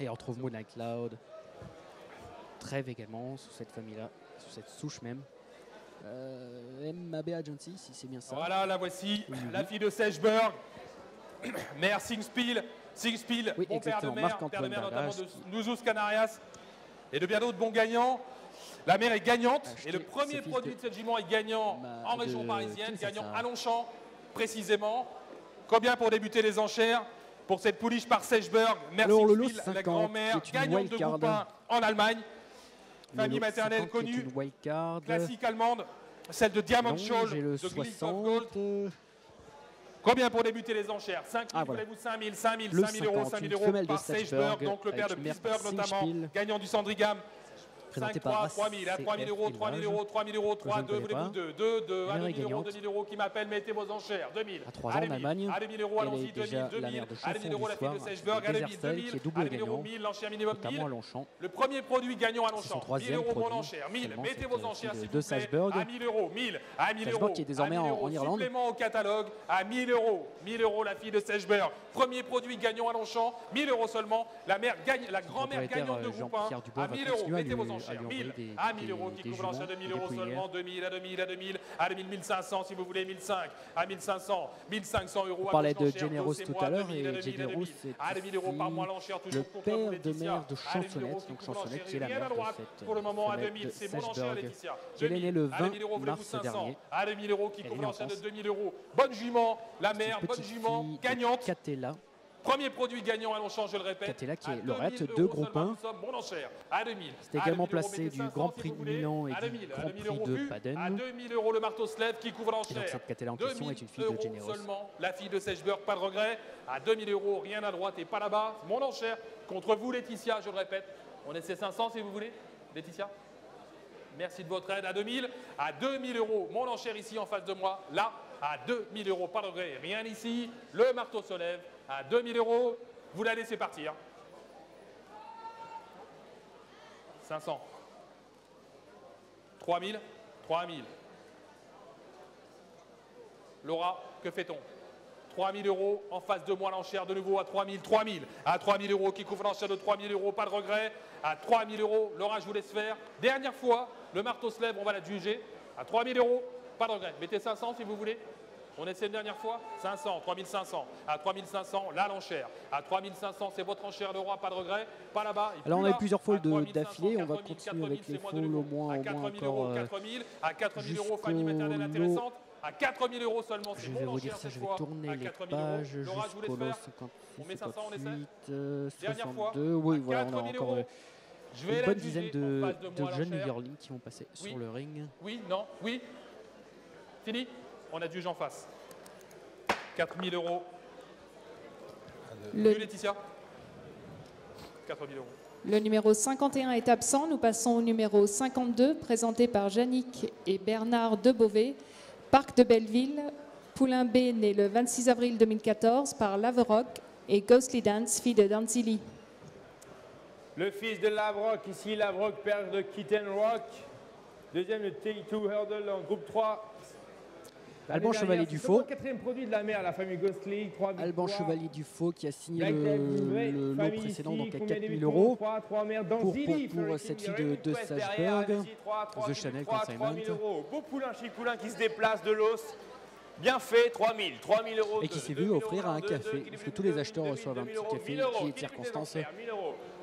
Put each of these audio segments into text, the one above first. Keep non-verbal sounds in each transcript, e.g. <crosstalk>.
Et on retrouve Moonlight Cloud. Trève également, sous cette famille-là, sous cette souche même. Euh, MAB Agency, si c'est bien ça. Voilà, la voici, Oui, la oui. fille de Sechberg, <coughs> mère Singspiel, Singspiel, Oui, bon père de mère, père de mère notamment de Canarias et de bien d'autres bons gagnants. La mère est gagnante et le premier ce produit de- cette jument est gagnant en région parisienne, gagnant à Longchamp précisément. Combien pour débuter les enchères? Pour cette pouliche par Sechberg, mère Alors, le la 50, grand-mère, gagnante de. Goupin en Allemagne. Le Famille maternelle 50 qui est connue, classique allemande, celle de Diamond le de Gliss of Gold. 60. euh, Combien pour débuter les enchères? 5 000, Ah, voilà. voulez-vous 5 000, 5 000, Le 5 000 euros, 50, 5 000 une euros par Sechberg, donc le père de Pittsburgh notamment, gagnant du Sandringham. Présenté 5, par 3, 3 000, à 3 000 euros, 3 000 euros, 3 000 euros, 3, je ne 2, connais voulez-vous pas. 2, 2, 2, à Mère 2 est 000 euros, gagnante. 2 000 euros qui m'appelle, mettez vos enchères, 2 000. À 3 ans en Allemagne. Allez, 1000 euros, allons-y, est 2 déjà 000, 2 la 000, mère de allez, 1000 euros, la fille de Sechberg, 1000, 2 Desertel, 000, qui est double allez, 1000 euros, gagnant, 1000, l'enchère minimum notamment 1000. à Longchamp. Le premier produit gagnant à Longchamp, 1000 troisième euros pour l'enchère, 1000, seulement, mettez cette, vos enchères s'il vous plaît, à 1000 euros, 1000, à 1000 Sachberg euros, qui est désormais à 1000 en- Irlande. supplément au catalogue, à 1000 euros, 1000 euros la fille de Sechberg, premier produit gagnant à Longchamp, 1000 euros seulement, la mère gagne, la grand-mère gagnante de Groupin, à va 1000 euros, à mettez vos à enchères, lui 1000, envoyer des- à 1000 des- euros qui couvre l'enchère de juments, 1000 des euros seulement, 2000, à 2000, à 2000, à 2000, 1500 si vous voulez, 1005, à 1500, 1500 euros. On à parlait de Generos tout à l'heure, 2000, et à 2000, à Generos, 2000, c'est à 2000 euros par mois l'enchère, le toujours père de mère de À 2000 euros Chansonnette, qui donc Chansonnette qui est la mère de cette pour le moment à femelle 2000, de c'est bon Sechberg. Laetitia. Elle est née le 2000, à 2000 euros, 20 voulez-vous mars 500, dernier. à 2000 euros qui couvre l'enchère de France. 2000 euros. Bonne jument, la mère, bonne jument, gagnante. Catella. Premier produit gagnant à Longchamp, je le répète. Catella qui est lauréate 2000 de euros Groupe seulement, 1. Nous sommes bon enchère, à 2000. C'est également 2000 euros, placé du 500 Grand Prix de. Milan et du 2000, à Grand 2000 Prix de. Baden. À 2000 euros le marteau Slev qui couvre l'enchère. cette Catella en question est une fille de 2000 Generos. seulement. La fille de Sechberg, pas de regret. À 2000 euros, rien à droite et pas là-bas. Mon enchère contre vous, Laetitia, je le répète. On essaie 500 si vous voulez. Laetitia Merci de votre aide à 2000. À 2000 euros, mon enchère ici en face de moi. Là, à 2000 euros, pas de regret, rien ici. Le marteau se lève. À 2000 euros, vous la laissez partir. 500. 3000. 3000. Laura, que fait-on? 3000 euros en face de moi l'enchère de nouveau à 3000, 3000, à 3000 euros qui couvre l'enchère de 3000 euros, pas de regret, à 3000 euros, Laura je vous laisse faire. Dernière fois, le marteau se lève, on va la juger, à 3000 euros, pas de regret. Mettez 500 si vous voulez. On essaie une dernière fois? 500, 3500, à 3500, là l'enchère, à 3500 c'est votre enchère Laura, pas de regret, pas là-bas. Alors, on a eu plusieurs 3500, d'affilée, on va 4000, continuer avec 4000, les nouveau. au moins- à au moins 4000 encore, euros, euh, 4000, à 4000 euros, famille maternelle intéressante, à 4000 euros seulement, c'est Je vais dire ça, je vais fois, tourner les 4000 euros. pages Laura, je vous jusqu'au laisse lot faire. 56, On met 500, on essaie 58, euh, Dernière fois, 62. Oui, voilà, on a 4000 encore euh, Je vais une bonne dizaine de, de de jeunes yearlings qui vont passer Oui. sur le ring. Oui, non, oui. Fini On a du en face. 4000 euros. Le, Oui, Laetitia 4000 euros. le numéro 51 est absent. Nous passons au numéro 52, présenté par Yannick et Bernard de Beauvais. Parc de Belleville, Poulain B, né le 26 avril 2014 par Laverock et Ghostly Dance, fille de Danzili. Le fils de Lavrock, ici Lavrock, père de Kitten Rock. Deuxième, le T2 Hurdle en groupe 3. Alban Chevalier dernière, du c'est Faux. seulement le quatrième produit de la mère, la famille Ghostly. 3 Alban Chevalier du Faux qui a signé le, lot précédent, donc à combien 4000 débutants euros. 3, 3 mères Pour, pour, pour cette fille de, de Sachberg, derrière, allez-y, 3, 3, The Chanel 3, Consignment. 3000 euros. Beau poulain, chic poulain qui se déplace de l'os. Bien fait, 3000, 3000 euros. Et qui s'est vu 2000 offrir un café, parce que tous les 2000, acheteurs 2000 reçoivent un petit café 1000 euros, qui est circonstance.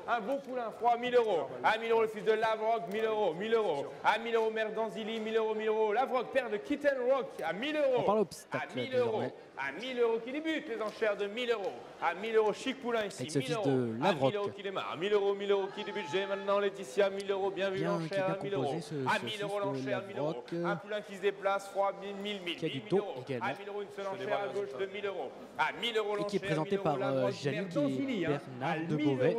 Enchères, 1000 euros. Un beau poulain froid, 1000 euros. À 1000 euros, le fils de Lavrock, 1000 euros, 1000 euros. À 1000 euros, mère d'Anzili, 1000 euros, 1000 euros. Lavrock, père de Kitten Rock, à 1000 euros. On parle À obstacle 1000 euros. À 1000 euros qui débute les enchères de 1000 euros. À 1000 euros, chic poulain ici. Avec ce 1000 fils euros. de À Lavrock. 1000 euros qui démarre. 1000 euros, 1000 euros qui débute. J'ai maintenant Laetitia, 1000 euros. Bien vu l'enchère à 1000 euros. À ce 1000 fils euros de l'enchère, 1000 euros. Un poulain qui se déplace, froid, 1000, 1000, 1000. Qui a du 1000 dos euros. également. À 1000 euros, une seule enchère à gauche de 1000 euros. À 1000 euros Et qui est l'enchère, présenté 1000 euros, par, Lavrock, euh, et hein. Bernard À de 1000 Beauvais.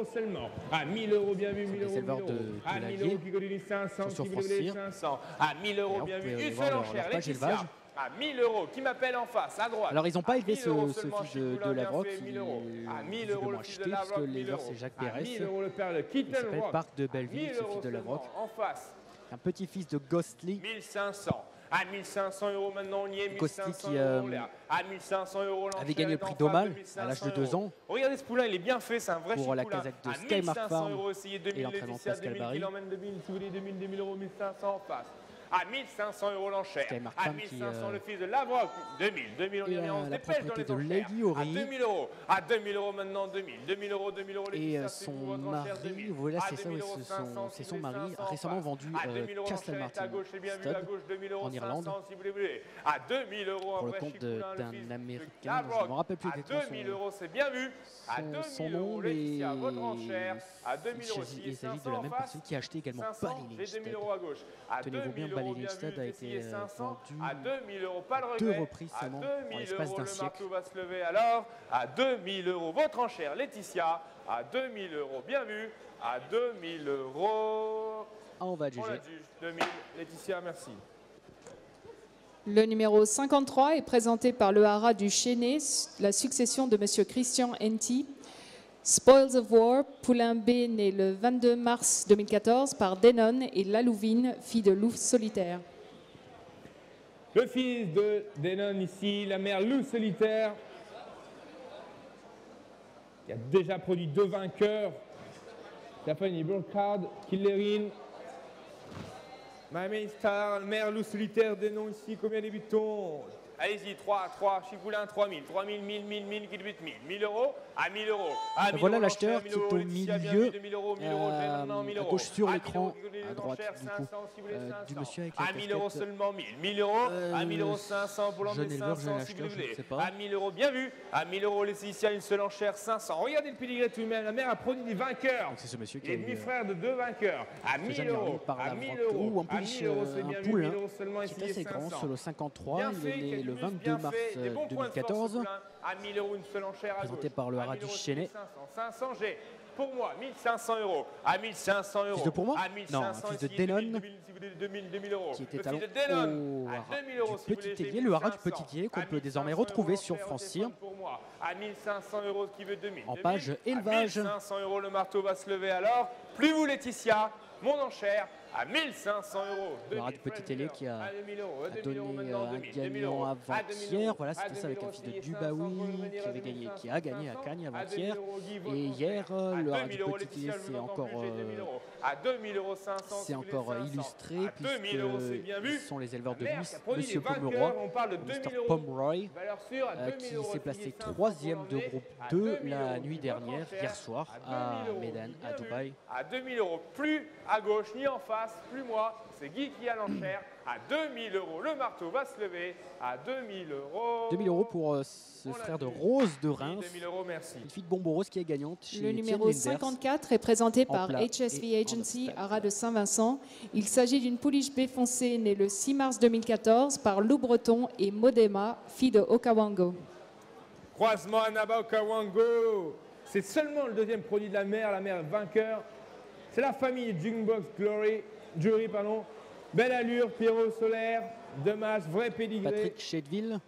À 1000 euros, bien vu, 1000 des euros. éleveurs 1000 de- À 1000 l'Allier. euros qui continue 500, Sur qui veut Francir. 500. À 1000 euros, bien vu. Une seule enchère, Laetitia. À 1000 euros, qui m'appelle en face, à droite. Alors, ils n'ont pas élevé 1000 ce, ce fils de, de bien Lavrock, fait, qui 1000 euros. À 1000 est euros, le fils de acheté, parce que Lavrock, 1000 l'éleveur c'est Jacques À Bérès. 1000 euros, le père de Il s'appelle. Parc de Belleville, 1000 ce fils de seulement, En face. Un petit fils de Ghostly. 1500. À 1500 euros maintenant, on y est. 1500 qui, euros, euh. À 1500 euros, avait gagné le prix de à l'âge de 1500 2 euros. ans Regardez ce poulain, il est bien fait, c'est un vrai Pour la casette de Skymark 1500 Farm 2000, l'entraînement Laetitia, Pascal 2000, Barry. qui l'emmène 2000, si vous voulez 2000, 2000 euros, 1500 en face. À 1500 euros l'enchère. À Farm qui, 1500 euh, le fils de Lavrock. 2000, 2000, on y et, euh, on se dépêche dans les enchères. À Ori. 2000 euros. À 2000 euros maintenant, 2000. 2000 euros, 2000 euros, Et euh, c'est son mari, enchère, 2000. voilà, À c'est ça, 2000 ouais, euros, c'est son- 500, c'est si son vous voulez, mari, 500 récemment vendu, À euh, 2000 euros, Castle à Martin gauche, c'est bien vu, Stud, à gauche, 2000 euros, en Irlande. 500 si vous le voulez. À 2000 euros, pour le compte d'un Américain, je ne me rappelle plus À exactement 2000 son- euros, c'est bien vu. À son, 2000 son euros, nom, mais Laetitia, votre enchère. À 2000 euros, il s'agit de 500 la même personne qui a acheté également 500, Bally j'ai 2000 Lindstedt. euros à gauche. À Tenez-vous 2000 bien, euros, Lindstedt vu, a été, euh, 500. vendu À 2000 euros, pas de deux reprises seulement, en 2000 l'espace d'un le siècle. marteau va se lever. Alors, à 2000 euros, votre enchère, Laetitia. À 2000 euros, bien vu. À 2000 euros. Ah, on va On l'a juger. dit, 2000. Laetitia, merci. Le numéro 53 est présenté par le haras du Chénet, la succession de M. Christian Henty. Spoils of War, poulain B né le 22 mars 2014 par Denon et Lalouvine, fille de loup solitaire. Le fils de Denon ici, la mère loup solitaire, qui a déjà produit deux vainqueurs. Stephanie Burkhardt, Killerine, Miami Star, mère loup solitaire, Denon ici, combien débutons Allez-y, 3, 3, Chipoulin, 3000, 3000, 1000, 1000, 1000, qui débute 1000, 1000 euros, à 1000 euros. À 1000 Voilà l'acheteur l'enchère, 1000 qui est au milieu, vu, 2000 euros, 1000 euros, j'ai euh, maintenant 1000 à euros. gauche sur À 1000 l'écran, les à droite, du coup, 500, si vous voulez, euh, du 500. monsieur avec la À 1000 euros seulement, 1000. 1000 euros, à 1000 euros Euh, 500 pour l'emmener jeune éleveur, 500 jeune si vous voulez. pas. À 1000 euros, bien vu. À 1000 euros, Laetitia, une seule enchère, 500. Regardez le pédigré tout de même. La mère a produit des vainqueurs. C'est ce monsieur qui est euh, demi-frère de deux vainqueurs. À 1000 jamais euros. À la 1000 vente. euros. À plus, 1000 euros, euh, c'est bien vu. poulain 1000 euros seulement, essayez assez grand, 500. sur le 53. Bien Il est né le muscle 22 bien mars fait, des euh, bons points de force, 2014. À 1000 euros, une seule enchère à Présenté gauche. par le À haras 1000 du euros, Chênay. 500. 500, j'ai pour moi 1500 euros. À 1500 euros. Fils de pour moi À Non, 1500, un fils de essayez 2000, Denon. 2000, si vous voulez, 2000, 2000 euros. qui était Le fils de Denon. au À haras 2000 euros, du si vous Petit Tellier, le haras du 1500. Petit qu'on peut désormais 1500 retrouver sur France téléphone 4. Pour moi. À 1500 euros, qui veut 2000. En 2000. page élevage. 1500 euros, le marteau va se lever alors. Plus vous, Laetitia, mon enchère à 1500 euros. Le haras du 2000, Petit Tellier qui a- à 2000 euros, a 2000 euros donné maintenant, euh, 2000, un 2000 euros. gagnant À 2000 avant-hier. Voilà, c'était ça avec 2000 un fils de Dubaoui qui avait gagné, 2500, qui a gagné à Cagnes avant-hier. 2000 euros, Guy, Et hier, enchère. euh, À le haras 2000 du euros, Petit Laetitia, Tellier, je vous c'est entends encore, plus, j'ai 2000 euh, euros. À 2000 euros 500, c'est si vous voulez, encore euh, 500. illustré À 2000 euros, c'est bien vu. puisque ce sont les éleveurs de produit Monsieur Pomeroy, Mr 2000 euros. Pomeroy, Valeur sûre à euh, 2000 qui s'est placé essayez 500 troisième de groupe À 2 2000 la nuit dernière, hier soir, À à 2000 euros, Medan, à. Dubaï. À 2000 euros, plus à gauche ni en face, plus moi, c'est Guy qui a l'enchère. À 2000 euros, le marteau va se lever. À 2000 euros. 2000 euros pour euh, ce frère de. Rose de Reims, 2000 euros, merci. une fille de Bomboros qui est gagnante chez Le numéro Lenders. 54 est présenté en par HSV Agency, haras de Saint-Vincent. Il s'agit d'une pouliche B foncée née le 6 mars 2014 par Lou Breton et Modema, fille de Okawango. Croisement Anaba Okawango. C'est seulement le deuxième produit de la mer, la mer vainqueur. C'est la famille Jungbox Glory, Jury, pardon. Belle allure, Pierrot solaire, deux masses, vrai pédigré. Patrick Chedville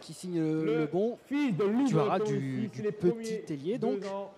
qui signe le, bon. fils de Lou Du aussi, du petit ailier, donc. ans.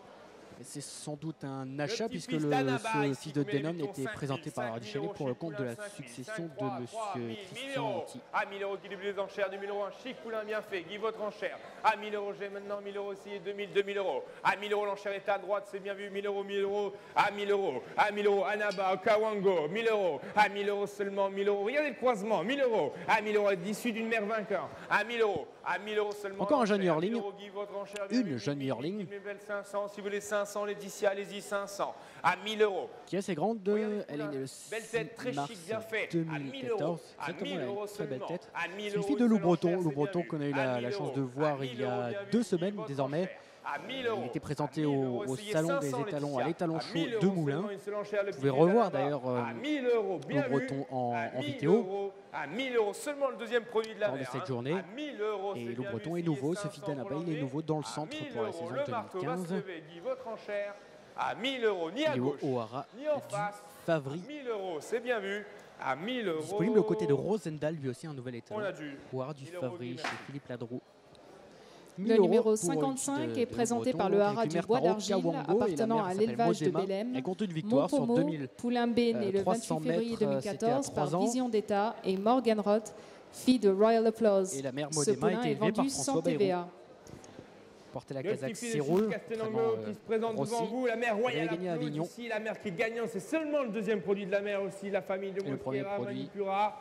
C'est sans doute un achat petit puisque le, ce fils de Denon était 5000, présenté par la 5000 Duchesnay euros pour le compte de la Poulain, 5000, succession de 53, Monsieur 3000, 1000 Christian. À 1000 euros qui débute les enchères, 2000 euros, un chic poulain bien fait, Guy votre enchère. À 1000 euros, j'ai maintenant 1000 euros aussi, 2000, 2000 euros. À 1000 euros, l'enchère est à droite, c'est bien vu, 1000 euros, 1000 euros. À 1000 euros, à 1000 euros, Anaba, Kawango, 1000 euros. À 1000 euros seulement, 1000 euros. Regardez le croisement, 1000 euros. À 1000 euros, issu d'une mère vainqueur. À 1000 euros, à 1000 euros seulement. Encore un jeune yearling. 1000 euros, Guy, votre enchère, bien Une jeune 1000, yearling. 1000, 1000, 500, si vous voulez 500, Laetitia, allez-y, 500. À 1000 euros. Qui est assez grande, ce elle est née le Belle 6 tête, très mars chic, bien fait. À 1000 euros. 2014. À Exactement, 1000 elle a euros très belle tête. À 1000 C'est une fille de une Lou seule Breton, enchère, Lou c'est bien Breton qu'on a eu la, 1000 la chance de voir il y 1000 euros, a deux semaines désormais. Enchère. À 1000 euros. Il était présenté À 1000 au, salon 500, des étalons, à l'étalon chaud 1000 de Moulins. le Vous pouvez revoir d'ailleurs euh, à 1000 euros, bien Lou vu. Breton en, À en 1000 vidéo. à 1000 euros seulement le deuxième produit de la mer. cette hein. journée. À 1000 euros, Et bien Breton est nouveau, 500 Sophie Danaba, pour il est nouveau dans le centre 1000 pour la saison le marteau va se 2015. lever, Guy, votre enchère. À 1000 euros, ni à gauche, en face. Favri. 1000 euros, c'est bien vu. À 1000 euros. Disponible aux côtés de Rosendal, lui aussi un nouvel haras du 1000 euros, Favri chez. Philippe Ladroux. 1000 Le numéro pour une 55 de- est présenté par le haras du Bois d'Argile, appartenant à l'élevage de. Bélem. Elle compte une victoire sur Montpomo, 2000. Poulain B, né euh, le 300 28 février mètres, euh, c'était à 2014 par 3 ans. Vision d'État et Morgan Roth, fille de Royal Applause. Et la mère Ce Modema poulain était est vendu sans. TVA. Portait la Chief Castelnango vraiment, qui euh, se présente devant vous, la mère royale avait gagné à Applause Avignon. ici, la mère qui est gagnante, c'est seulement le deuxième produit de la mère aussi, la famille de Et le premier Mosquera, produit, Manipura.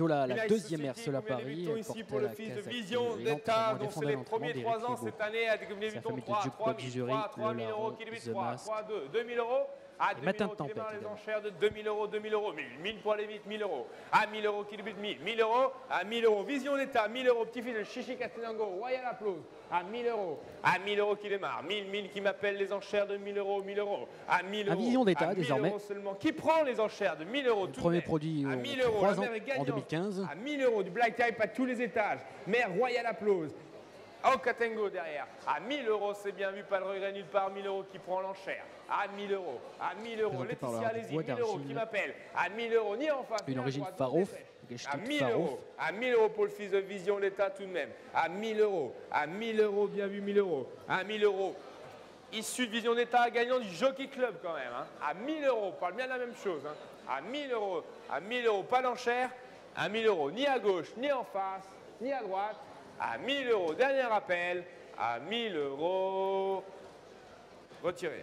Plutôt la, la deuxième mère à de Paris. Elle ici pour le fils de Vision d'État, dont c'est les premiers d'Éric 3 ans cette année, famille de 3, Duc 3 Bob 000, Jury, 3, 3 le 000 euros Larron, qui débute The 3, Mask. 3, 2, 2000 euros. À Et 2000 Matin de euros qui Tempête, les enchères de 2000 euros, 2000 euros, 1000, 1000 pour aller vite, 1000 euros. À 1000 euros qui débute 1000, 1000 euros, à 1000 euros. Vision d'État, 1000 euros. Petit-fils de Chichi Castellango, Royal Applause, à 1000 euros. À 1000 euros qui démarre, 1000, 1000 qui m'appelle les enchères de 1000 euros, 1000 euros. À 1000 À euros. Vision d'État, à 1000 désormais. euros seulement. Qui prend les enchères de 1000 euros Le tout premier même. produit à en 1000 euros, 3 la ans, en gagnante. 2015. À 1000 euros, du black type à tous les étages. Mère Royal Applause. Au Katengo derrière. À 1000 euros, c'est bien vu, pas de regret nulle part. 1000 euros qui prend l'enchère. À 1000 euros. À 1000 euros. Laetitia, le allez-y. Bois 1000 euros qui m'appelle. À 1000 euros, ni en face. Une origine Farouf, À 1000 Farouf. euros. À 1000 euros pour le fils de Vision d'État tout de même. À 1000 euros. À 1000 euros, bien vu, 1000 euros. À 1000 euros. Issu de Vision d'État, gagnant du Jockey Club quand même. hein. À 1000 euros, on parle bien de la même chose. hein. À 1000 euros, à 1000 euros, pas d'enchère. À 1000 euros, ni à gauche, ni en face, ni à droite. À 1000 euros, dernier appel. À 1000 euros, retiré.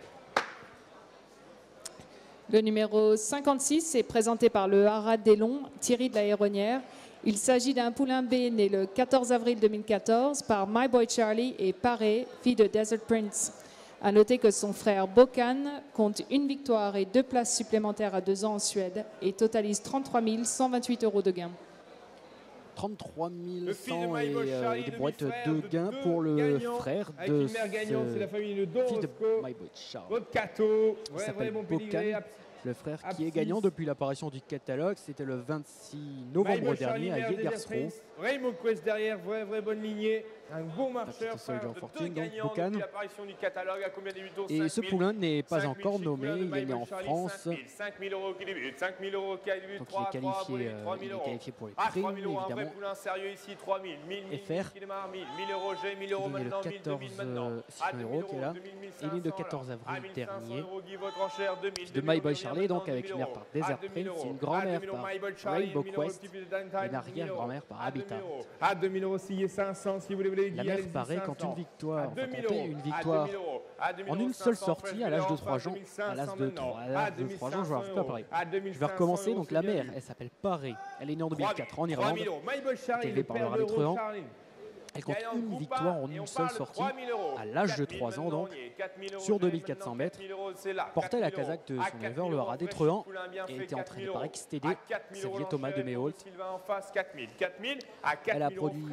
Le numéro 56 est présenté par le Haras Delon, Thierry de la Héronnière. Il s'agit d'un poulain B né le 14 avril 2014 par My Boy Charlie et Paré, fille de Desert Prince. À noter que son frère Bokan compte une victoire et deux places supplémentaires à deux ans en Suède et totalise 33 128 euros de gains. 33 Le fils de 100 et, euh, et des boîtes de deux pour le frère de une mère gagnante, c'est la famille de fils de Dorosco. My Boy Charles. Votre Cato, Il ouais, vrai s'appelle Bocan. Le frère qui est gagnant depuis l'apparition du catalogue, c'était le 26 novembre dernier à mère Raymond Quest derrière, vraie, vraie bonne lignée. Un bon marcheur, Petit soldier frère de 14, deux gagnants depuis l'apparition du catalogue. À combien de victoires Et ce 5000. poulain n'est pas 5000 encore nommé, il est né en France. 5000, 5000 euros qui débute, 5000 euros qui débute, Donc 3, il est 3, qualifié, euh, 3000 il est euros. qualifié pour les Ah, primes, 3000 euros, un vrai évidemment. poulain sérieux ici, 3000, 1000, 1000, FR. qui démarre, 1000, 1000 euros, j'ai 1000 euros Il est le maintenant, 1000, 2000 14, maintenant. euh, Ah, 600 2000 euros qui est là. 2000, Il est 1500 de 14 là. avril Ah, 1500 dernier. euros, Guy, votre enchère, 2000, de 2000 My Boy Charlie, donc avec 2000 une mère par Desert Ah, 2000 Prince, une grand-mère 2000 euros, par Rainbow 2000 euros, Quest, une arrière-grand-mère par Ah, 2000 Habitat. euros. À 2000 euros, signé 500 si vous voulez. La allez-y, paraît quand 500. une victoire, À enfin, 2000 quand on paye euros. une victoire 2000 euros. À 2000 en une seule 500, sortie à l'âge de Vélo, 3 ans, 2500 à l'âge de maintenant. 3, à À l'âge de 3 ans, je ne 2500 vois pas pareil. À Je vais 2500 recommencer, donc la mère, elle s'appelle Paré, elle est née en 2004 en 3000 Irlande, euros. My Boy Charlie, Élevé le par le Elle compte une victoire en et une seule sortie, 3000 euros. à l'âge de 4000 3 ans donc, on y est. 4000 euros, sur je mets 2400 maintenant, mètres, 4000 euros, c'est là. portait la 4000 euros. casaque de son 4000 éleveur, le Poulain bien et était 4000 entraîné par XTD, À 4000 euros, Xavier Thomas de Méholt. Sylvain en face, 4000. 4000 à 4000 Elle a produit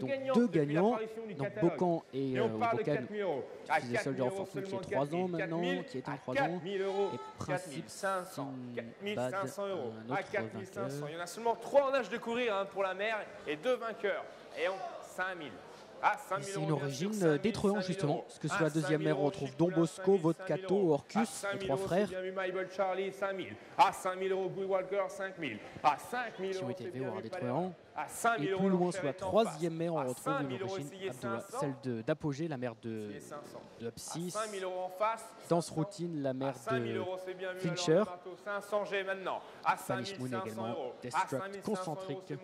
donc deux gagnants, donc. Bocan et Et euh, Bocan 4000 euros. qui faisait 4000 soldier euros Fortune qui est 3 ans 4000, maintenant, 4000, qui est en à 3 ans, 4000 euros, et Principe 4500, Sinbad, 4500 euros, un autre 4500. vainqueur. Il y en a seulement 3 en âge de courir pour la mère et 2 vainqueurs. Et on 5000. Ah, 5000 C'est une origine sûr, 5000, détruante 5000 justement, parce que Ah, sur la deuxième 5000 mère on retrouve Don Bosco, 5000, Vodkato, 5000 euros. Orcus, Ah, les 5000 trois frères. c'est bien vu, My Ball Charlie, 5000. À 5000 euros, Good Walker, 5000. À 5000 qui ont euros, été élevés au des. Truands. À 5000 Et euros, plus loin, sur la troisième mère, on retrouve une 5000 euros, origine essayé Abdoua, 500. celle d'Apogée, la mère de, Essayé 500. de À Abscis. 5000 euros en face. Danse 500. routine, la mère 5000 de. Fincher. alors, Marteau, 500 G maintenant. À Spanish Moon 5500 également. euros. À Destruct 5500 concentrique. Et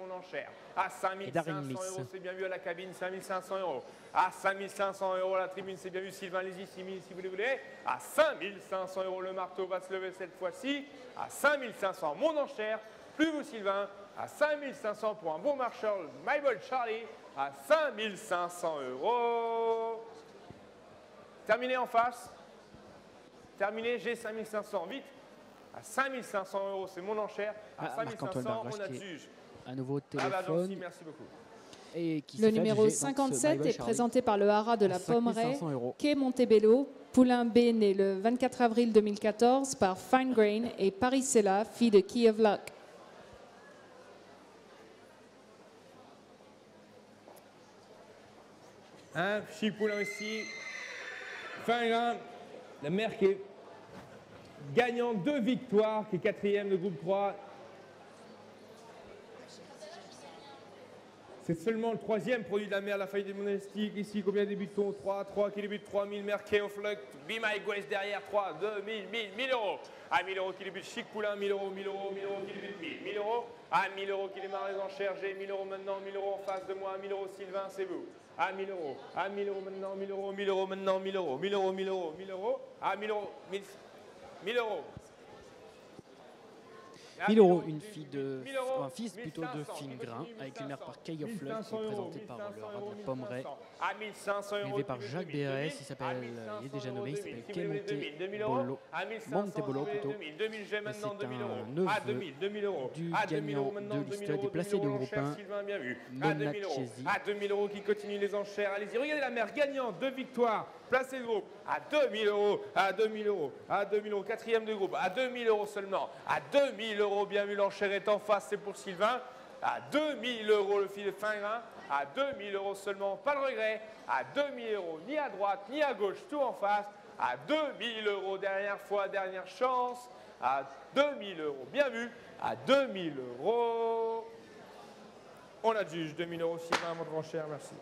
5500 Miss. euros, c'est bien vu à la cabine. 5500 euros. À 5500 euros, la tribune, c'est bien vu. Sylvain, allez-y, 6000 si vous le voulez. À 5500 euros, le marteau va se lever cette fois-ci. À 5500, mon enchère. Plus vous, Sylvain. À 5500 pour un bon marcheur, My Ball Charlie. À 5500 euros. Terminé en face. Terminé, j'ai 5500. Vite. À 5500 euros, c'est mon enchère. À Ah, Marc-Antoine 5500, Barbache on a juge. Un nouveau Ah bah, téléphone Nancy, merci beaucoup. et qui Le numéro adjuger, donc, ce 57 My Boy est présenté par le haras de la Pommeraye, 5500 euros. quai Montebello, Poulain B né le 24 avril 2014 par Fine Grain et Parisella, fille de Key of Luck. Petit poulain ici. Fin grain. La mère qui est gagnant deux victoires, qui est quatrième de groupe 3. C'est seulement le troisième produit de la mer, la faille des monastiques. Ici, combien débute-t-on 3, 3 qui débute 3000, mer Keoflux, Be My Grace derrière 3, 2, 1000, 1000, 1000 euros. À 1000 euros qui débute Chic Poulain, 1000 euros, 1000 euros, 1000 euros qui débute 1000, 1000 euros. À 1000 euros qui démarre les enchères, j'ai 1000 euros maintenant, 1000 euros en face de moi, 1000 euros Sylvain, c'est vous. À 1000 euros, à 1000 euros maintenant, 1000 euros, 1000 euros maintenant, 1000 euros, 1000 euros, 1000 euros, 1000 euros. À 1000 euros, 1000, 1000 euros. 1000 euros, une fille de, un fils plutôt de fine grain, avec une mère par Kay of Luck, qui est présenté par le rat de la Pommeraye, élevé par Jacques il s'appelle, il est déjà nommé, il s'appelle Kay Montebolo, Montebolo plutôt, et c'est un neveu du gagnant de liste déplacé de groupe 1, Mona Chesi. À 2000 euros qui continue les enchères, allez-y, regardez la mère gagnante, deux victoires, placé de groupe à 2000 euros, à 2000 euros, à 2000 euros, quatrième de groupe, à 2000 euros seulement, à 2000 euros, bien vu, l'enchère est en face, c'est pour Sylvain, à 2000 euros le fil de fin grain, à 2000 euros seulement, pas de regret, à 2000 euros, ni à droite, ni à gauche, tout en face, à 2000 euros, dernière fois, dernière chance, à 2000 euros, bien vu, à 2000 euros, on adjuge 2000 euros, Sylvain, votre enchère, merci.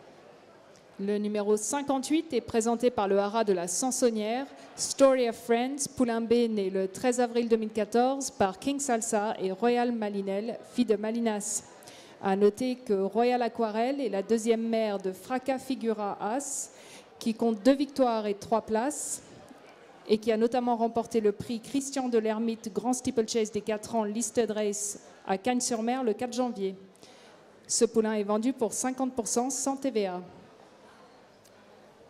Le numéro 58 est présenté par le haras de la Sansonnière, Story of Friends, Poulain B, né le 13 avril 2014 par King Salsa et Royal Malinel, fille de Malinas. À noter que Royal Aquarelle est la deuxième mère de Fracas Figura As, qui compte deux victoires et trois places, et qui a notamment remporté le prix Christian de l'Ermite Grand Steeplechase des 4 ans Listed Race à Cagnes-sur-Mer le 4 janvier. Ce poulain est vendu pour 50% sans TVA.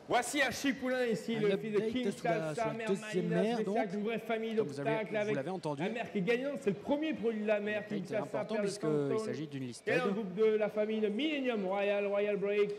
Voici un chic poulain ici, Un le fils de King la mère spécial, donc. une vraie famille vous d'obstacles vous avec l'avez entendu. la mère qui est gagnante, c'est le premier produit de la mère, King C'est Salsa, important puisqu'il s'agit d'une est listed. un groupe de la famille de Millennium Royal, Royal Break,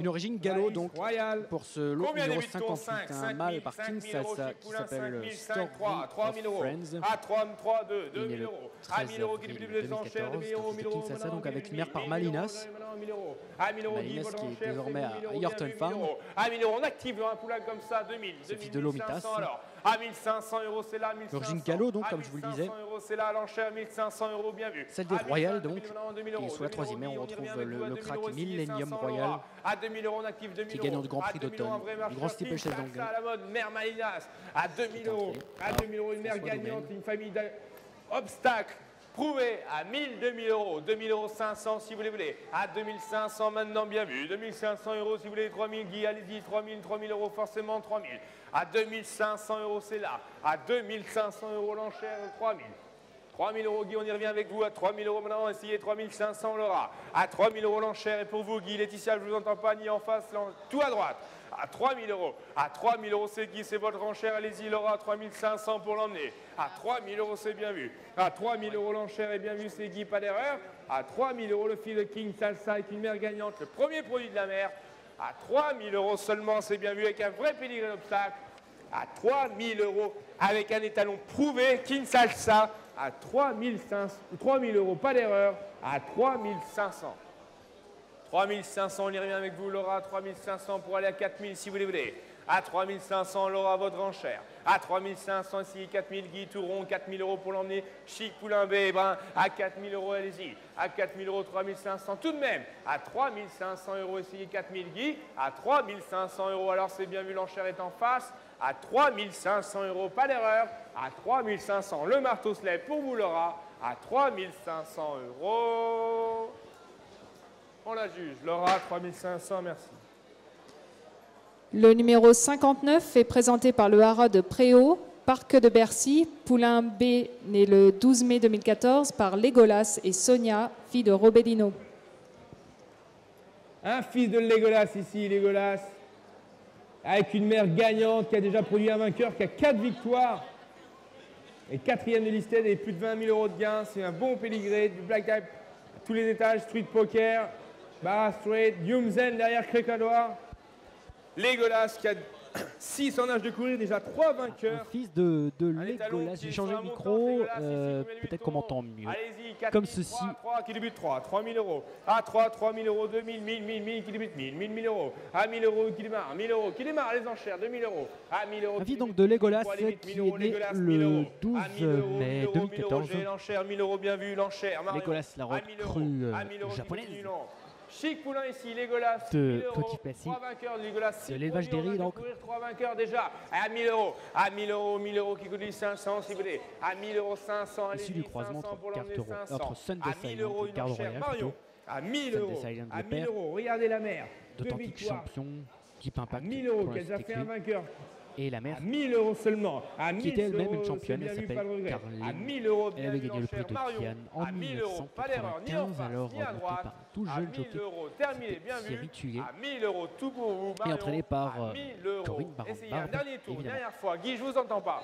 Une origine gallo donc Royal. pour ce lot Combien numéro débute-t-on 58, 5, un mâle par King Salsa qui s'appelle Story 3, 3000 of euros. Friends. À 3, 3, 2, Il est 2000 le euros. À 1000 euros qui 13 débute les enchères, 2014, 2000 euros, 1000 euros. King Salsa, donc avec 1000 une mère par 1000 Malinas. Euros, maintenant, 1000 euros. À 1000 euros, qui est désormais à 1000 euros, Ayrton bien vu, Farm. 1000 euros. À 1000 euros, on active un poulain comme ça, 2000. C'est fils 2000, de Lomitas. 1500 alors. À 1500 euros, c'est là, 1500. L'origine gallo, donc, comme je vous le 1500 disais. euros, c'est là, l'enchère, 1500 euros, bien vu. Celle des À 1500, Royal, donc, 2000 euros, 2000 qui est euros, sous la 2000 troisième on retrouve le- crack 2000 euros, Millennium 500 Royal. euros. À 2000 euros, on active 2000 Qui est euros. gagnant du Grand Prix 2000 euros, un d'automne, du Grand Steeple d'Angle. à la mode, mère Malinas. À 2000 euros. À 2000 euros, une mère gagnante, une famille d'obstacles. Prouvé à 1000, 2000 euros, 2000 euros 500 si vous les voulez, à 2500 maintenant bien vu, 2500 euros si vous voulez, 3000 Guy, allez-y, 3000, 3000 euros forcément 3000, à 2500 euros c'est là, à 2500 euros l'enchère 3000. 3000 euros Guy, on y revient avec vous, à 3000 euros maintenant, essayez 3500 on l'aura, à 3000 euros l'enchère et pour vous Guy, Laetitia, je vous entends pas ni en face, tout à droite, à 3000 euros, à 3000 euros c'est Guy, c'est votre enchère, allez-y Laura, 3500 pour l'emmener, à 3000 euros c'est bien vu, à 3000 euros l'enchère est bien vu, c'est Guy, pas d'erreur, à 3000 euros le fil de King Salsa avec une mère gagnante, le premier produit de la mer, à 3000 euros seulement, c'est bien vu, avec un vrai pédigré d'obstacle, à 3000 euros avec un étalon prouvé, King Salsa, à 3500, 3000 euros, pas d'erreur, à 3500. 3500, on y revient avec vous, Laura, 3500 pour aller à 4000 si vous les voulez. À 3500, Laura, votre enchère. À 3500, ici, 4000, Guy Touron, 4000 euros pour l'emmener. Chic Poulain B, eh ben, à 4000 euros, allez-y. À 4000 euros, 3500, tout de même. À 3500 euros, ici, 4000, Guy. À 3500 euros, alors c'est bien vu, l'enchère est en face. À 3500 euros, pas d'erreur. À 3500, le marteau se lève pour vous, Laura. À 3500 euros. On la juge. Laura, 3500, merci. Le numéro 59 est présenté par le haras de Préau, Parc de Bercy, Poulain B, né le 12 mai 2014 par Légolas et Sonia, fille de Robellino. Un fils de Legolas ici, Legolas. Avec une mère gagnante qui a déjà produit un vainqueur, qui a quatre victoires. Et quatrième de listed et plus de 20 000 euros de gains. C'est un bon pédigré, du black type à tous les étages, street poker, bar straight, Yumzen derrière Crécadoir. Legolas qui a <coughs> 6 en âge de courir, déjà 3 Un vainqueurs. fils de, de Legolas. J'ai changé le un micro, euh, peut-être qu'on m'entend mieux. Allez-y, 4 Comme 000, ceci. 3, 3 qui débute 3, 3 000 euros. À 3, 3 000 euros, 2 000, 1000, 1000, 1000 qui débute 1000, 1000, 1000 euros. À 1000 euros qui démarre, 1000 euros qui démarre les enchères, 2000 euros. À 1000 euros. Fils donc de 1000, Legolas qui 1000 euros, est né le 1000 euros. 12 À 1000 euros, mai 1000 euros, 1000 euros, 2014. j'ai l'enchère, 1000 euros bien vu, l'enchère. Legolas, la À 1000 euros, recrue euh, à 1000 euros qui japonaise. Chic Poulain ici, Légolas, de 1000 euros. Trois vainqueurs de Légolas. De l'élevage d'Eri, donc. Trois vainqueurs déjà. À 1000 euros. À 1000 euros, 1000 euros qui coûte 500 si vous voulez. À 1000 euros, 500. Issu du croisement entre entre Sunday Silent et Royale. Marion. À 1000 euros. À 1000 euros. Regardez la mer. D'authentiques champions. Type Impact. À 1000 euros, qu'elle a fait un vainqueur et la mère. À 1000 euros seulement. À qui était elle-même une championne, elle s'appelle Caroline. À 1000 euros, elle avait gagné le prix de Kian en 1995, alors remporté par un tout jeune jockey qui ritué et entraîné par Corinne Baron. Essayez un dernier tour, dernière fois. Guy, je vous entends pas.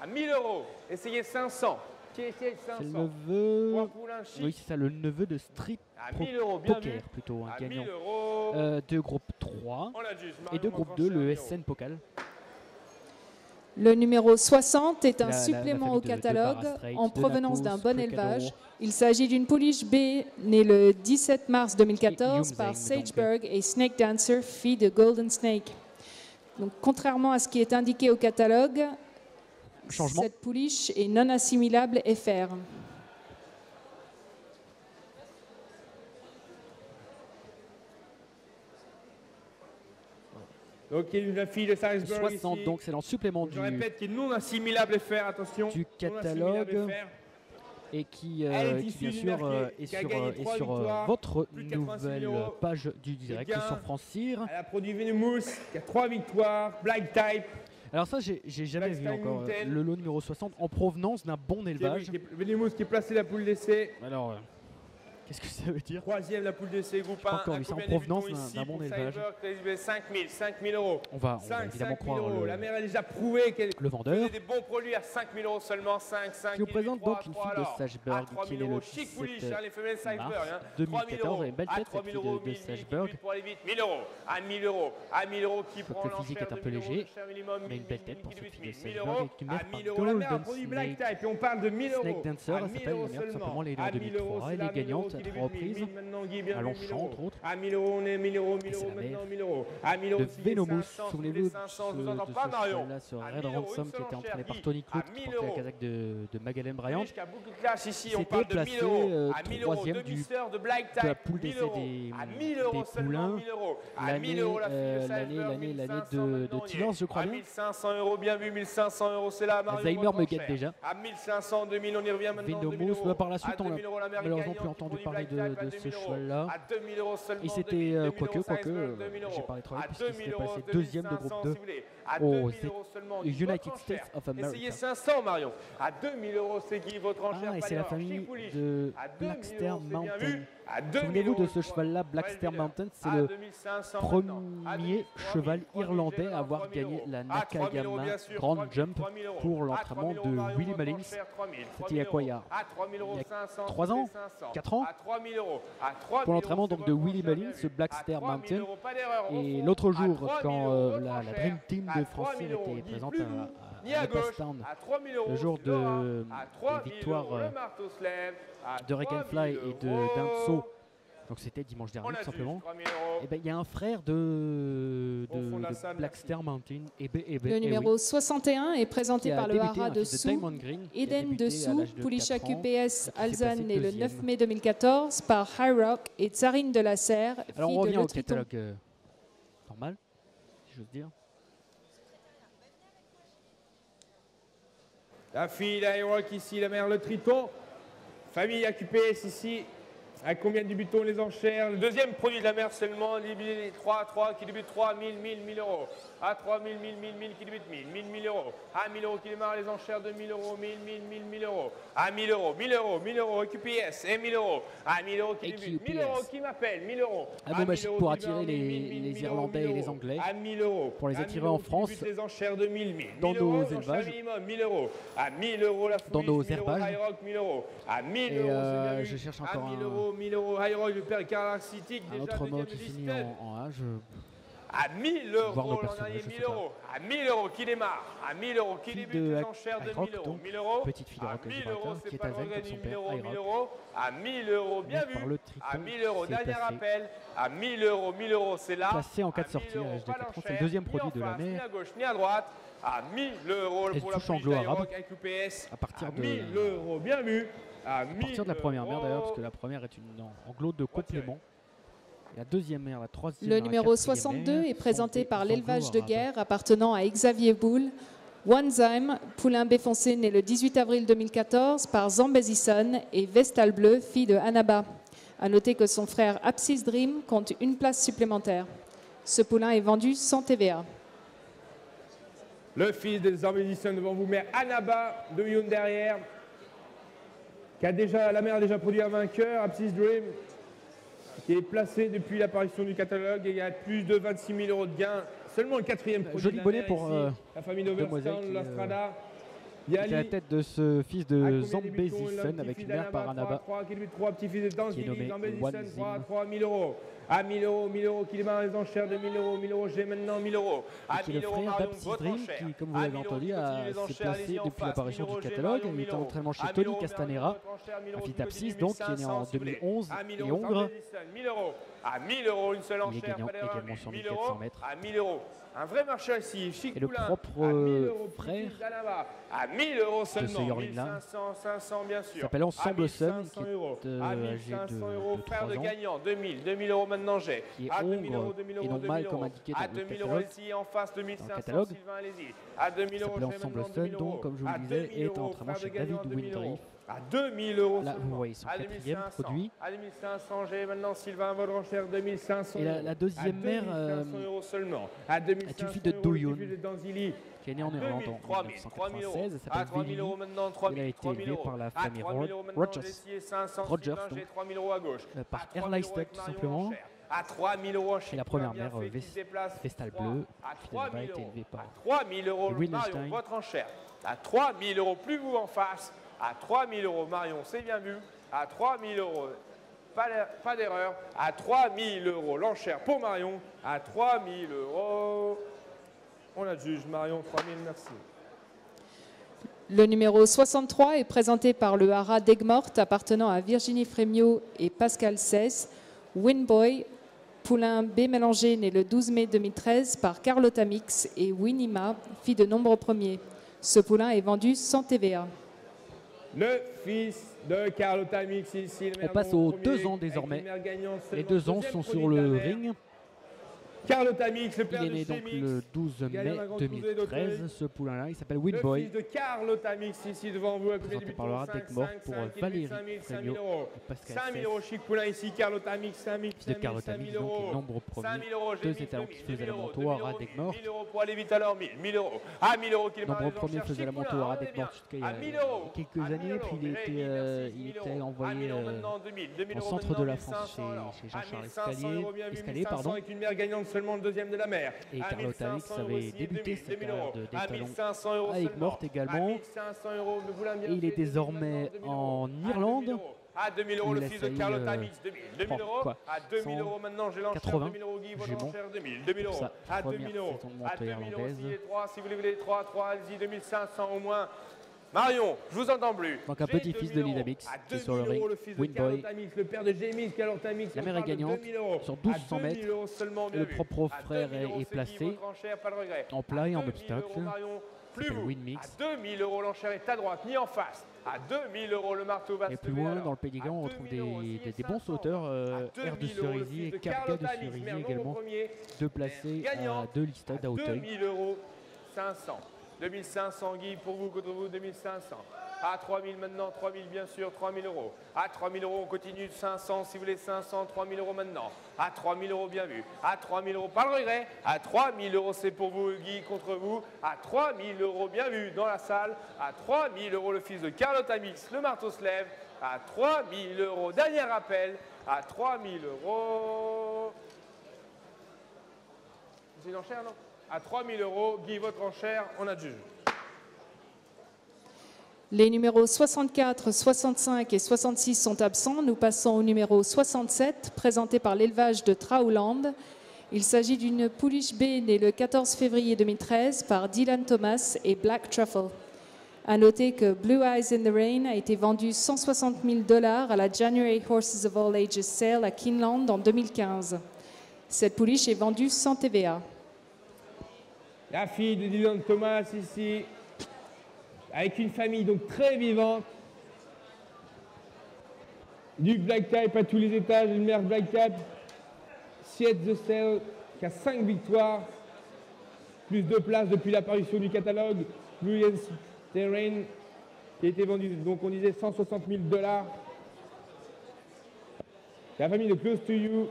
À 1000 euros, essayez 500. C'est le neveu. Oui, c'est ça, le neveu de Street Pro Poker, plutôt, un gagnant euh, de groupe 3 et de groupe 2, le SN Pokal. Le numéro 60 est un supplément au catalogue en provenance d'un bon élevage. Il s'agit d'une pouliche B née le 17 mars 2014 par Sageberg et Snake Dancer, fille de Golden Snake. Donc, contrairement à ce qui est indiqué au catalogue, cette pouliche est non assimilable FR. Donc il y a une fille de Salisbury 60, donc c'est dans le supplément Je du, répète, qui est non assimilable FR, attention. Du catalogue et qui, euh, qui bien sûr euh, est sur, euh, est sur euh, votre nouvelle page du direct sur France Cyr. Elle a produit Venomous, qui a 3 victoires, Black Type. Alors ça, j'ai jamais vu encore le lot numéro 60 en provenance d'un bon élevage. Venomous qui est placé la poule d'essai. Alors, Qu'est-ce que ça veut dire Troisième, la poule d'essai, groupe 1. Encore, en provenance d'un bon élevage. 5 000, 5 000 euros. On va, on va évidemment croire le, La mère a déjà prouvé qu'elle le vendeur. des bons produits à 5 000 euros seulement. 5, 5, Je vous présente donc une fille de Sageberg qui est le 17 mars 2014 et une belle tête cette fille de, de Sageberg. 1000 euros, à 1000 euros, à 1000 euros qui prend Le physique est un peu léger, mais une belle tête pour cette fille de Sageberg une mère par Golden Snake. Et on parle de 1000 euros. Snake Dancer, elle s'appelle la mère tout simplement, elle est née en 2003. Elle est gagnante à trois reprises à Longchamp, entre autres. À 1000 euros, on est 1000 euros, 1000 euros, maintenant 1000 euros. À 1000 euros, de Venomous, souvenez-vous de ce là ce Red Ransom qui était entraîné par Tony Claude, qui portait la casaque de, de Magalhães Bryant. C'était placé euh, troisième du, de la poule des, des poulains l'année euh, l'année l'année de, de Tilance, je crois bien. 1500 euros, bien vu, 1500 euros, c'est là. Alzheimer me guette déjà. À 1500, 2000, on y revient maintenant. Venomous, par la suite, on n'a malheureusement plus entendu parler de, de ce cheval-là. Et c'était, euh, quoique, quoique, j'ai parlé trop vite puisqu'il s'était passé deuxième de groupe 2 aux United States of America. Essayez 500, Marion. À 2000 euros, c'est qui votre enchère Ah, et c'est la famille de Blackster Mountain. Souvenez-vous de ce cheval-là, Blackster Mountain, c'est le premier cheval irlandais à avoir gagné la Nakayama Grand Jump pour l'entraînement de Willie Mullins. C'était il y a quoi Il y a 3 ans 4 ans Pour l'entraînement donc de Willie Mullins, ce Blackster Mountain. Et l'autre jour, quand euh, la, la, Dream Team de Francine était présente à, à, à le jour de la victoire euh, de Regenfly et de Danso. Donc c'était dimanche dernier tout simplement. Et ben il y a un frère de, de, de Blackster Mountain. Et ben, et ben, le numéro 61 est présenté par le Hara de Sou, Eden de Sou, Poulicha QPS Alzane né le 9 mai 2014 par High Rock et Tsarine de la Serre. Alors on revient au catalogue euh, normal, si j'ose dire. La fille Rock ici, la mère le Triton. Famille AQPS ici, à combien débutons les enchères Le deuxième produit de la mer seulement, 3, 3, qui débute 3, 1000, 1000, 1000 euros. À 3 000, 1000, 1000, 1000, qui débute 1000, 1000, 1000 euros. À 1000 euros qui démarre les enchères de 1000 euros, 1000, 1000, 1000, 1000 euros. À 1000 euros, 1000 euros, 1000 euros, QPS et 1000 euros. À 1000 euros qui débute, 1000 euros qui m'appelle, 1000 euros. Un bon magique pour attirer les, Irlandais et les Anglais. À 1000 euros. Pour les attirer en France. les enchères de 1000, 1000. Dans nos élevages. 1000 euros. À 1000 euros la Dans nos herbages. 1000. À 1000 euros. Euh, je cherche encore un. 1000 euros, 1000 euros, High le père caractéristique. Un autre mot qui finit en A. À 1000 euros, l'an dernier, 1000 euros. À 1000 euros qui démarre. À 1000 euros qui débute les enchères de 1000 euros. 1000 euros. Petite fille de Rock euros, qui est à Zen comme son père, 1000 euros. À 1000 euros, bien vu. À 1000 euros, dernier appel. À 1000 euros, 1000 euros, c'est là. Placé en cas de sortie à HD 4 c'est le deuxième produit de la mer. Ni à gauche, ni à droite. À 1000 euros pour la touche arabe avec l'UPS. À partir de 1000 euros, bien vu. À partir de la première mer d'ailleurs, parce que la première est une anglo de complément. La deuxième mère, la troisième. Le numéro 62 est présenté par l'élevage de guerre appartenant à Xavier Boulle. Wanzheim, poulain béfoncé né le 18 avril 2014 par Zambezison et Vestal Bleu, fille de Hanaba. A noter que son frère Apsis Dream compte une place supplémentaire. Ce poulain est vendu sans TVA. Le fils de Zambezison devant vous, mère Anaba de Youn derrière. Qui a déjà, la mère a déjà produit un vainqueur, Apsis Dream, qui est placé depuis l'apparition du catalogue et il y a plus de 26 000 euros de gains. Seulement le quatrième produit. Joli bonnet pour euh, la famille d'Overstone, l'Astrada. Il y a la tête de ce fils de Zambezison avec une mère par Anaba qui est nommé Wanzim. 3 000 euros à 1000 euros, 1000 euros qui démarre les enchères de 1000 euros, 1000 euros, j'ai maintenant 1000 euros. À qui est le frère d'Apsidrim qui, comme vous l'avez entendu, s'est placé depuis l'apparition du catalogue. Il en entraînement chez Tony Castanera, un fils d'Apsis, donc, qui est né en 2011 et Hongre. 1000 euros. À 1000 euros, une seule enchère. Également sur 1400 mètres. À 1000 euros. Un vrai marché ici, chic Et le propre frère à 1000 euros seulement, 1500, 500 bien sûr. s'appelle Ensemble Sun, qui est à 1500 euros, frère de gagnant, 2000, 2000 euros maintenant j'ai. À 2000 euros, 2000 euros, et non mal comme indiqué dans à 2000 euros ici en face, 2500 Sylvain, allez-y. À 2000 euros, Ensemble Sun, donc comme je vous le disais, est en entraînement chez David Windriff. À 2000 euros. Là, vous voyez son quatrième produit. À 2500, j'ai maintenant Sylvain Vaudranchère, 2500. Et la, la deuxième mère euh, euros seulement. À 2500 est une fille de Douyoun, qui est née en Irlande en 1996. Elle s'appelle Billy. Elle a été élevée par la famille Rogers, Rogers donc, euh, par Airlivestock tout simplement. À 3000 euros Et la première mère, euh, Vestal Bleu, qui a été élevée par 3000 euros, votre enchère. À 3000 euros, plus vous en face à 3 000 euros. Marion, c'est bien vu. À 3 000 euros. Pas d'erreur. À 3 000 euros. L'enchère pour Marion. À 3 000 euros. On a juge. Marion, 3 000. Merci. Le numéro 63 est présenté par le haras d'Egmort appartenant à Virginie Frémiot et Pascal Cess. Winboy, poulain B mélangé né le 12 mai 2013 par Carlotta Mix et Winima, fille de nombreux premiers. Ce poulain est vendu sans TVA. Le fils de Carlotta Mix ici. On passe aux deux ans désormais. Les deux ans sont sur le ring. Carlotta Mix, le père il est né donc le 12 mai 2013, ce poulain-là. Il s'appelle Winboy. Le fils de Carlotta Mix ici devant vous. Présenté par le Radec-Mort pour Valérie Frémiot et Pascal 5 000 euros chic poulain ici, Carlotta Mix, 5 000 Fils de Carlotta Mix, donc les nombres premiers. Deux étalons qui faisaient la moto à Radec-Mort. 1000 euros pour aller vite alors, 1000, 1000 euros. Ah, 1000 euros qu'il Nombre premier faisait la moto à Radec-Mort jusqu'à il y a quelques années. Puis il était, il était envoyé au centre de la France chez, Jean-Charles Escalier. Escalier pardon. Avec une mère gagnante seulement le deuxième de la mer. Et Carlotta Mix avait débuté sa carrière d'étalon avec Morte également. Et il est désormais en Irlande. À 2000 euros le fils de Carlotta Mix, 2000, 2000 euros. À 2000 euros maintenant, j'ai lancé 2000 euros Guy, votre enchère 2000, 2000 euros. À 2000 euros. À 2000 euros si les 3, si vous voulez les 3, 3, allez-y, 2500 au moins. Marion, je vous entends plus. Donc un petit-fils de Lidamix qui est sur le ring, Winboy. Le père de James, Mix. La mère est gagnante sur 1200 mètres. Le propre frère est, placé en plat et en obstacle. Plus vous. Winmix. À 2000 euros, l'enchère est à droite, ni en face. À 2000 euros, le marteau va Et plus loin, dans le pédigré, on retrouve des, des, des, bons sauteurs. Euh, R de Cerisier et Capca de Cerisier également. Deux placés à deux listades à Hauteuil. 2000 euros, 500. 2500 Guy pour vous, contre vous, 2500. À 3000 maintenant, 3000 bien sûr, 3000 euros. À 3000 euros, on continue, 500 si vous voulez, 500, 3000 euros maintenant. À 3000 euros, bien vu. À 3000 euros, pas le regret. À 3000 euros, c'est pour vous, Guy, contre vous. À 3000 euros, bien vu, dans la salle. À 3000 euros, le fils de Carlotta Mix, le marteau se lève. À 3000 euros, dernier appel. À 3000 euros. C'est une enchère, non à 3 000 euros. Guy, votre enchère, on a juge. Les numéros 64, 65 et 66 sont absents. Nous passons au numéro 67, présenté par l'élevage de Trauland. Il s'agit d'une pouliche B née le 14 février 2013 par Dylan Thomas et Black Truffle. À noter que Blue Eyes in the Rain a été vendu 160 000 dollars à la January Horses of All Ages Sale à Kinland en 2015. Cette pouliche est vendue sans TVA. La fille de Dylan Thomas ici, avec une famille donc très vivante. Du black type à tous les étages, une mère black type. Siet the Cell qui a 5 victoires, plus de places depuis l'apparition du catalogue. Fluence Terrain qui a été vendu, donc on disait 160 000 dollars. La famille de Close to You.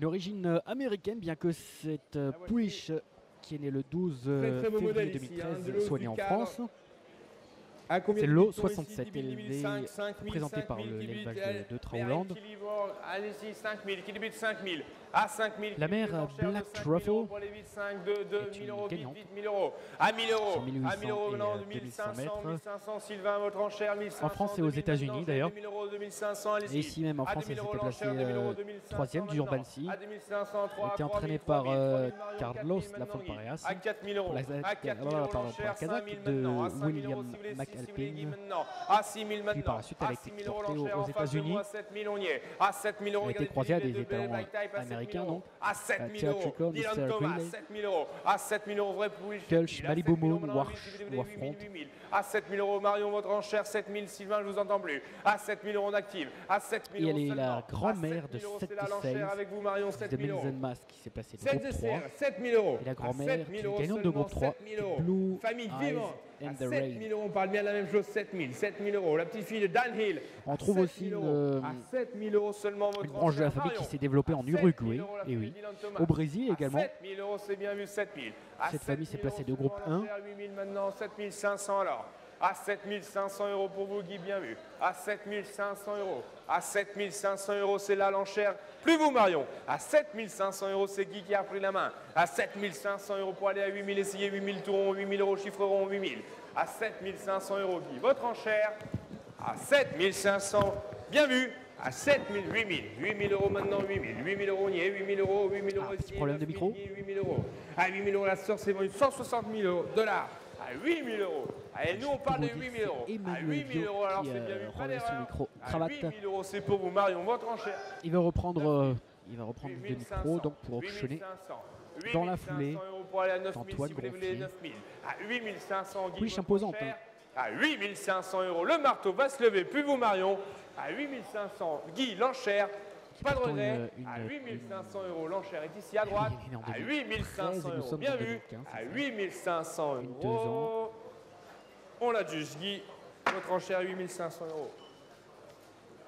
Une origine euh, américaine, bien que cette euh, pouliche qui est née le 12 euh, Très, très février modèle ici, 2013 hein, soit née en. France. C'est l'eau litres sont ici? 67, 10 000, élevé, 1000, 5 000, présenté 5 par 000, le- 10 000, l'élevage de- 10 000, de 10 000, Traoland. Allez-y, 5 000, qui débute 5 000. À 5 000. La mère, de Black 5 000 euros Truffle, Pour les 8, 5, 2, 2, est 1000 une gagnante. vite, 1000 euros. À 1000 euros. Sur 1800 À 1000 euros, non, euh, 2500, 2500 mètres. 1500, Sylvain, votre enchère, 1500. En France et aux 2000 États-Unis, d'ailleurs. 2000 euros, 2500, allez-y. Et ici même en France, elle 2000 euros s'était placée l'enchère, 2000 euros, euh, 2500 troisième du Urban. Sea. À 2500, 3, Elle était 3000, entraînée par 3000, euh, 3000, Marion, Carlos 4000 Lafont maintenant, Pareas. À 4000 euros. À 4000 alors, euros Kazakh 5000 de maintenant. À 5000 euros, William McAlpin. Guy maintenant. À 6000 maintenant. Puis par la suite, elle a été 6000 euros exportée aux de États-Unis. moi, 7000 on y est. À 7000 euros, Elle a été croisée à des de 7000 américains, donc. À 7000 Theo euros. Dylan. Thomas, Greenley. 7000 euros. À 7000 euros, vrai Malibu Moon, Warfront. À 7000 euros, Marion, votre enchère, 7000, Sylvain, je vous entends plus. À 7000 euros d'active. À 7000 Et euros elle est la grand-mère de 7000 euros, Set c'est la to l'enchère Sales, avec vous, Marion, de 7000 euros. Qui s'est de 7 groupe 3. 7000 euros. Et la grand-mère, 7000 qui est euros gagnante de groupe 3, 7000 euros. Blue Famille vivante. À the Rain. 7000 euros, on parle bien de la même chose, 7000. 7000 euros. La petite fille de Dan Hill. On trouve 7000 aussi une, euros. euh, À 7000 euros seulement, votre Une branche de la famille qui s'est développée en 7000 Uruguay, et oui. Au Brésil également. 7000 euros, c'est bien vu, 7000. À Cette famille s'est 7000 placée de groupe seulement 1. l'enchère, 8000 maintenant, 7500 alors. À 7500 euros pour vous, Guy, bien vu. À 7500 euros. À 7500 euros, c'est là l'enchère. Plus vous, Marion. À 7500 euros, c'est Guy qui a pris la main. À 7500 euros pour aller à 8000, essayez 8000 tourons, 8000 euros chiffreront 8000. À 7500 euros, Guy. Votre enchère. À 7500. Bien vu. À 7000, 8000. 8000 euros maintenant, 8000. 8000 euros, on y est. 8000 euros, 8000 euros Ah, ici. problème de 9000, micro. 8000 euros. À 8000 euros, la sœur s'est vendue 160 000 euros, dollars. À 8000 euros. Allez, nous, on parle de vous dire, 8000 euros. À Emmanuel 8000 euros, alors c'est bien euh, vu. Pas d'erreur. micro. À Cravate. 8000 euros, c'est pour vous, Marion. Votre enchère. Il va reprendre, euh, il va reprendre le 8500, micro donc pour enchaîner 8500. dans la 8500 foulée pour aller à 9000 d'Antoine si vous voulez, Gonflier. 9000. À 8500, Guy, Pouliche votre imposante, hein. À 8500 euros, le marteau va se lever, plus vous, Marion. À 8500, Guy, l'enchère. Pas de regret. une- à une- 8500 euros, l'enchère est ici à droite. À 2013 8500 et nous euros, bien en vu. 2015, À c'est ça. 8500 Une deux ans. euros. On l'a juste, Guy. Votre enchère, 8500 euros.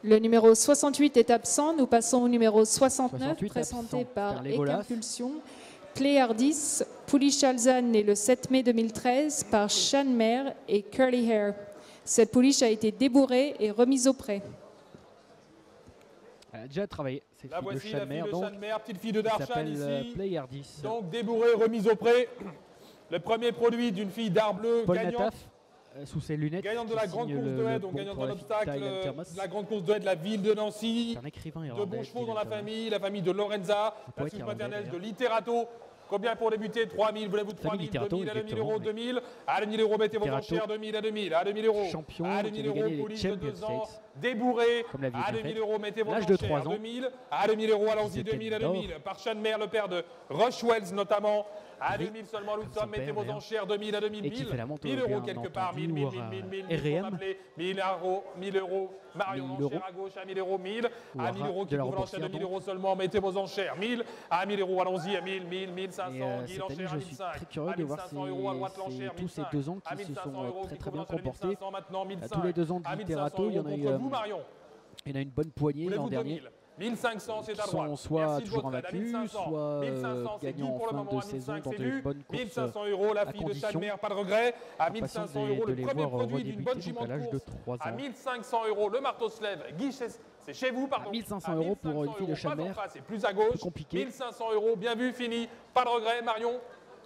Le numéro 68 est absent. Nous passons au numéro 69, 68 présenté absent par. Equimpulsion. Pléardis, Pouliche Alzane, né le 7 mai 2013 par Shanmer et Curly Hair. Cette pouliche a été débourrée et remise au prêt. Elle a déjà travaillé. C'est La fille de voici, la fille de Chanmer, petite fille de s'appelle euh, ici. Donc débourrée, remise au prêt. Le premier produit d'une fille d'art bleu Paul gagnante. Nataf, euh, sous ses lunettes. Gagnante de la grande course de haie, donc gagnante pour en la de grande course de haie de la ville de Nancy. Un écrivain De dans la famille, la famille de Lorenza, la suite maternelle de. Literato. Combien pour débuter 3000, voulez-vous 3000, Literato, 2000, à 2000 exactement, euros, oui. 2000, à 2000 euros, mettez vos enchères, 2000 à 2000, à 2000 euros, champion à qui 2000 avait euros, gagné les police de Champions 2 ans, débourré, à bien 2000 faite. euros, mettez vos enchères, 3 ans. 2000, à 2000 euros, allons-y, Qui 2000 à s'était 2000, par Chanmer, le père de Rush Wells notamment, à Oui, 2000 seulement, nous comme sommes, son mettez vos enchères, 2000 à 2000, Et qui 1000, fait la montée 1000 au euros quelque part, 1000, entendu, 1000, ou à 1000, 1000, 1000, RM. 1000 euros, 1000 euros, Marion, 1000 enchères à gauche, à 1000 euros, 1000, Ou à à 1000 Ra- euros qui l'enchère 1000 euros seulement, mettez vos enchères, 1000, à 1000 euros, allons-y, à 1000, 1000, 1500, Et euh, Guy, cette année, l'enchère à je suis 1005, très curieux de voir 1500 euros à droite, ces- l'enchère, tous ces 1005, deux ans qui se 1500 sont, euh, euros très, très bien comportés. 1500, 1500, tous les deux ans de 1500 Literato, il y en a eu, euh, vous, Marion. Il y en a une bonne poignée l'an dernier. 2000 1500, c'est à droite. sont soit Merci toujours invaincus, 1500. soit, euh, 1500, c'est gagnants Guy en pour le fin moment. de saison 1500, dans c'est de vu. bonnes courses, 1500 euros, la fille de. Chalmer, pas de regret. À En passant 1500 de- euros, le premier produit d'une bonne jument à de course. 3 À ans. 1500 euros, le marteau se lève. Guy, c'est chez vous, pardon. À 1500 À euros pour une 1500 fille de Chalmer. C'est plus à gauche. Compliqué. 1500 euros, bien vu, fini. Pas de regret, Marion.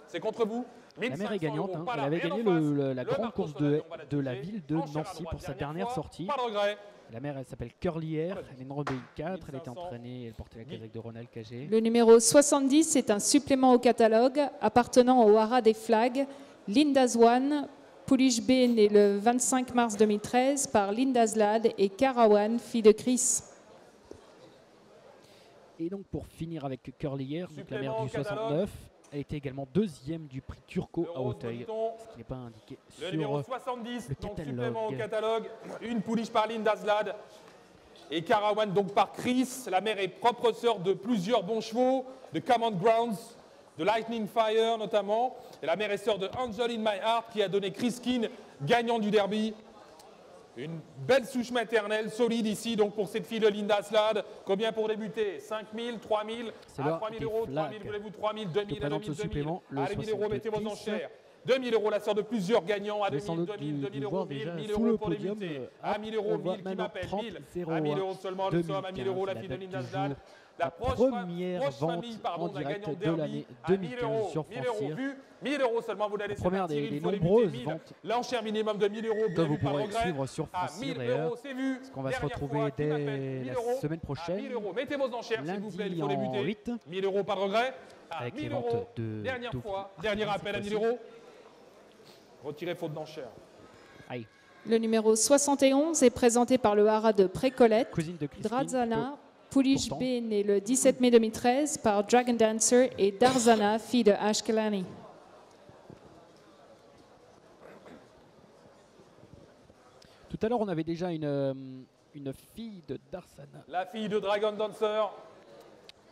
C'est contre vous. La mère est 1500 gagnante. hein. Elle avait gagné le- le- la Le grande course se de, de la ville de Nancy pour sa dernière fois. sortie. Pas de regret. La mère, elle s'appelle Curly Hair. Elle est une rebelle 4. Elle était 1500. entraînée. Elle portait la casaque de Ronald Cagé. Le numéro 70 est un supplément au catalogue appartenant au Hara des Flags, Linda's One, Pouliche B né le 25 mars 2013 par Linda's Lad et Carawan, fille de Chris. Et donc pour finir avec Curly Hair, donc la mère du au catalogue. 69, elle était également deuxième du prix Turco à rose Auteuil, Bonneton. ce qui n'est pas indiqué Le sur numéro euh, 70, le donc catalogue. supplément au catalogue. Une pouliche par Linda Zlad. Et Carawan donc par Chris. La mère est propre sœur de plusieurs bons chevaux, de Common Grounds, de Lightning Fire notamment. Et la mère est sœur de Angel in My Heart qui a donné Chris Kin gagnant du derby. Une belle souche maternelle, solide ici, donc pour cette fille de Linda Slade. Combien pour débuter? 5 000, 3 000 3 000 euros, 3 000, voulez-vous? 3 000, 2 000, 2 000, 2 000. Allez, 1 000 euros, mettez vos enchères. 2000 euros, la sœur de plusieurs gagnants à 2000, 2000, 2000 euros, 1000, 1000 euros pour débuter. À 1000 euros, 1000 qui m'appelle, 1000. À 1000 euros seulement, nous sommes à 1000 euros, la fille de Linda Slade la première vente en direct de l'année 2015 sur France 1000 euros seulement, vous l'allez première des, des nombreuses ventes L'enchère minimum de 1000 euros. que vous pourrez suivre sur France d'ailleurs. Parce qu'on va se retrouver dès la semaine prochaine. Mettez vos enchères s'il vous plaît, il faut débuter. 8, 1000 euros, pas de regret. avec les ventes de Dernière fois, dernier appel à 1000 euros. Retirez faute d'enchère. Aïe. Le numéro 71 est présenté par le Hara de Précolette. Drazana, Pourtant. B, né le 17 mai 2013 par Dragon Dancer et Darzana, fille de Ashkelani. Tout à l'heure, on avait déjà une, euh, une fille de Darsana. La fille de Dragon Dancer.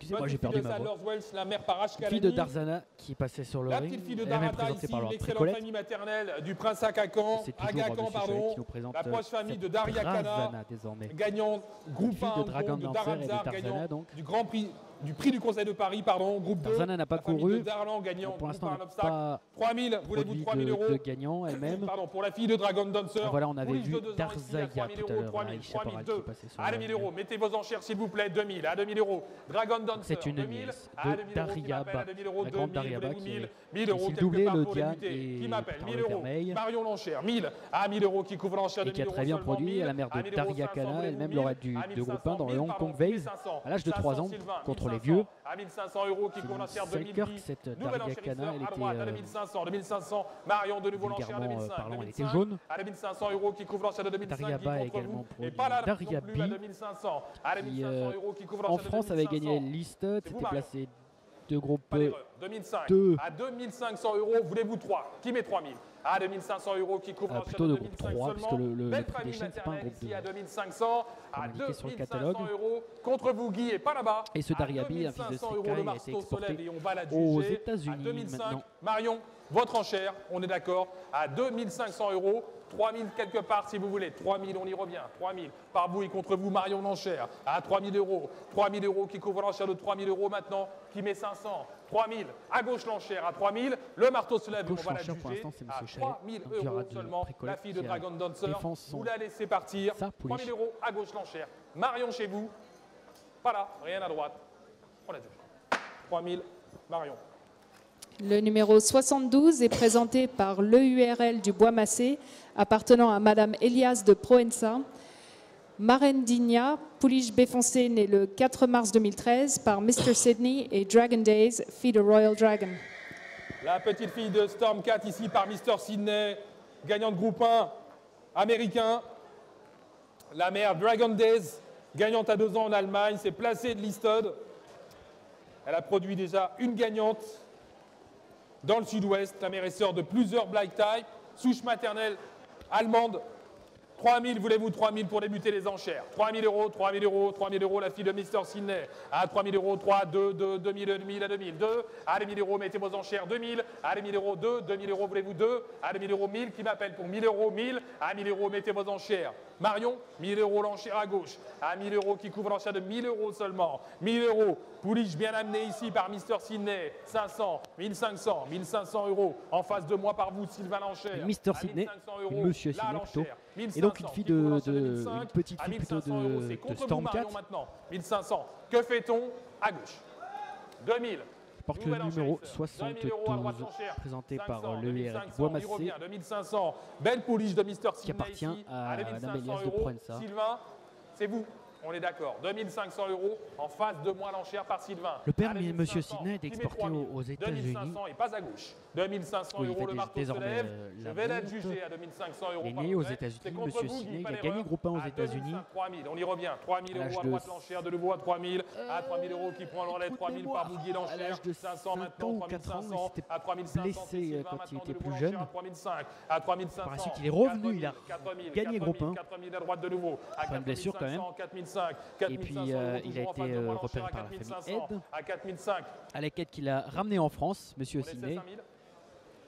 Excusez-moi, j'ai perdu fille de ma voix. Wells, la mère par fille de Darzana qui est passée sur le La ring. petite fille de Darata ici, l'excellente famille maternelle du prince Akakan, C'est toujours Agakan, pardon, qui nous présente la proche famille de Daria Kana, Drazana désormais. gagnant groupe fille 1 de Dragon de Tarzana, gagnant donc. du Grand Prix du prix du Conseil de Paris, pardon, groupe 2. Tarzana n'a pas couru. de Darlan gagnant Pour l'instant, groupe n'a 1 obstacle. pas 3000, voulez-vous produit 3000 de, euros de gagnant elle-même. <laughs> Pardon, pour la fille de Dragon Dancer. Ah, voilà, on avait vu Darzaya 3000 tout à euros, l'heure, 3000, Aïcha Paral 3002. qui passait sur À le 2000 ring. euros, mettez vos enchères s'il vous plaît, 2000, à 2000 euros. Dragon Dancer, C'est une 2000, Mills à de 2000 euros, qui Dariaba, m'appelle, à 2000 euros, la grande 2000, Dariaba voulez-vous qui 1000, est 1000 euros ici quelque doublé le pour Diane débuter. et Qui m'appelle, par 1000 le euros. Vermeil. Marion l'enchère, 1000, à 1000 euros qui couvre l'enchère de et qui a 1000 très bien produit, 1000, la mère de 1000 euros, Daria 500, Kana, elle-même 1000, lauréate du, de 1500, groupe 1 dans le 1000, Hong Kong Vase 1500, à l'âge de 3 ans 500, Sylvain, contre les 1500, vieux. À 1500 euros qui une l'enchère de Selkirk, 1010. cette Nouvelle Daria Kana, elle à était, droite, à euh, 2500, 2500. Marion de nouveau l'enchère à vulgairement, 2005. euh, parlant, elle 2005, était jaune. À 2500 euros qui couvre l'enchère de 2005. Dariaba qui a contre également produit Et pas là Daria B, 2500. À qui 2500 euh, en l'enchère France avait gagné 2500. Listot, vous, c'était Marion. placé de groupe Pas d'erreur. 2005. deux. À 2500 euros, voulez-vous 3 Qui met 3000 À 2500 euros qui couvre Ah, plutôt de groupe 2005 trois, parce que seulement. le- le- Belle le prix des famille chaînes, c'est pas un maternelle groupe ici deux. à 2500. À Comme indiqué sur le 2500 catalogue. euros. Contre vous, Guy, et pas là-bas. Et ce Dariabi, un fils de 2500 Srikai, euros, le a été exporté lève et on va la aux. États-Unis À 2005. maintenant. Marion, votre enchère, on est d'accord, à 2500 euros. 3000 quelque part si vous voulez. 3000, on y revient. 3000 par vous et contre vous, Marion l'enchère à 3000 euros. 3000 euros qui couvre l'enchère de 3000 euros maintenant, qui met 500. 3000, à gauche l'enchère à 3000. Le marteau se lève on Gauche va la juger pour l'instant, c'est à Monsieur Chalet. 3000 Donc, il y aura euros seulement. La fille de Dragon Dancer, vous la laissez partir. sa pouliche. 3000 euros à gauche l'enchère. Marion chez vous. Pas là, rien à droite. On la juge. 3000, Marion. Le numéro 72 est présenté par l'EURL du Bois Massé, appartenant à Madame Elias de Proença. Marendigna, pouliche béfoncée, née le 4 mars 2013 par Mr. Sydney et Dragon Days, fille de Royal Dragon. La petite fille de Stormcat ici par Mr. Sydney, gagnant de groupe 1 américain. La mère Dragon Days, gagnante à deux ans en Allemagne, s'est placée de Listed. Elle a produit déjà une gagnante dans le sud-ouest. La mère est sœur de plusieurs Black Type, souche maternelle allemande. 3000, voulez-vous 3000 pour débuter les enchères 3000 euros, 3000 euros, 3000 euros, la fille de Mr. Sydney. À 3000 euros, 3, 2, 2, 2000, 2000, à 2000, 2. À 2000 euros, mettez vos enchères, 2000. À 2000 euros, 2, 2000 euros, voulez-vous 2. À 2000 euros, 1000, qui m'appelle pour 1000 euros, 1000. À 1000 euros, mettez vos enchères. Marion, 1000 euros l'enchère à gauche. À 1000 euros, qui couvre l'enchère de 1000 euros seulement. 1000 euros, pouliche bien amené ici par Mr. Sydney. 500, 1500, 1500 euros. En face de moi par vous, Sylvain L'Enchère. Mr. À Sydney, 1500 euros, Monsieur Sydney plutôt. Et donc une 1500, fille de, de- 2005, une petite à fille plutôt 1500 euros, de, c'est de contre vous, Stormcat, Marion, maintenant. 1500. Que fait-on À gauche? 2000. Porte le numéro enchérisseur. 2000 euros à droite 72, l'enchère. présenté 500, par le 2500, RL Bois on y Massé. revient, 2500. Belle pouliche de. Sydney Qui appartient à 2500 Madame Elias de. Proença. Sylvain, c'est vous. On est d'accord. 2500 euros en face de moi l'enchère par Sylvain. Le père, Allez, Monsieur 2500, Sydney, est exporté 3000. aux- États-Unis. 2500 et pas à gauche. 2500 Oui, euros le marteau se lève. euh, Je vais la vente. juger à 2500 euros. Il est né aux. États-Unis, Sydney, Guy, il a gagné groupe 1 aux États-Unis. 2500, 3000, on y revient. 3000 À l'âge euros à de- droite l'enchère de nouveau à 3000. À 3000 euros qui prend le relais, Écoute 3000 mémoire, par Bouguier l'enchère. l'âge de 500 5 maintenant, ans ou 4 ans, 3500. il s'était À 3500, blessé, euh, quand il était plus jeune. À 3500. À 3500. Par la suite, il est revenu, il a 4000, gagné 4000, groupe 1. 4000 à droite de nouveau. À et puis euh, il a été euh, repéré par la famille Ed. Alec Ed qui l'a ramené en France, monsieur Sidney.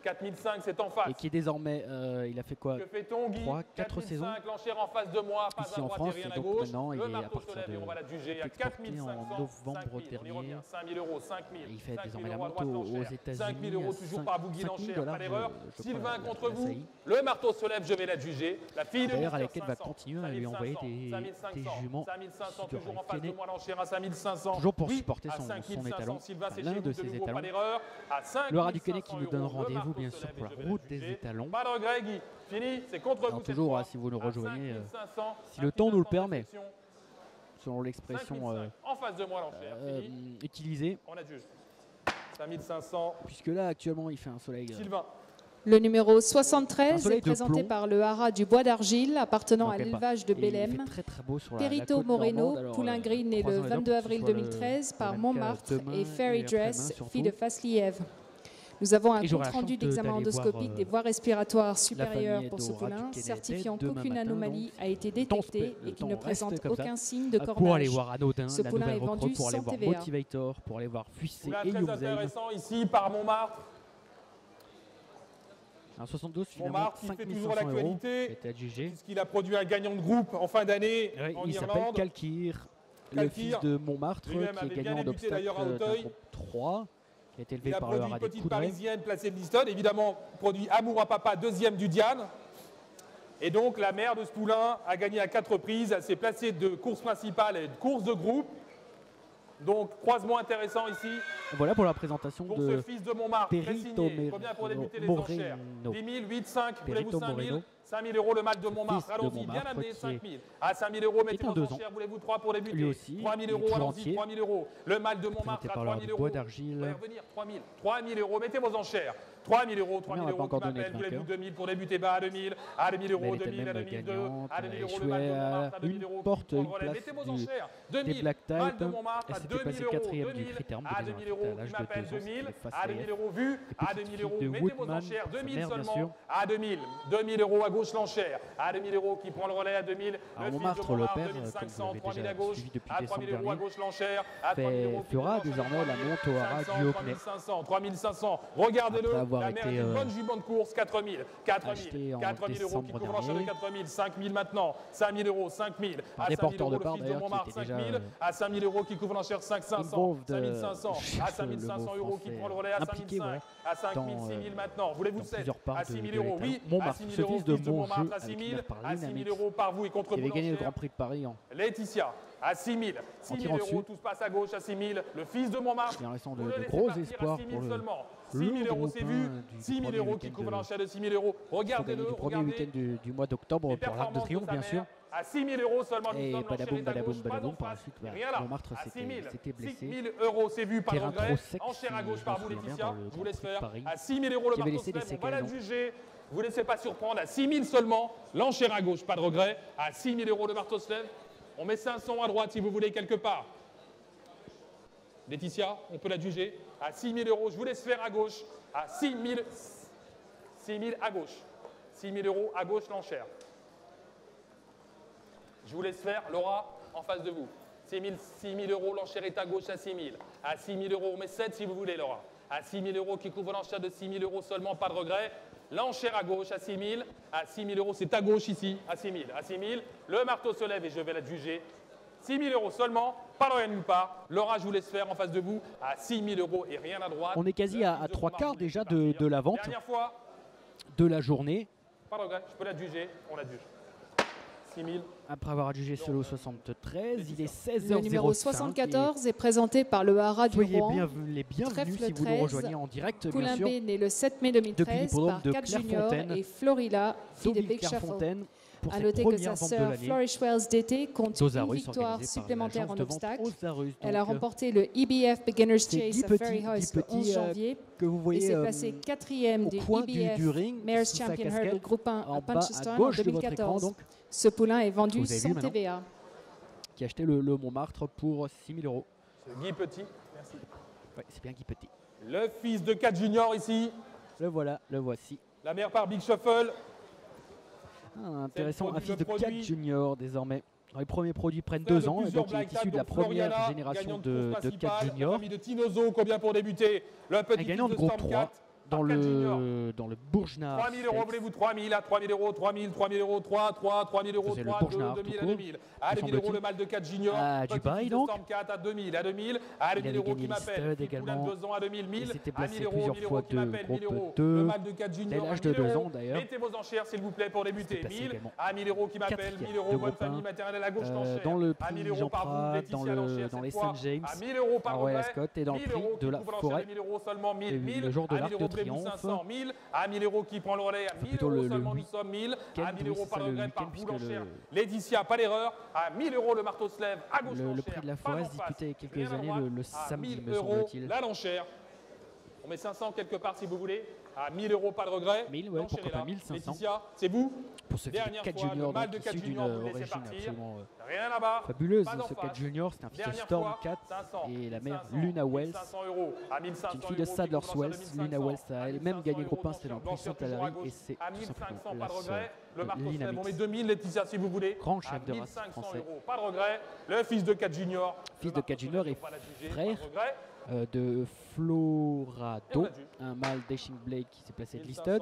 4005, c'est en face. Et qui désormais, euh, il a fait quoi Que fait-on, Guy 3, 4 saisons. l'enchère en face de moi, pas Ici à en droite France, et rien à. Donc maintenant, il est à partir de, on va la juger à 4500, en novembre 000, dernier. 5000 euros, 5000. Il fait désormais la montée aux États-Unis. 5000 euros toujours par Bouguy l'enchère, pas l'erreur. Sylvain contre vous. Le marteau se lève, je vais la juger. La fille de D'ailleurs, à laquelle va continuer à lui envoyer des juments. 5500 toujours en face de moi l'enchère à 5500. Toujours pour supporter son étalon. L'un de ses étalons. Le rat du Québec qui nous donne rendez-vous bien sûr pour la route des étalons. C'est. Toujours, hein, si vous nous rejoignez, euh, si le temps nous le permet, selon l'expression euh, euh, utilisée. Puisque là, actuellement, il fait un soleil. Le numéro 73 est présenté par le haras du bois d'argile appartenant à l'élevage de Bélem. Très, Perito Moreno, Poulain Green, né le 22 avril 2013 par Montmartre et Fairy Dress, fille de Fasliev. Nous avons un compte rendu d'examen endoscopique euh, des voies respiratoires supérieures pour ce poulain, certifiant qu'aucune anomalie a été détectée euh, et qu'il ne présente aucun signe de cornage. Pour aller voir Anodin, ce poulain est vendu pour aller voir Motivator, pour aller voir Fuissé et Très intéressant ici par Montmartre. Un 72 finalement, qui fait toujours l'actualité, puisqu'il a produit un gagnant de groupe en fin d'année ouais, Il s'appelle Kalkir, le fils de Montmartre, qui est gagnant en 3. Il élevé par produit Petite Parisienne, placée de Liston. Évidemment, produit Amour à Papa, deuxième du Diane. Et donc, la mère de ce poulain a gagné à quatre reprises. Elle s'est placée de course principale et de course de groupe. Donc, croisement intéressant ici. Voilà pour la présentation pour ce fils de Montmartre, Perito Moreno. Combien pour débuter les enchères 10 000, 8, 5, voulez-vous 5 000 5000 euros le match de Montmartre. Allons-y, bien amené, 5000. À 5000 euros, mettez-vous en cher, voulez-vous 3 pour débuter Lui aussi, 3000 euros, allons-y, 3000 euros. Le match de Montmartre à 3000 euros. Bois d'argile. 3000 euros, mettez vos enchères. 3 000 euros, 3 000 euros qui m'appellent, voulez-vous 2 000 pour débuter bas à 2 000, à 2 000 euros, 2 000, à 2 002, à 2 000 euros, le mal de Montmartre, à 2 000 euros, porte, une place mettez-moi en enchères, 2 000, mal de Montmartre, à 2 000 euros, 2 000, à 2 000 euros, qui m'appellent 2 000, à 2 000 euros, vu, à 2 000 euros, mettez-moi en enchères, 2 000 seulement, à 2 000, 2 000 euros à gauche l'enchère, à 2 000 euros qui prend le relais à 2 000, le fils de Montmartre, 2 500, 3 000 à gauche, à 3 000 euros à gauche l'enchère, à 3 000 euros, fera désormais la monte au Hara du Haut-Clé. 3 500, regardez-le, la été. Une bonne jument de course, 4 000, 4 000, 4 000 euros qui couvrent l'enchère de 4 000, 5 000 maintenant, 5 000 euros, 5 000, à 5 000 euros, le fils de Montmartre, 5 000, à 5 000 euros qui couvrent l'enchère 5 500, 5 500, à 5 500 euros qui prend le relais à 5 à 5 000, 6 000 maintenant, voulez-vous 7, à 6 000 euros, oui, à 6 000 euros, fils de Montmartre, à 6 000, à 6 euros par vous et contre vous. Il avait gagné le Grand Prix de Paris. Laetitia, à 6 000. 6 000 euros, tout se passe à gauche à 6 000. Le fils de Montmartre. Il y a de, de, de gros espoirs pour le, seulement. 6 000 euros, c'est vu. 6 000 euros qui couvre l'enchère de 6 000 euros. Regardez-le. Du premier week-end du, mois d'octobre pour l'Arc de Triomphe, bien sûr. À 6 000 euros seulement, nous et badaboum, badaboum, badaboum, par la suite, 6 000 euros, c'est vu par regret. Enchère à gauche par vous, Laetitia. Je vous laisse faire. À 6 000 euros, le marteau se On va la juger. Vous ne laissez pas surprendre. À 6 000 seulement, l'enchère à gauche, pas de regret. À 6 000 euros, le marteau se. On met 500 à droite si vous voulez quelque part. Laetitia, on peut la juger à 6 000 euros. Je vous laisse faire à gauche, à 6 000, 6 000 à gauche. 6 000 euros à gauche l'enchère. Je vous laisse faire, Laura, en face de vous. 6 000, 6 000 euros, l'enchère est à gauche à 6 000. À 6 000 euros, on met 7 si vous voulez, Laura. À 6 000 euros qui couvre l'enchère de 6 000 euros seulement, pas de regret. L'enchère à gauche à 6 000. À 6 000 euros, c'est à gauche ici, 6 000. À 6 000, le marteau se lève et je vais la juger. 6 000 euros seulement, pas loin de nulle part. L'orage vous laisse faire en face de vous à 6 000 euros et rien à droite. On est quasi à, trois quarts déjà de, hein. de, la vente. Dernière fois. De la journée. Pas je peux la juger, on la juge. 6 000. Après avoir adjugé ce lot 73, il est 16h05. Le numéro 74 et... est présenté par le Hara du Soyez Rouen. Bienvenue, les bienvenus si vous nous rejoignez en direct, Poulain bien sûr. né le 7 mai 2013 par de Cat Junior et Florilla, fille des Fontaine pour à noter que sa sœur Flourish Wells DT compte une victoire supplémentaire en obstacle. Elle a remporté le EBF Beginner's Chase à Ferry le 11 janvier que et s'est passée quatrième du EBF Mayor's Champion Hurdle Groupe 1 à Punchestown en 2014. Ce poulain est vendu sans TVA. Qui a acheté le, Montmartre pour 6 000 euros. Guy Petit, c'est bien Guy Petit. Le fils de 4 Junior ici. Le voilà, le voici. La mère par Big Shuffle. Ah, intéressant, un fils de 4 produit. juniors désormais. les premiers produits prennent deux ans, donc il est issu de la première génération de, de 4 juniors. De Tinozo, combien pour débuter? Le petit un gagnant de groupe 3 dans le, dans le Bourgenard. 3 000 euros, voulez-vous 3 000 à 3 000 euros, 3 000, 3 000 euros, 3, 3, 3 000 euros, 3, 2, 2 000 à 2 000. À 2 000 euros le mal de 4 juniors. À Dubaï donc. 4 à 2 000, à 2 000, à 2 000 euros qui m'appelle. également. 2 ans à 2 000, 1000. C'était placé plusieurs fois de groupe 2. Le mal de 4 juniors. Dès l'âge de 2 ans d'ailleurs. Mettez vos enchères s'il vous plaît pour débuter. 1000 à 1000 euros qui m'appelle. 1000 euros, bonne famille maternelle à gauche l'enchère. Dans le prix Jean Prat, dans les Saint James, à 1000 euros par Royal Scott et dans le prix de la forêt. Le jour de l'Arc de Triomphe. 1000 à 1000 euros qui prend le relais, à 1000 euros le, seulement, nous sommes 1000, à 1000 euros pas de regret par boulangère. Laetitia, pas d'erreur, à 1000 euros le marteau se lève, à gauche Le, le prix de la forêt se disputait il y a quelques années le, le samedi, me semble-t-il. La l'enchère. On met 500 quelque part si vous voulez. À 1000 euros, pas de regret. 1000, ouais, pourquoi pas 1500. Laetitia, c'est vous Pour ce 4 juniors, donc issu d'une origine absolument Rien là-bas. fabuleuse. Ce 4 junior, c'est un fils de Storm 4 et la mère Luna Wells. C'est une fille de Sadlers Wells. Luna Wells a elle-même gagné groupe 1, c'était dans Puissant Talari et c'est tout simplement la sœur de On met 2000, Laetitia, si vous voulez. Grand chef de race français. Pas de regret. Le fils de 4 junior. Fils de 4 junior et frère euh, de Florado, un mâle Dashing Blake qui s'est placé de listed.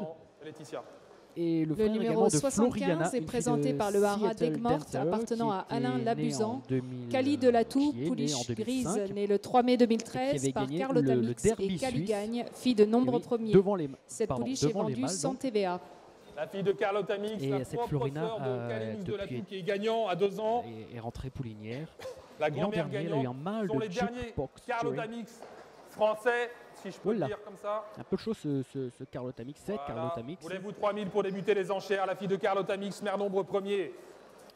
Et le, le numéro 75 est présenté par le haras d'Egmort appartenant à Alain Labuzan. Cali de Latou, pouliche grise, né le 3 mai 2013 par Carlotta Mix et Cali Gagne, fille de nombreux premiers. Cette pouliche est vendue sans TVA. La fille de Carlotta Mix, et cette Florina, euh, de Latou qui est gagnant à deux ans. Est, est rentrée poulinière. La grand-mère gagnante sont de les derniers Carlotta Mix français, si je peux le dire comme ça. Un peu chaud ce, ce, ce Carlotta Mix, c'est voilà. Carlotta Mix. Voulez-vous 3000 pour débuter les enchères La fille de Carlotta Mix, mère nombre premier.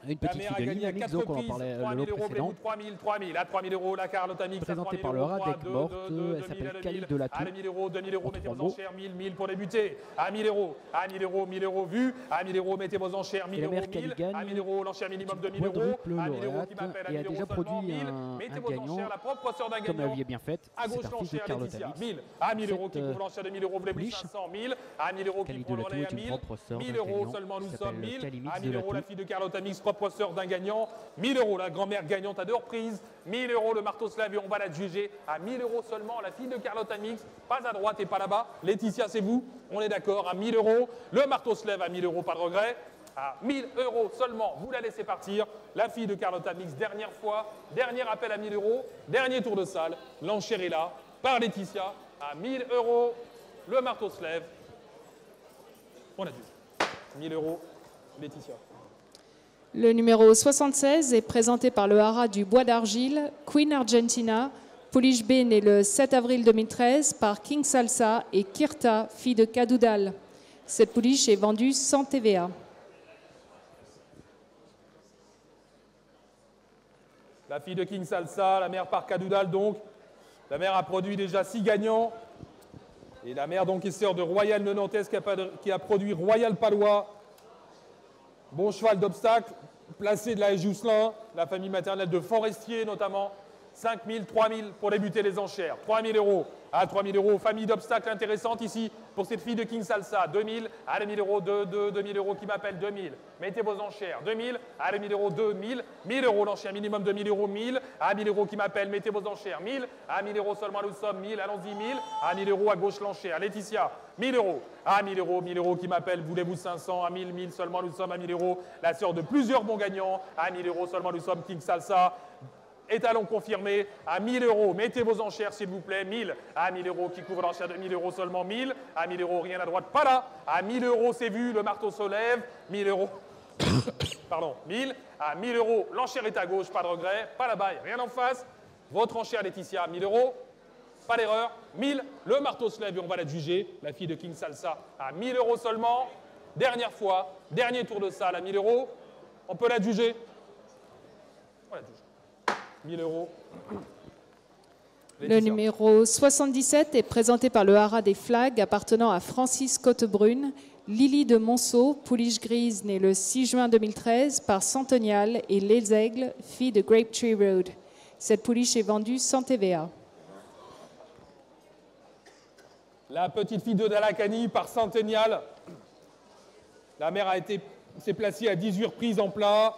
Une petite fille de donc on en parlait le lot précédent. 3000, 3000, à 3000 euros, la Carlotta Mix. Présentée par le Radec Morte, elle s'appelle Khalil de la Tour. À 2000 euros, 2000 euros, mettez vos enchères, 1000, 1000 pour débuter. À 1000 euros, à 1000 euros, 1000 euros vu. À 1000 euros, mettez vos enchères, 1000 euros, 1000. À 1000 euros, l'enchère minimum de 1000 euros. À 1000 euros qui m'appelle, à 1000 euros seulement, 1000. Mettez vos enchères, la propre sœur d'un gagnant. Comme elle est bien faite, à gauche l'enchère, Laetitia. 1000. À 1000 euros qui couvre l'enchère de 1000 euros, voulez-vous 500, 1000. À 1000 euros qui prend le relais à 1000. 1000 euros seulement, nous sommes 1000. À 1000 euros, la fille de Carlotta Mix, sœur d'un gagnant. 1000 euros la grand-mère gagnante à deux reprises, 1000 euros le marteau slave et on va la juger à 1000 euros seulement. La fille de Carlotta Mix, pas à droite et pas là-bas. Laetitia, c'est vous, on est d'accord, à 1000 euros. Le marteau slave à 1000 euros, pas de regret. À 1000 euros seulement, vous la laissez partir. La fille de Carlotta Mix, dernière fois, dernier appel à 1000 euros, dernier tour de salle. L'enchère est là, par Laetitia, à 1000 euros. Le marteau slave. On a dit. 1000 euros, Laetitia. Le numéro 76 est présenté par le haras du Bois d'Argile, Queen Argentina, Pouliche B né le 7 avril 2013 par King Salsa et Kirta, fille de Kadoudal. Cette pouliche est vendue sans TVA. La fille de King Salsa, la mère par Kadoudal donc. La mère a produit déjà six gagnants. Et la mère donc est sœur de Royal Nenantes qui a, qui a produit Royal Palois, Bon cheval d'obstacle, placé de la Jousselin, la famille maternelle de Forestier notamment. 5 000, 3 000 pour débuter les enchères. 3 000 euros. À 3 000 euros, famille d'obstacles intéressante ici pour cette fille de King Salsa. 2 000, à 2 000 euros, 2, 2, 2 000 euros qui m'appelle 2 000. Mettez vos enchères. 2 000, à 2 000 euros, 2 000. 1 000 euros l'enchère minimum, 2 000 euros, 1 000. À 1 000 euros qui m'appelle, mettez vos enchères. 1 000, à 1 000 euros seulement nous sommes 1 000. Allons-y, 1 000. À 1 000 euros à gauche l'enchère. Laetitia, 1 000 euros. À 1 000 euros, 1 000 euros qui m'appelle, voulez-vous 500 À 1 000, 1 000 seulement nous sommes à 1 000 euros. La sœur de plusieurs bons gagnants. À 1 000 euros seulement nous sommes King Salsa étalon confirmé à 1000 euros. Mettez vos enchères, s'il vous plaît. 1000 à 1000 euros qui couvre l'enchère de 1000 euros seulement. 1000 à 1000 euros, rien à droite, pas là. À 1000 euros, c'est vu, le marteau se lève. 1000 euros. <coughs> Pardon, 1000 à 1000 euros. L'enchère est à gauche, pas de regret, pas là-bas, rien en face. Votre enchère, Laetitia, 1000 euros. Pas d'erreur. 1000, le marteau se lève et on va la juger. La fille de King Salsa à 1000 euros seulement. Dernière fois, dernier tour de salle à 1000 euros. On peut la juger. On la juge. 1000 euros. Le numéro 77 est présenté par le haras des flags appartenant à Francis Côtebrune, Lily de Monceau, pouliche grise née le 6 juin 2013 par Centennial et Les Aigles, fille de Grape Tree Road. Cette pouliche est vendue sans TVA. La petite fille de Dalakani par Centennial. La mère a été s'est placée à 18 reprises en plat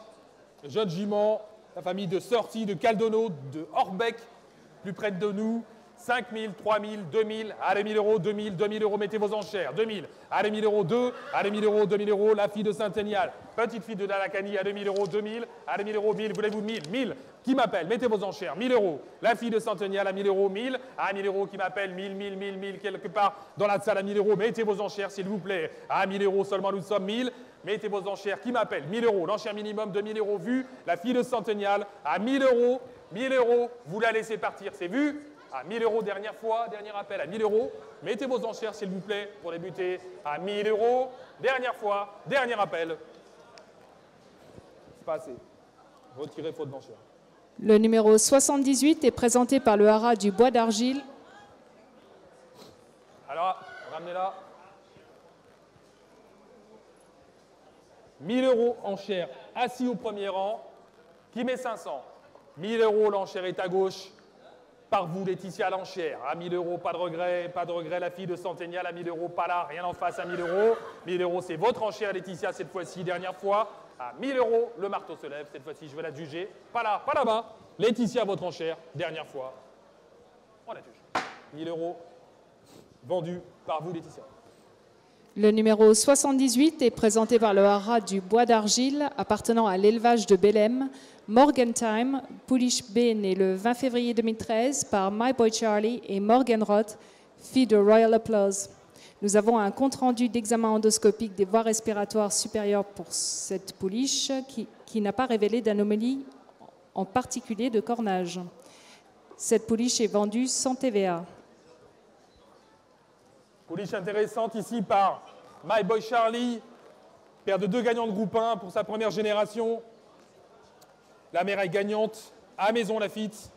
jeune jument, la famille de Sortie, de Caldono, de Orbeck, plus près de nous. 5 000, 3 000, 2 000, allez 1000 euros, 2 000, 2 000 euros, mettez vos enchères, 2 000, allez 1000 euros, 2, allez 1000 euros, 2 000 euros, la fille de Saint-Agnal, petite fille de Dalacani, à 2 000 euros, 2 000, allez 1000 euros, 1000, voulez-vous 1000, 1000, qui m'appelle, mettez vos enchères, 1000 euros, la fille de Saint-Agnal à 1000 euros, 1000, à 1000 euros qui m'appelle, 1000, 1000, 1000, 1000, quelque part dans la salle à 1000 euros, mettez vos enchères s'il vous plaît, à 1000 euros seulement nous sommes 1000, mettez vos enchères, qui m'appelle, 1000 euros, l'enchère minimum de 1000 euros vu, la fille de Saint-Agnal à 1000 euros, 1000 euros, vous la laissez partir, c'est vu à 1000 euros dernière fois, dernier appel à 1000 euros. Mettez vos enchères s'il vous plaît pour débuter à 1000 euros. Dernière fois, dernier appel. C'est pas assez. Retirez faute d'enchères. Le numéro 78 est présenté par le haras du Bois d'Argile. Alors, ramenez-la. 1000 euros enchères assis au premier rang. Qui met 500 1000 euros, l'enchère est à gauche par vous, Laetitia l'enchère. À 1000 euros, pas de regret, pas de regret. La fille de Centennial à 1000 euros, pas là, rien en face à 1000 euros. 1000 euros, c'est votre enchère, Laetitia, cette fois-ci, dernière fois. À 1000 euros, le marteau se lève. Cette fois-ci, je vais la juger. Pas là, pas là-bas. Laetitia, votre enchère, dernière fois. On la juge. 1000 euros, vendu par vous, Laetitia. Le numéro 78 est présenté par le haras du Bois d'Argile, appartenant à l'élevage de Belém. Morgan Time, pouliche B né le 20 février 2013 par My Boy Charlie et Morgan Roth, fille de Royal Applause. Nous avons un compte-rendu d'examen endoscopique des voies respiratoires supérieures pour cette pouliche qui, qui n'a pas révélé d'anomalie, en particulier de cornage. Cette pouliche est vendue sans TVA. Pouliche intéressante ici par My Boy Charlie, père de deux gagnants de groupe 1 pour sa première génération. La mère est gagnante à Maison Lafitte.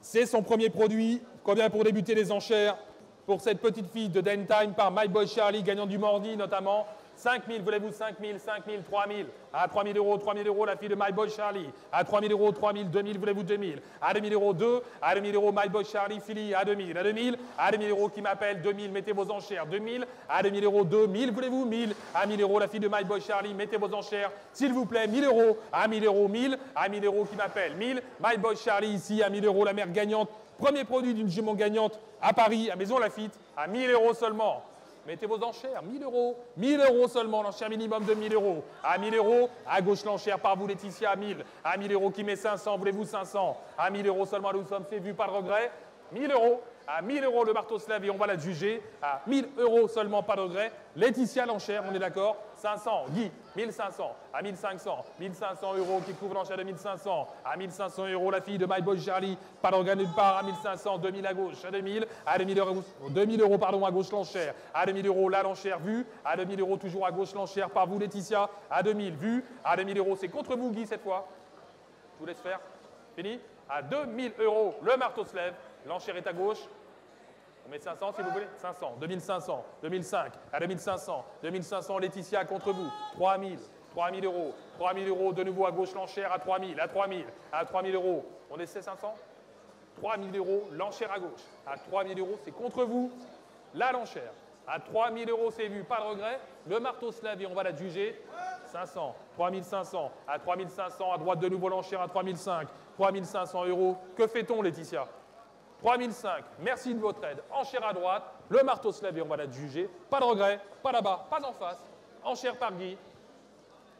C'est son premier produit. Combien pour débuter les enchères pour cette petite fille de Dentime par My Boy Charlie, gagnant du Mordi notamment 5 000, voulez-vous 5 000, 5 000, 3 000, à 3 000 euros, 3 000 euros, la fille de My Boy Charlie, à 3 000 euros, 3 000, 2 000, voulez-vous 2 000, à 2 000 euros, 2, à 2 000 euros, My Boy Charlie, Philly, à 2 000, à 2 000, à 2 000 euros qui m'appelle, 2 000, mettez vos enchères, 2 000, à 2 000 euros, 2 000, voulez-vous 1000, à 1000 euros, la fille de My Boy Charlie, mettez vos enchères, s'il vous plaît, 1000 euros, à 1000 euros, 1000, à 1000 euros qui m'appelle, 1000, My Boy Charlie ici, à 1000 euros, la mère gagnante, premier produit d'une jument gagnante à Paris, à Maison Lafitte, à 1000 euros seulement. Mettez vos enchères, 1000 euros. 1000 euros seulement, l'enchère minimum de 1000 euros. À 1000 euros, à gauche l'enchère par vous, Laetitia, à 1000. À 1000 euros qui met 500, voulez-vous 500 À 1000 euros seulement, nous sommes fait vu, pas de regret. 1000 euros. À 1000 euros le marteau se lève et on va la juger. À 1000 euros seulement, pas de regret. Laetitia l'enchère, on est d'accord 500. Guy, 1500. À 1500. 1500 euros qui couvre l'enchère de 1500. À 1500 euros, la fille de My Boy Charlie. Pas de regret nulle part. À 1500. 2000 à gauche. À 2000. À 2000 euros, 2000 euros pardon, à gauche l'enchère. À 2000 euros, là l'enchère vue. À 2000 euros, toujours à gauche l'enchère par vous, Laetitia. À 2000 vue. À 2000 euros, c'est contre vous, Guy, cette fois. Je vous laisse faire. Fini À 2000 euros, le marteau se lève. L'enchère est à gauche. On met 500 si vous voulez 500, 2500, 2005, à 2500, 2500 Laetitia contre vous, 3000, 3000 euros, 3000 euros de nouveau à gauche l'enchère à 3000, à 3000, à 3000 euros. On essaie 500 3000 euros, l'enchère à gauche. À 3000 euros, c'est contre vous, la l'enchère. À 3000 euros, c'est vu, pas de regret. Le marteau se lève et on va la juger. 500, 3500, à 3500, à droite de nouveau l'enchère à 3005, 3500 euros. Que fait-on, Laetitia 3005, merci de votre aide. Enchère à droite, le marteau se lève et on va la juger. Pas de regret, pas là-bas, pas en face. Enchère par Guy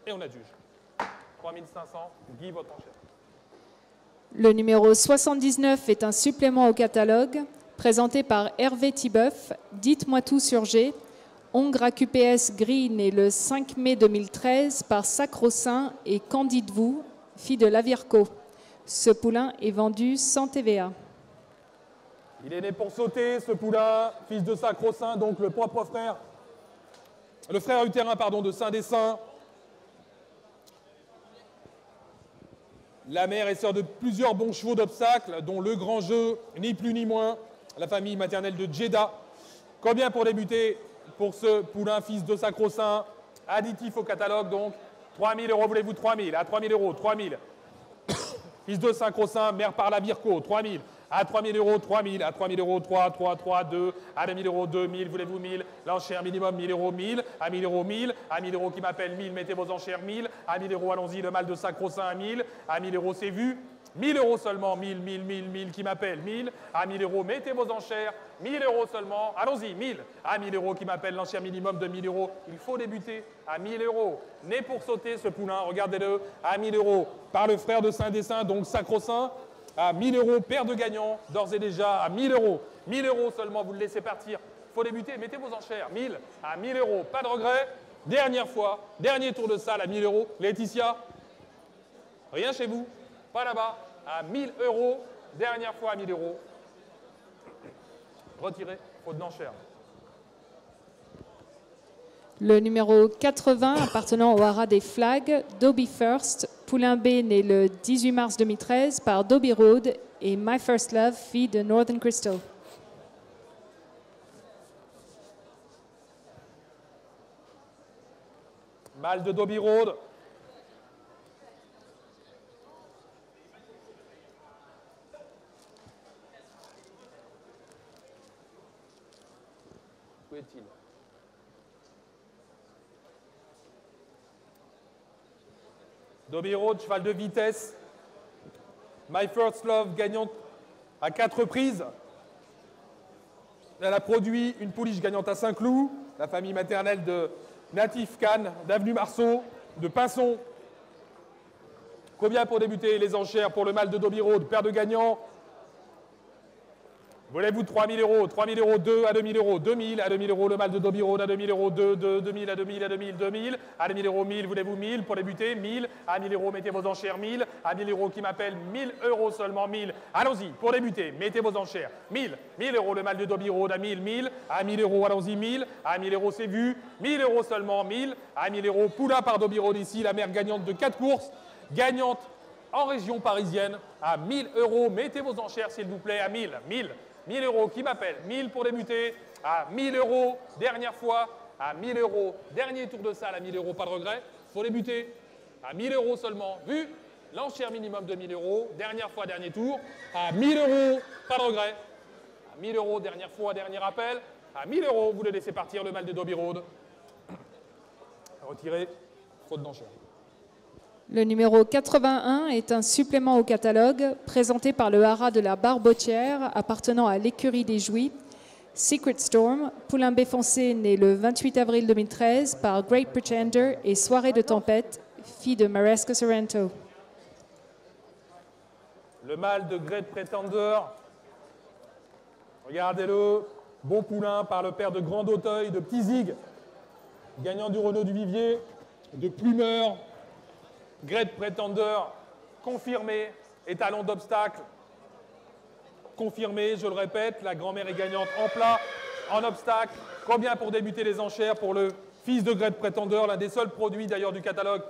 et on la juge. 3500, Guy, votre enchère. Le numéro 79 est un supplément au catalogue présenté par Hervé Tibeuf. Dites-moi tout sur G. Hongre AQPS gris né le 5 mai 2013 par Sacro-Saint et Candide Vous, fille de Lavirco. Ce poulain est vendu sans TVA. Il est né pour sauter, ce poulain, fils de Sacro-Saint, donc le propre frère, le frère utérin, pardon, de Saint-Dessin. La mère est sœur de plusieurs bons chevaux d'obstacles, dont le grand jeu, ni plus ni moins, la famille maternelle de Jeddah. Combien pour débuter pour ce poulain, fils de Sacro-Saint? Additif au catalogue, donc 3000 euros, voulez-vous 3000 À 3000 euros, 3000. <coughs> fils de Sacro-Saint, mère par la Birco, 3000 à 3000 euros, 3000, à 3000 euros, 3, 3, 3, 2, à 2000 euros, 2000, voulez-vous 1000, l'enchère minimum 1000 euros, 1000, à 1000 euros, 1000, à 1000 euros qui m'appelle 1000, mettez vos enchères 1000, à 1000 euros, allons-y, le mal de sacro-saint à 1000, à 1000 euros, c'est vu, 1000 euros seulement, 1000, 1000, 1000, 1000 qui m'appelle, 1000, à 1000 euros, mettez vos enchères, 1000 euros seulement, allons-y, 1000, à 1000 euros qui m'appelle l'enchère minimum de 1000 euros, il faut débuter à 1000 euros, né pour sauter ce poulain, regardez-le, à 1000 euros, par le frère de Saint-Dessin, donc sacro-saint, à 1000 euros, paire de gagnants, d'ores et déjà à 1000 euros. 1000 euros seulement, vous le laissez partir. Faut débuter, mettez vos enchères. 1000 à 1000 euros, pas de regret. Dernière fois, dernier tour de salle à 1000 euros. Laetitia, rien chez vous, pas là-bas, à 1000 euros. Dernière fois à 1000 euros. Retirez, faute d'enchères. Le numéro 80 appartenant au haras des flags, Dobie First, Poulain B né le 18 mars 2013 par Dobie Road et My First Love, fille de Northern Crystal. Mal de Dobie Road. Où est-il Dobby Road, cheval de vitesse. My First Love, gagnante à quatre reprises. Elle a produit une pouliche gagnante à Saint-Cloud, la famille maternelle de Natif Cannes, d'Avenue Marceau, de Pinson. Combien pour débuter les enchères pour le mal de Dobby Road, paire de gagnants Voulez-vous 3000 euros 3000 euros, 2 à 2000 euros, 2000 à 2000 euros, le mal de Dobby Road à 2000 euros, 2, 2, 2000 à 2000 à 2000, 2000 à 2000 euros, 1000, voulez-vous 1000 pour débuter 1000 à 1000 euros, mettez vos enchères 1000 à 1000 euros qui m'appelle 1000 euros seulement 1000. Allons-y, pour débuter, mettez vos enchères 1000, 1000 euros, le mal de Dobby Road à 1000, 1000 à 1000 euros, allons-y 1000 à 1000 euros, c'est vu 1000 euros seulement 1000 à 1000 euros, Poula par Dobby Road ici, la mère gagnante de 4 courses, gagnante en région parisienne à 1000 euros, mettez vos enchères s'il vous plaît à 1000, 1000. 1000 euros, qui m'appelle. 1000 pour débuter, à 1000 euros, dernière fois, à 1000 euros, dernier tour de salle à 1000 euros, pas de regret, faut débuter, à 1000 euros seulement, vu, l'enchère minimum de 1000 euros, dernière fois, dernier tour, à 1000 euros, pas de regret, à 1000 euros, dernière fois, dernier appel, à 1000 euros, vous le laissez partir, le mal de Dobby Road, retiré, faute d'enchère. Le numéro 81 est un supplément au catalogue présenté par le haras de la Barbotière appartenant à l'écurie des Jouy. Secret Storm, poulain B foncé né le 28 avril 2013 par Great Pretender et Soirée de tempête, fille de Maresca Sorrento. Le mâle de Great Pretender, regardez-le, bon poulain par le père de Grand Auteuil, de Petit Zig, gagnant du Renault du Vivier, de Plumeur, Great Pretender, confirmé, étalon d'obstacle, confirmé, je le répète, la grand-mère est gagnante en plat, en obstacle. Combien pour débuter les enchères pour le fils de Great Pretender, l'un des seuls produits d'ailleurs du catalogue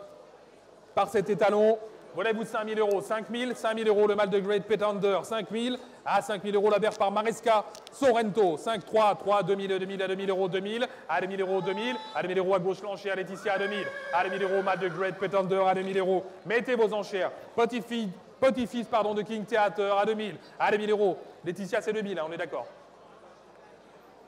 par cet étalon? Voulez-vous 5 000 euros? 5 000, 5 000 euros le mal de Great Pretender, 5 000. À 5 000 euros la berge par Maresca. Sorrento, 5 3 3 2 000, 2 000 à 2 000 euros 2 000, à 2 000 euros 2 000, à 2 000 euros à gauche Lancher, à Laetitia à 2 000, à 2 000 euros mal de Great Pretender à 2 000 euros. Mettez vos enchères. Petit-fils de King Theater à 2 000, à 2 000 euros. Laetitia c'est 2 000, hein, on est d'accord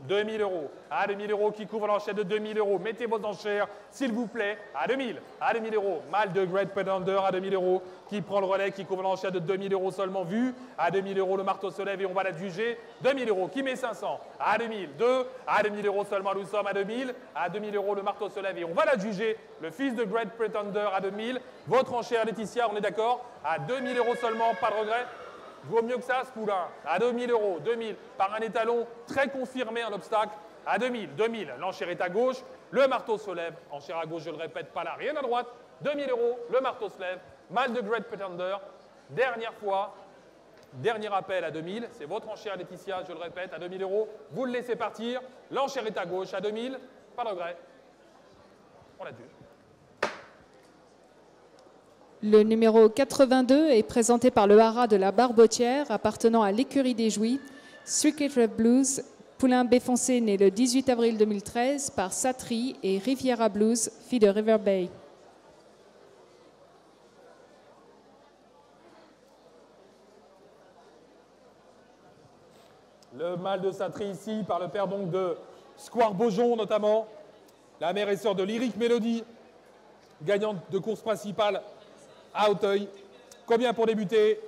2000 euros. À 2000 euros qui couvre l'enchère de 2000 euros. Mettez vos enchères, s'il vous plaît, à 2000. À 2000 euros. Mal de Great Pretender à 2000 euros qui prend le relais, qui couvre l'enchère de 2000 euros seulement vu. À 2000 euros, le marteau se lève et on va la juger. 2000 euros. Qui met 500 À 2000. 2. À 2000 euros seulement, nous sommes à 2000. À 2000 euros, le marteau se lève et on va la juger. Le fils de Great Pretender à 2000. Votre enchère, Laetitia, on est d'accord À 2000 euros seulement, pas de regret vaut mieux que ça, ce poulain. À 2000 euros, 2000, par un étalon très confirmé en obstacle. À 2000, 2000, l'enchère est à gauche, le marteau se lève, enchère à gauche, je le répète pas là, rien à droite. 2000 euros, le marteau se lève, mal de Great Pretender. Dernière fois, dernier appel à 2000, c'est votre enchère Laetitia, je le répète, à 2000 euros. Vous le laissez partir, l'enchère est à gauche, à 2000, pas de regret. On la juge. Le numéro 82 est présenté par le haras de la Barbotière appartenant à l'écurie des Jouy, Secret Red Blues, Poulain Béfoncé né le 18 avril 2013 par Satri et Riviera Blues, fille de River Bay. mâle de Satri ici, par le père donc de Square Beaujon notamment, la mère et sœur de Lyric Mélodie, gagnante de course principale à Auteuil. Combien pour débuter?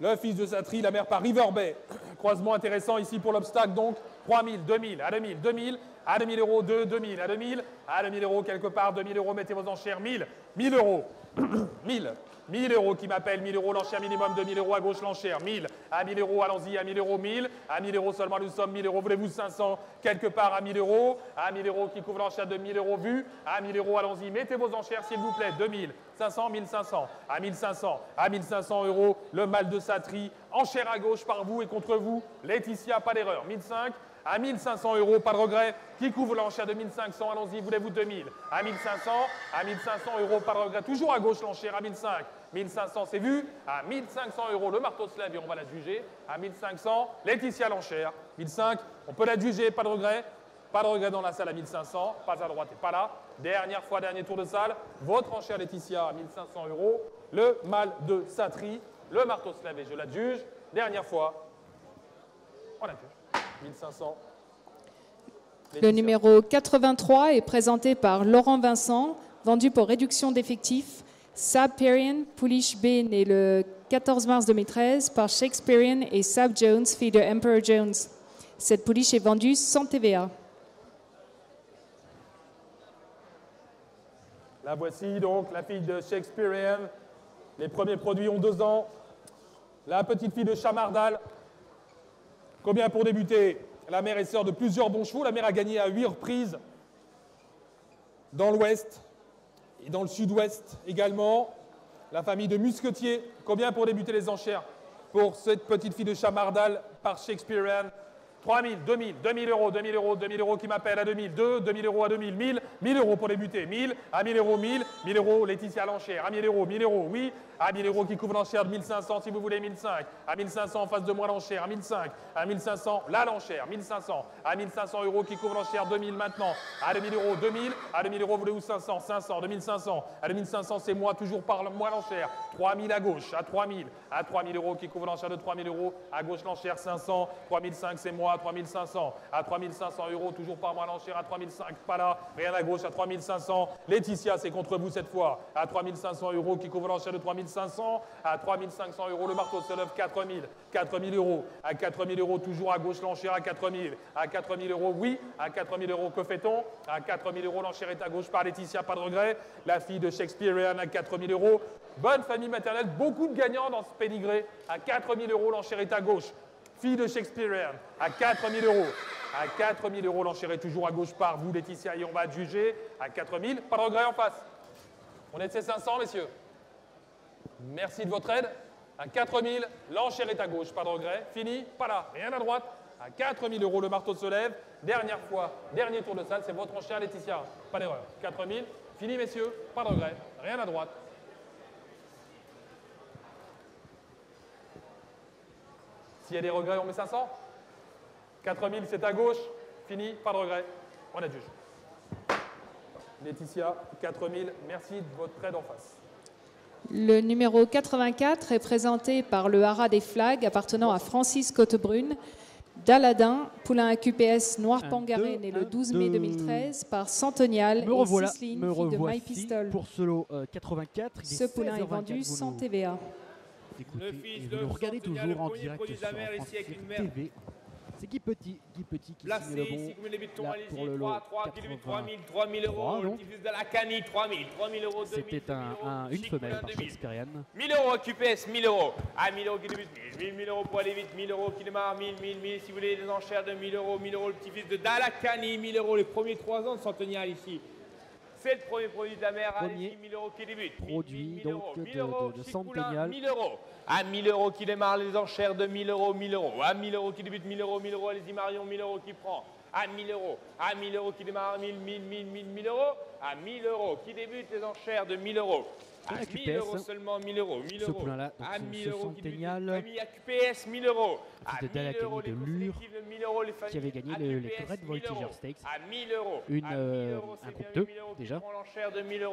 Le fils de Satri, la mère par River Bay. <clears throat> Croisement intéressant ici pour l'obstacle donc. 3000, 2000, à 2000, 2000, à 2000 euros, 2, 2000, à 2000, à 2000 euros quelque part, 2000 euros, mettez vos enchères, 1000, 1000 euros, <coughs> 1000, 1000 euros qui m'appelle, 1000 euros l'enchère minimum, 2000 euros à gauche l'enchère, 1000, à 1000 euros, allons-y, à 1000 euros, 1000, à 1000 euros seulement nous sommes, 1000 euros, voulez-vous 500, quelque part à 1000 euros, à 1000 euros qui couvre l'enchère de 1000 euros vu, à 1000 euros, allons-y, mettez vos enchères s'il vous plaît, 2000, 500, 1500, à 1500, à 1500 euros, le mal de Satri, enchère à gauche par vous et contre vous, Laetitia, pas d'erreur, 1005, à 1500 euros, pas de regret. Qui couvre l'enchère de 1500 Allons-y, voulez-vous 2000 À 1500, à 1500 euros, pas de regret. Toujours à gauche l'enchère, à 1500. 1500, c'est vu. À 1500 euros, le marteau se lève et on va la juger. À 1500, Laetitia l'enchère. 1005, on peut la juger, pas de regret. Pas de regret dans la salle à 1500, pas à droite et pas là. Dernière fois, dernier tour de salle. Votre enchère Laetitia à 1500 euros. Le mal de Satri, le marteau se lève et je la juge. Dernière fois, on la juge. 1500. Le numéro 83 est présenté par Laurent Vincent, vendu pour réduction d'effectifs. Sab Perrion, Pouliche B, né le 14 mars 2013 par Shakespearean et Sab Jones, fille de Emperor Jones. Cette pouliche est vendue sans TVA. La voici donc, la fille de Shakespearean. Les premiers produits ont deux ans. La petite fille de Chamardal, Combien pour débuter La mère est sœur de plusieurs bons chevaux. La mère a gagné à huit reprises dans l'ouest et dans le sud-ouest également. La famille de Musquetier. Combien pour débuter les enchères pour cette petite fille de Chamardal par Shakespearean 3000, 2000, 2000 euros, 2000 euros, 2000 euros qui m'appelle à 2000, 2, 2000 euros à 2000, 1000, 1000 euros pour débuter, 1000, à 1000 euros, 1000, 1000 euros, Laetitia à l'enchère, à 1000 euros, 1000 euros, oui, à 1000 euros qui couvre l'enchère de 1500 si vous voulez 1005, à 1500 en face de moi l'enchère, à 1005, à 1500 là l'enchère, 1500, à 1500 euros qui couvre l'enchère 2000 maintenant, à 2000 euros, 2000, à 2000 euros voulez-vous 500, 500, 2500, à 2500 c'est moi toujours par moi l'enchère, 3000 à gauche, à 3000, à 3000 euros qui couvre l'enchère de 3000 euros, à gauche l'enchère 500, 3005 c'est moi, 3500, à 3500 euros toujours par moi l'enchère, à 3005 pas là, rien à gauche, à 3500, Laetitia c'est contre vous cette fois, à 3500 euros qui couvre l'enchère de 3500, 500 à 3500 euros. Le marteau se lève 4000, 4000 euros. À 4000 euros, toujours à gauche, l'enchère à 4000. À 4000 euros, oui. À 4000 euros, que fait-on? À 4000 euros, l'enchère est à gauche par Laetitia, pas de regret. La fille de Shakespearean à 4000 euros. Bonne famille maternelle, beaucoup de gagnants dans ce pénigré. À 4000 euros, l'enchère est à gauche. Fille de Shakespearean à 4000 euros. À 4000 euros, l'enchère est toujours à gauche par vous, Laetitia, et on va juger à 4000. Pas de regret en face. On est de ces 500, messieurs Merci de votre aide. À 4000, l'enchère est à gauche, pas de regret. Fini, pas là, rien à droite. À 4000 euros, le marteau se lève. Dernière fois, dernier tour de salle, c'est votre enchère, Laetitia. Pas d'erreur. 4000, fini, messieurs, pas de regret, rien à droite. S'il y a des regrets, on met 500. 4000, c'est à gauche. Fini, pas de regret. On a juge. Laetitia, 4000, merci de votre aide en face. Le numéro 84 est présenté par le haras des flags appartenant à Francis Côtebrune, d'Aladin, poulain à QPS Noir Pangaré, né le 12 mai 2013, par Santonial me revoilà, et me fille de My Pistol. Pour ce lot 84, Ce poulain est vendu sans TVA. Écoutez, et vous le regardez toujours en direct sur France TV. C'est Guy Petit, Guy Petit qui Placé, signe le bon là, pour le lot 3, 3, qui débute 3000, 83, 3000 euros, le fils de la Cani, 3000, 3000 euros, 2000, C'était un, 2000 euros, un- une femelle par 2000. Shakespearean. 1000 euros à QPS, 1000 euros. À 1000 euros qui débute, 1000, 1000, 1000 euros pour aller vite, 1000 euros qui démarre, 1000, 1000, 1000. Si vous voulez des enchères de 1000 euros, 1000 euros, le petit-fils de Dalakani, 1000 euros, les premiers 3 ans de Centennial ici. C'est le premier produit de la mer, Premier allez-y, 1000 euros qui débute. 1000, produit, 1000 donc, euros, de- 1000 euros, de- de Chic Poulain, Centennial. 1000 euros. À 1000 euros qui démarre les enchères de 1000 euros, 1000 euros. À 1000 euros qui débute, 1000 euros, 1000 euros, allez-y Marion, 1000 euros qui prend. À 1000 euros. À 1000 euros qui démarre, 1000, 1000, 1000, 1000, 1000 euros. À 1000 euros qui débute les enchères de 1000 euros. La QPS. 1000 euros seulement, 1000 euros. 1000 ce poulain-là, à 1000 euros. Centennial. QPS, 1000 euros. À de Dalakani de Lure, qui avait gagné le, les Red Voltiger Stakes. À 1000 euros. Une, euh, un groupe 2 déjà.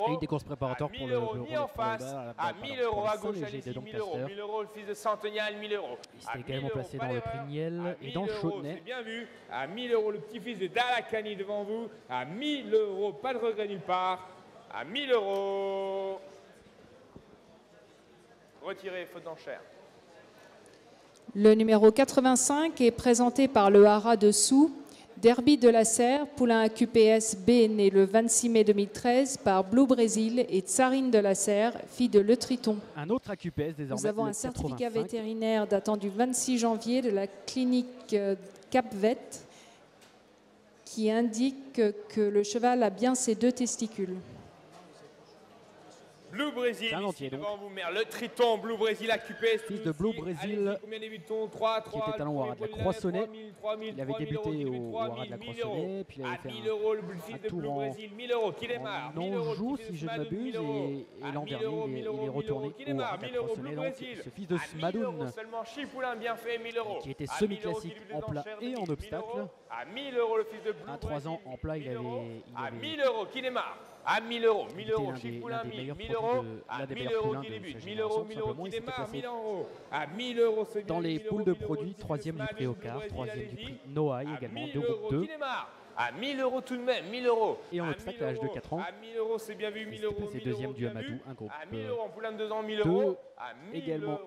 Et une des courses préparatoires pour le, ni en face. À 1000 euros à gauche, allez 1000 euros. 1000 euros, le fils de Centennial, 1000 euros. Il s'était également placé dans le prix Niel et dans Chaudenay. bien vu. À 1000 euros, le petit-fils de Dalakani devant vous. À 1000 euros, pas de regret nulle part. À 1000 euros. Retiré, faute d'enchère. Le numéro 85 est présenté par le Hara dessous. Derby de la Serre, poulain à QPS B né le 26 mai 2013 par Blue Brésil et Tsarine de la Serre, fille de Le Triton. Un autre AQPS désormais. Nous avons un certificat vétérinaire datant du 26 janvier de la clinique euh, Capvet qui indique que le cheval a bien ses deux testicules. Blue Brésil, ici devant vous, mère. Le Triton, Blue Brésil, AQPS. Fils de Blue Brésil, combien qui était talent au Haras de la Croissonnée. Il avait débuté au Haras de la Croissonnée, puis il avait fait un, euros, le fils de Blue Brésil, 1000 euros, qui démarre. Non, joue si je ne m'abuse, et, l'an dernier, il, est retourné au Haras de la Croissonnée. Donc, ce fils de Smadoun, qui était semi-classique en plat et en obstacle. À 1000 euros, le fils de Blue À 3 ans en plat, il avait... À 1000 euros, qui démarre à 1000 euros, 1000 euros, Chipoulin 1000, 1000 euros, à 1000 euros qui débute, 1000 euros, 1000 euros qui démarre, 1000 euros, à 1000 euros, c'est Dans les poules de produits, troisième du prix Ocar, troisième du prix Noailles également, deux groupes 2. À 1000 euros tout de même, 1000 euros. Et en obstacle à l'âge de 4 ans. À 1000 euros, c'est bien vu, 1000 euros. C'est deuxième du Amadou, un groupe. À 1000 euros en poulain de 2 ans, 1000 euros. également.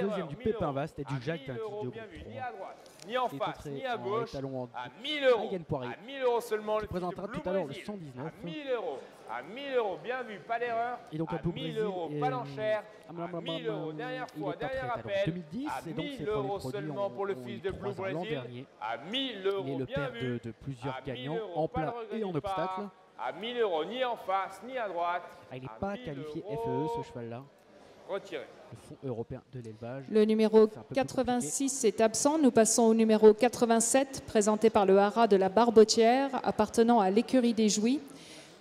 Deuxième du Pépin Vaste et du Jacques Tinti de groupe 3 ni en face, ni à gauche, à 1000 euros. À 1000 euros seulement. le présentera tout à l'heure le 119. À 1000 euros. À 1000 euros, bien vu, pas d'erreur. Et donc à 1000 euros, pas d'enchère. À 1000 euros, dernière fois, dernier appel. 2010, à 1000 euros seulement pour le fils de Blue Brésil. À 1000 euros, Il est le père de, de plusieurs gagnants en plat et en obstacle. À 1000 euros, ni en face, ni à droite. Ah, il n'est pas qualifié FEE ce cheval-là. Retiré. Le Fonds européen de l'élevage. Le numéro 86 est absent. Nous passons au numéro 87, présenté par le Haras de la Barbotière, appartenant à l'écurie des Jouy.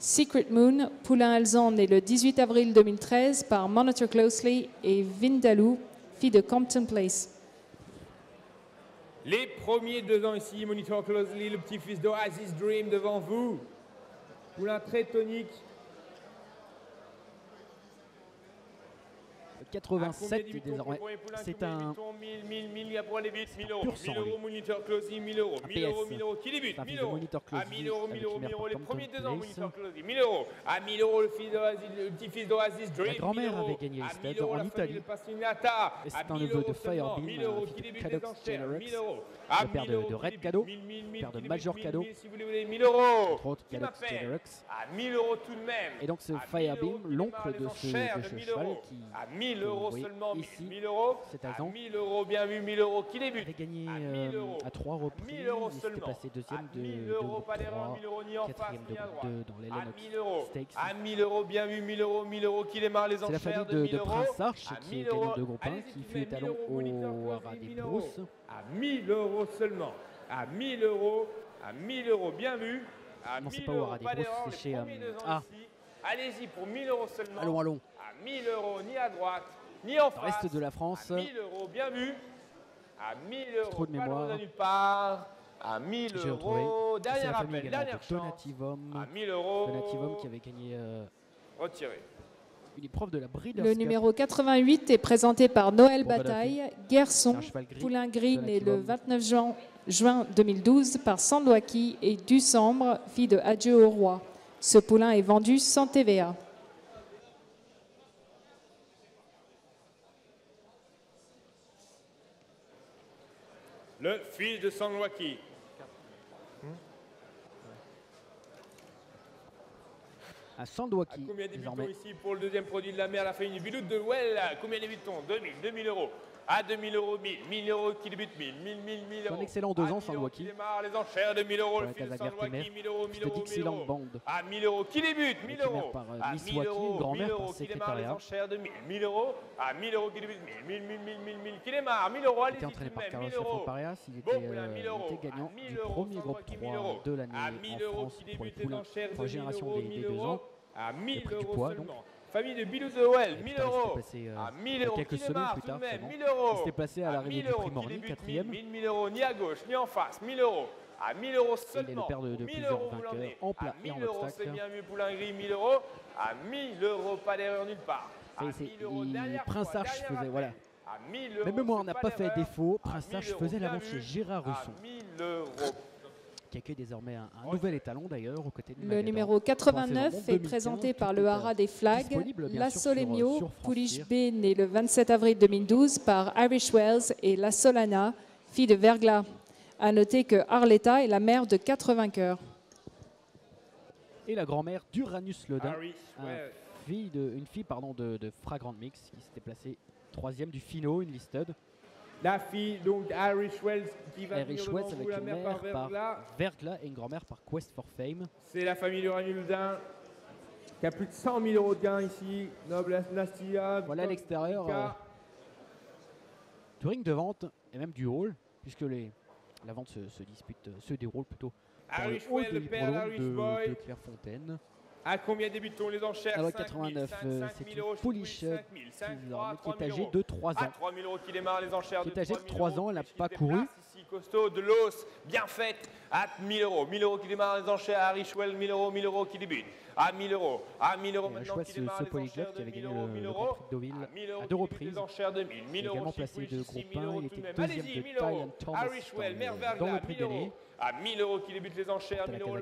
Secret Moon, Poulain Alzan, né le 18 avril 2013 par Monitor Closely et Vindaloo, fille de Compton Place. Les premiers deux ans ici, Monitor Closely, le petit-fils d'Oasis Dream devant vous. Poulain très tonique, 87 désormais. C'est un pur sang. 1000 euros, 1000 euros, 1000 euros, qui débute 1000 euros, à 1000 euros, 1000 euros, 1000 euros, les premiers deux ans, Monitor Closy, 1000 euros, à 1000 euros, le petit-fils d'Oasis Dream, La grand-mère avait gagné le stade en Italie. Et c'est un neveu de Firebeam, Cadox Generux, le père de, Red Cadeau, le père de Major Cadeau, entre autres Cadox Generux. À 1000 euros tout de même. Et donc ce Firebeam, l'oncle de ce cheval qui 1000 euros seulement, ici, 1000 euros. C'est à 1000 euros, bien vu, 1000 euros qui débute. Il a gagné euh, à trois reprises. 1000 euros seulement. passé deuxième de, de groupe 3, quatrième de groupe 2 dans les Lennox Stakes. À 1000 euros, bien vu, 1000 euros, 1000 euros qui démarre les enchères C'est la famille de, de Prince Arch qui est gagnant de groupe 1, qui fait talon au Haras des Brousses. À 1000 euros seulement. À 1000 euros, à 1000 euros, bien vu. non, c'est pas au Haras des Brousses, c'est chez... Euh, ah. Allez-y pour 1000 euros seulement. Allons, allons. À 1000 euros, ni à droite, ni en face. Reste de la France. À 1000 euros, bien vu. À 1000 euros, Trop de mémoire. pas de nulle part. À 1000 euros, dernière appel, dernière chance. Donativum. À 1000 euros. Donativum qui avait gagné euh, retiré. une épreuve de la Breeders' Le numéro 88 est présenté par Noël Bataille, Guerson, Poulain Gris, né le 29 juin, juin 2012 par Sandwaki et Ducembre, fille de Adieu au roi. Ce poulain est vendu sans TVA. Le fils de Sandwaki. À Sandwaki. combien débutons ici pour le deuxième produit de la mer, la famille Biloute de Well? Combien débutons 2000, 2000 euros à 2000 euros, 1000, 1000 euros qui débute 1000, 1000, 1000, 1000 euros. un excellent deux ans, Sandwaki. démarre les enchères de 1000 euros, le fil de Sandwaki, 1000 euros, 1000 euros, 1000 euros. Band. À 1000 euros qui débute, 1000 euros. Par, euh, à 1000 euros, grand-mère par qui démarre les enchères de 1000, 1000 euros. À 1000 euros qui débute 1000, 1000, 1000, 1000, 1000, 1000 qui démarre, 1000 euros, allez-y tout de même, 1000 euros. Parias, il était, euh, il était gagnant du premier groupe 3 de l'année en France pour les première génération des deux ans. À 1000 euros seulement. Famille de Bilou de OL, 1000 putain, il euros. passé, euh, À 1000 il y a euros. quelques semaines plus tout tard, de même, c'est bon. 1000 euros. Il s'était placé à l'arrivée 1000 du prix Morning, débute quatrième. 1000, 1000 euros, ni à gauche, ni en face, 1000 euros. À 1000 euros il est le seulement. père de- de 1000 plusieurs vainqueurs en plat et en 1000 euros, c'est bien vu, Poulain Gris, 1000 euros. À 1000 euros, pas d'erreur nulle part. À Ça y est, c'est- 1000 euros, dernière Prince dernier faisait, voilà. À 1000 euros, Même moi, on n'a pas fait défaut. Prince 1000 euros, faisait vu. chez Gérard Russon, À 1000 euros. Qui accueille désormais un, un nouvel étalon d'ailleurs aux côtés de Le numéro 89 saison est 2015, présenté par le est, Haras des Flags, la euh, Solemio, France pouliche. B née le 27 avril 2012 par Irish Wells et la Solana, fille de Verglas. À noter que Arletta est la mère de quatre vainqueurs. Et la grand-mère d'Uranus Lodin, un fille de, une fille pardon, de, de Fragrant Mix qui s'était placée troisième du Fino, une listed. La fille, donc Irish Wells, qui va Irish venir Wells avec vous, la une mère mère par. Verglas et une grand-mère par Quest for Fame. C'est la famille de Ranuldan qui a plus de 100 000 euros de gains ici. Noble Nastia. Voilà à l'extérieur. euh, touring de vente et même du hall, puisque les, la vente se, se dispute, euh, se déroule plutôt Irish hall Well, de le père de, Boy. de Clairefontaine. À combien débutons les enchères? Alors 5 89, 000, euh, 5 c'est 000 une euros, pouliche 5 000, 5 désormais, qui 3 est 000 âgée de 3 À ans. 3 000 euros qui démarre les enchères Qui est âgée de 3 000 3 ans, elle n'a pas couru. Ici, costaud, de l'os, bien faite, à 1000 euros. 1000 euros qui démarre les enchères à Richwell, 1000 euros, 1000 euros qui débute. À 1000 euros, à 1000 euros Et maintenant choix qui ce, ce polyglotte qui avait 1000 gagné euros, le, 1000 le euros. Grand Prix de Deauville À 1000 euros à qui deux reprises. De 1000, 1000 Il euros également placé de 6 000 groupe 1, euros il était deuxième de 1000 euros. Diane Thomas dans le- Verglas, dans le prix 1000 euros. gagné. À 1000 euros qui débute les enchères, C'était la 1000 euros la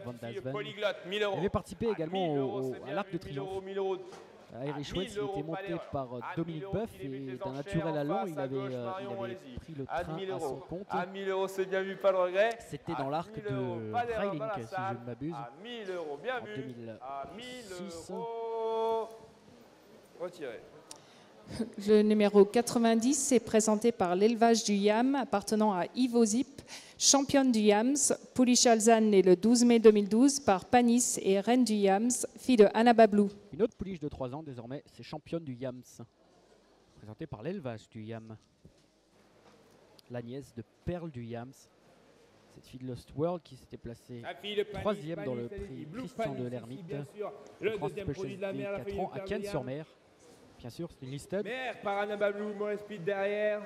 petite polyglotte, 1000 euros. Il avait participé également 1000 au- euros, au- c'est à l'Arc de 1000 euros, Triomphe. 1000 euros. À Irish À Wells, 1000 il était monté par euh, Dominique 1000 euros Boeuf et d'un naturel allant, il à avait, gauche, euh, Marion, il avait pris le À train 1000 à son compte. À 1000 euros, c'est bien vu, pas de regret. C'était dans l'arc 1000 de Freilink, si je ne m'abuse. À 1000 euros, bien En vu. 2006. À 1000 euros. Retiré. Le numéro 90 est présenté par l'élevage du Yam appartenant à Ivo Zip, championne du Yams, pouliche Alzane née le 12 mai 2012 par Panis et reine du Yams, fille de Anna Bablou. Une autre pouliche de 3 ans désormais, c'est championne du Yams, présentée par l'élevage du Yam. La nièce de Perle du Yams, cette fille de Lost World qui s'était placée troisième dans le prix Christian Panis de l'Ermite. bien sûr. Le deuxième produit de la mer, la 4 famille ans à Cannes-sur-Mer. Bien sûr, c'est une listed. Mère par Anna Bablou, derrière.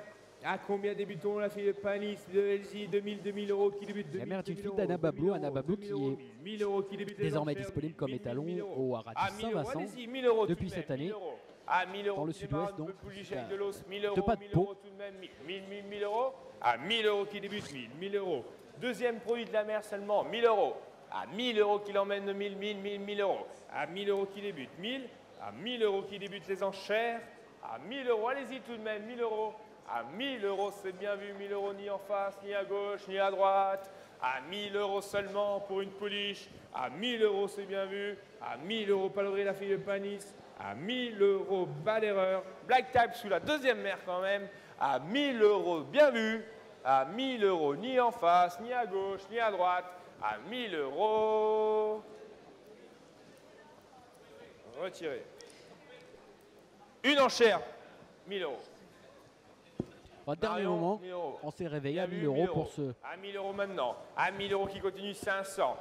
À combien débutons la fille de Panis de LG 2000, 2000 euros qui débute 2000, La mère d'une 2000 fille euros, d'Anna 2000 Bablou, euros, Anna Bablou 2000 qui est 1000 euros qui débute les désormais disponible comme 1000, étalon 1000 euros. au 1000 euros, Saint-Vincent allez-y, 1000 euros depuis cette année. 1000 euros. À 1000 euros Dans le sud-ouest, donc, de l'os, 1000 euros, deux pas de 1000 peau. euros tout de même, 1000, 1000, 1000, 1000 euros. À 1000 euros qui débute 1000, 1000 euros. Deuxième produit de la mer seulement, 1000 euros. À 1000 euros qui l'emmène de 1000, 1000, 1000, 1000 euros. À 1000 euros qui débute 1000. À 1000 euros qui débute les enchères. À 1000 euros, allez-y tout de même, 1000 euros. À 1000 euros, c'est bien vu, 1000 euros ni en face, ni à gauche, ni à droite. À 1000 euros seulement pour une pouliche. À 1000 euros, c'est bien vu. À 1000 euros, Paloré, la fille de Panis. À 1000 euros, bas d'erreur. Black Type sous la deuxième mer quand même. À 1000 euros, bien vu. À 1000 euros, ni en face, ni à gauche, ni à droite. À 1000 euros. Retiré. Une enchère, 1000 euros. Dernier Marion, moment, 1000 euros. on s'est réveillé à vu, 1000 euros pour ce. À 1000 euros maintenant. À 1000 euros qui continue 500.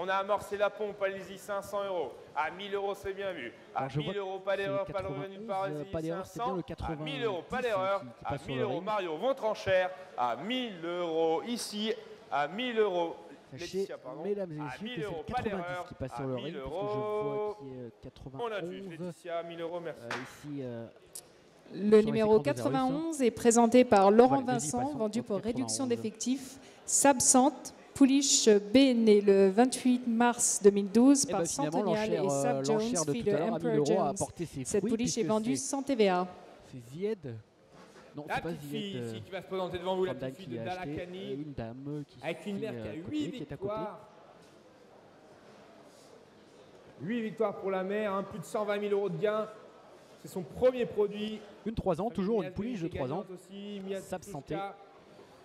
On a amorcé la pompe, allez-y, 500 euros. À 1000 euros, c'est bien vu. À Alors, je 1000 vois euros, pas d'erreur, pas de revenu 91, par euh, pas d'erreur, c'est bien le 500. À 1000 euros, pas 90 d'erreur. À passe sur 1000 le euros. Mario, votre enchère. À 1000 euros, ici. À 1000 euros. Sachez, Laetitia, pardon. mesdames et À messieurs, 1000 que c'est euros, le pas 90 d'erreur. qui passe sur le 1000 ring, parce que je vois qu'il est euh, On a vu, 91. Laetitia, 1000 euros, merci. Euh, ici, euh, Le numéro écrans de Zerus. 91 est présenté par Laurent Vincent, passons vendu pour réduction 91. d'effectifs. S'absente, pouliche B née le 28 mars 2012 eh par ben, Centennial et euh, Sab Jones, l'enchère de fille de à l'heure à 1000 Emperor Jones. Cette pouliche est vendue sans TVA. C'est Vied. Non, La c'est pas petite fille ici qui va se présenter devant vous, la petite fille de Dalakani. une dame qui Avec une mère qui a euh, à 8 côté, qui est à côté. victoires. 8 victoires pour la mère, hein, plus de 120 000 euros de gains. C'est son premier produit. Une 3 ans, toujours une pouliche de Louis est 3 ans. Tuska.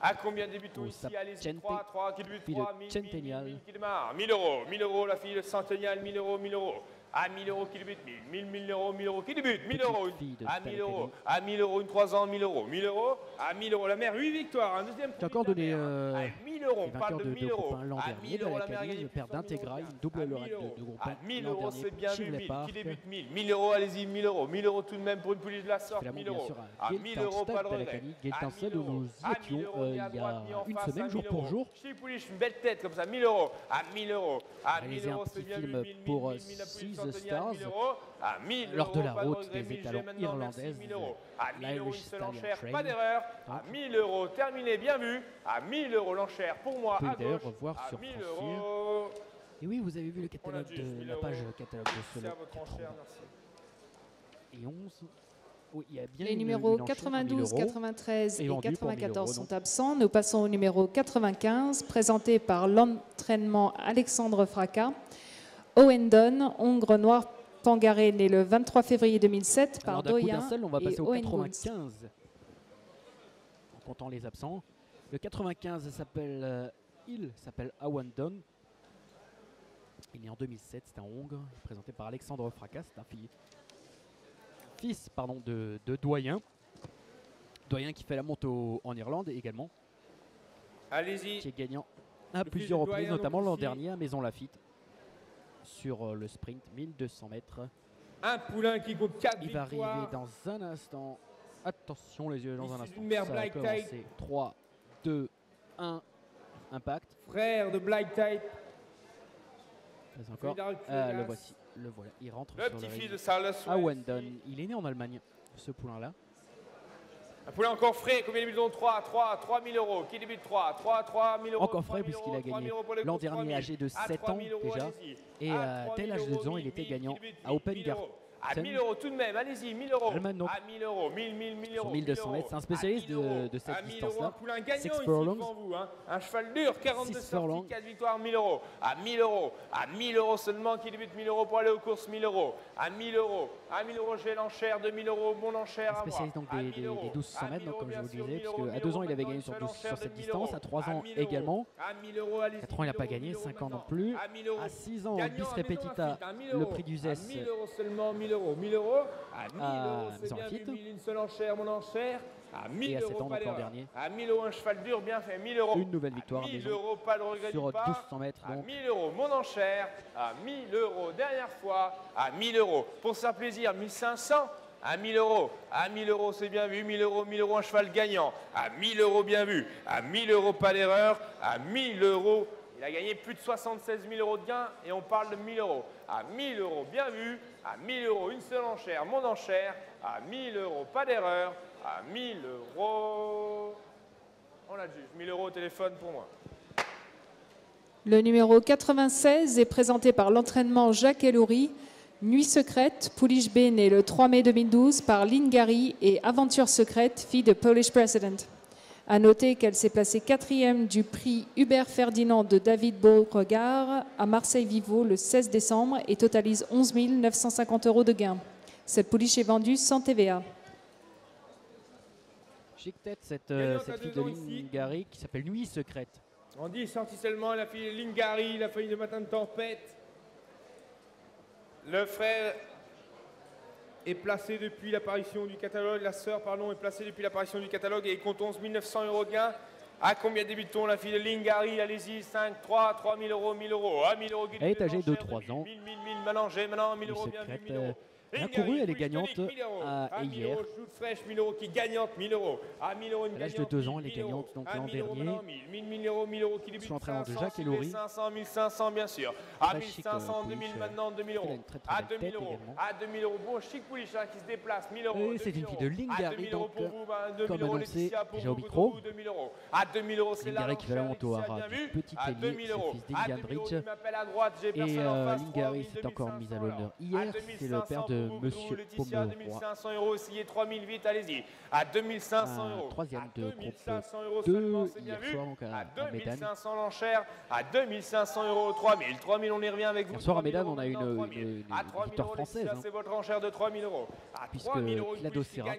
À combien débutons Ou ici Allez-y, Sapcente, 3, 3, qui débute fille de 3, 1000, 1000, Centennial. 1000, qui démarre. 1000 euros, 1000 euros, la fille de Centennial, 1000 euros, 1000 euros. À 1000 euros qui débute, 1000, 1000, 1000 euros, 1000 euros qui débute, 1000 Petite euros. À 1000 euros, à 1000 euros, une 3 ans, 1000 euros, 1000 euros. À 1000 euros, la mère, 8 victoires, un deuxième T'as produit encore donné, mère, hein. euh, À 1000 1000 euros. Parle de 1000 euros. L'an dernier, de la d'Integra, une double lorette de, de groupe 1. À 1000 euros, c'est bien vu. 1000, qui débute 1000. 1000 euros, allez-y, 1000 euros. 1000 euros tout de même pour une pouliche de la sorte. 1000 euros. À 1000 euros, pas de regret. Gaëtancel, où nous y étions il y a une semaine, jour pour jour. Chez Pouliche, une belle tête comme ça, 1000 euros. À 1000 euros. À 1000 euros, c'est bien vu. 1000 pour 6 Stars. À 1000 Lors de la route des étalons irlandaises. À 1000 euros, c'est l'enchère, pas d'erreur. À 1000 euros, terminé, bien vu. À 1000 euros l'enchère pour moi. Vous pouvez d'ailleurs revoir sur euros. Et oui, vous avez vu le catalogue de la page catalogue de solo. Et 11. Oui, il y a bien Les numéros 92, 93 et 94 sont absents. Nous passons au numéro 95, présenté par l'entraînement Alexandre Fracas. Owendon, Hongre Noir Pangaré, né le 23 février 2007 par Doyen seul, on va passer au 95. En comptant les absents. Le 95 s'appelle euh, il s'appelle Awandon. Il est en 2007, c'est un Hongre, présenté par Alexandre Fracas, c'est un fils pardon, de, Doyen. Doyen qui fait la montée en Irlande également. Allez-y. Qui est gagnant à plusieurs reprises, notamment l'an dernier à Maison Lafitte sur euh, le sprint 1200 mètres. Un poulain qui compte 4 Il va arriver dans un instant. Attention les yeux dans un instant. Ça va commencer. 3, 2, 1. Impact. Frère de Black Type. encore. Euh, le voici. Le voilà. Il rentre le sur petit-fils de Sarles. À Wendon. Il est né en Allemagne, ce poulain-là. Un poulet encore frais, combien débute 3, 3, 3 000 euros. Qui débute 3, 3, 3 000 euros. Encore frais puisqu'il a gagné l'an dernier âgé de 7 ans déjà. Et à tel âge de 2 ans, il était gagnant à Open Garden à 1000 euros tout de même, allez-y, 1000 euros. À 1000 euros, 1000, 1000, 1000 euros. 1200 mètres, c'est un spécialiste de, de cette distance-là. Poulain gagnant vous, hein. Un cheval dur, 42 sorties, 4 victoires, 1000 euros. À 1000 euros, à 1000 euros seulement qui débute 1000 euros pour aller aux courses, 1000 euros. À 1000 euros, à 1000 euros j'ai l'enchère, 2000 euros mon enchère. Un spécialiste donc des, des, des 1200 mètres, donc, comme je vous le disais, puisque à 2 ans il avait gagné sur, 12, sur cette distance, à 3 ans également. À 4 ans il n'a pas gagné, 5 ans non plus. À 6 ans, bis repetita, le prix du ZES. 1000 euros seulement, 1000 euros, 1000 euros. À 1000 euros, c'est bien vu, 1000, une seule enchère, mon enchère. À 1000 et à 7 euros, ans, donc l'an dernier. À 1000 euros, un cheval dur, bien fait, 1000 euros. Une nouvelle victoire. 1000 euros, pas de regret sur du pas. 1200 mètres. À 1000 euros, mon enchère. À 1000 euros, dernière fois. À 1000 euros. Pour ça plaisir, 1500. À 1000 euros, à 1000 euros, c'est bien vu. 1000 euros, 1000 euros, un cheval gagnant. À 1000 euros, bien vu. À 1000 euros, pas d'erreur. À 1000 euros, il a gagné plus de 76 000 euros de gains et on parle de 1000 euros. À 1000 euros, bien vu. À 1000 euros, une seule enchère, mon enchère. À 1000 euros, pas d'erreur. À 1000 euros. On l'a dit, 1000 euros au téléphone pour moi. Le numéro 96 est présenté par l'entraînement Jacques Elouri. Nuit secrète, Pouliche B né le 3 mai 2012 par Lingari et Aventure secrète, fille de Polish President. À noter qu'elle s'est placée quatrième du prix Hubert Ferdinand de David Beauregard à Marseille-Vivo le 16 décembre et totalise 11 950 euros de gains. Cette pouliche est vendue sans TVA. Chic tête, cette, euh, cette fille de Lingari qui s'appelle Nuit Secrète. On dit sorti seulement la fille de Lingari, la fille de Matin de Tempête. Le frère est placé depuis l'apparition du catalogue, la sœur, pardon, est placée depuis l'apparition du catalogue et compte 11 900 euros de gains. À combien débute-t-on la fille de Lingari? Allez-y, 5, 3, 3 000 euros, 1000 euros. Ah, 1000 euros. Elle est âgée de 3 ans. 1000, 1000, 1000, maintenant, j'ai maintenant 1000 euros, bien vu, 1000 euros. Elle a couru, elle est gagnante à hier. fraîche, 1000 euros qui gagnante, 1000 euros. À 1000 euros, une À l'âge de 2 ans, elle est gagnante donc l'an dernier. 1000, 1000 euros, 1000 euros qui débute. Sous l'entraînement de Jacques Elory. 500, 1500 bien sûr. À 1500, 2000 maintenant, 2000 euros. À 2000 euros. À 2000 euros. Bon, chic pouliche qui se déplace, 1000 euros. C'est une fille de Lingari donc, comme annoncé déjà au micro. À 2000 euros, c'est Lingari qui va la monter au haras du petit ailier, c'est fils d'Ingan Et Lingari s'est encore mis à l'honneur hier, c'est le père de Monsieur à 2500 euros, essayez 3008, allez-y. À 2500 euros. Troisième de groupe 2 hier soir donc à, à 2500 l'enchère, à 2500 euros, 3000. 3000, on y revient avec vous. Hier soir à Médane, on a une, une, une, victoire française. C'est votre enchère de 3000 euros. Puisque Clado Serra,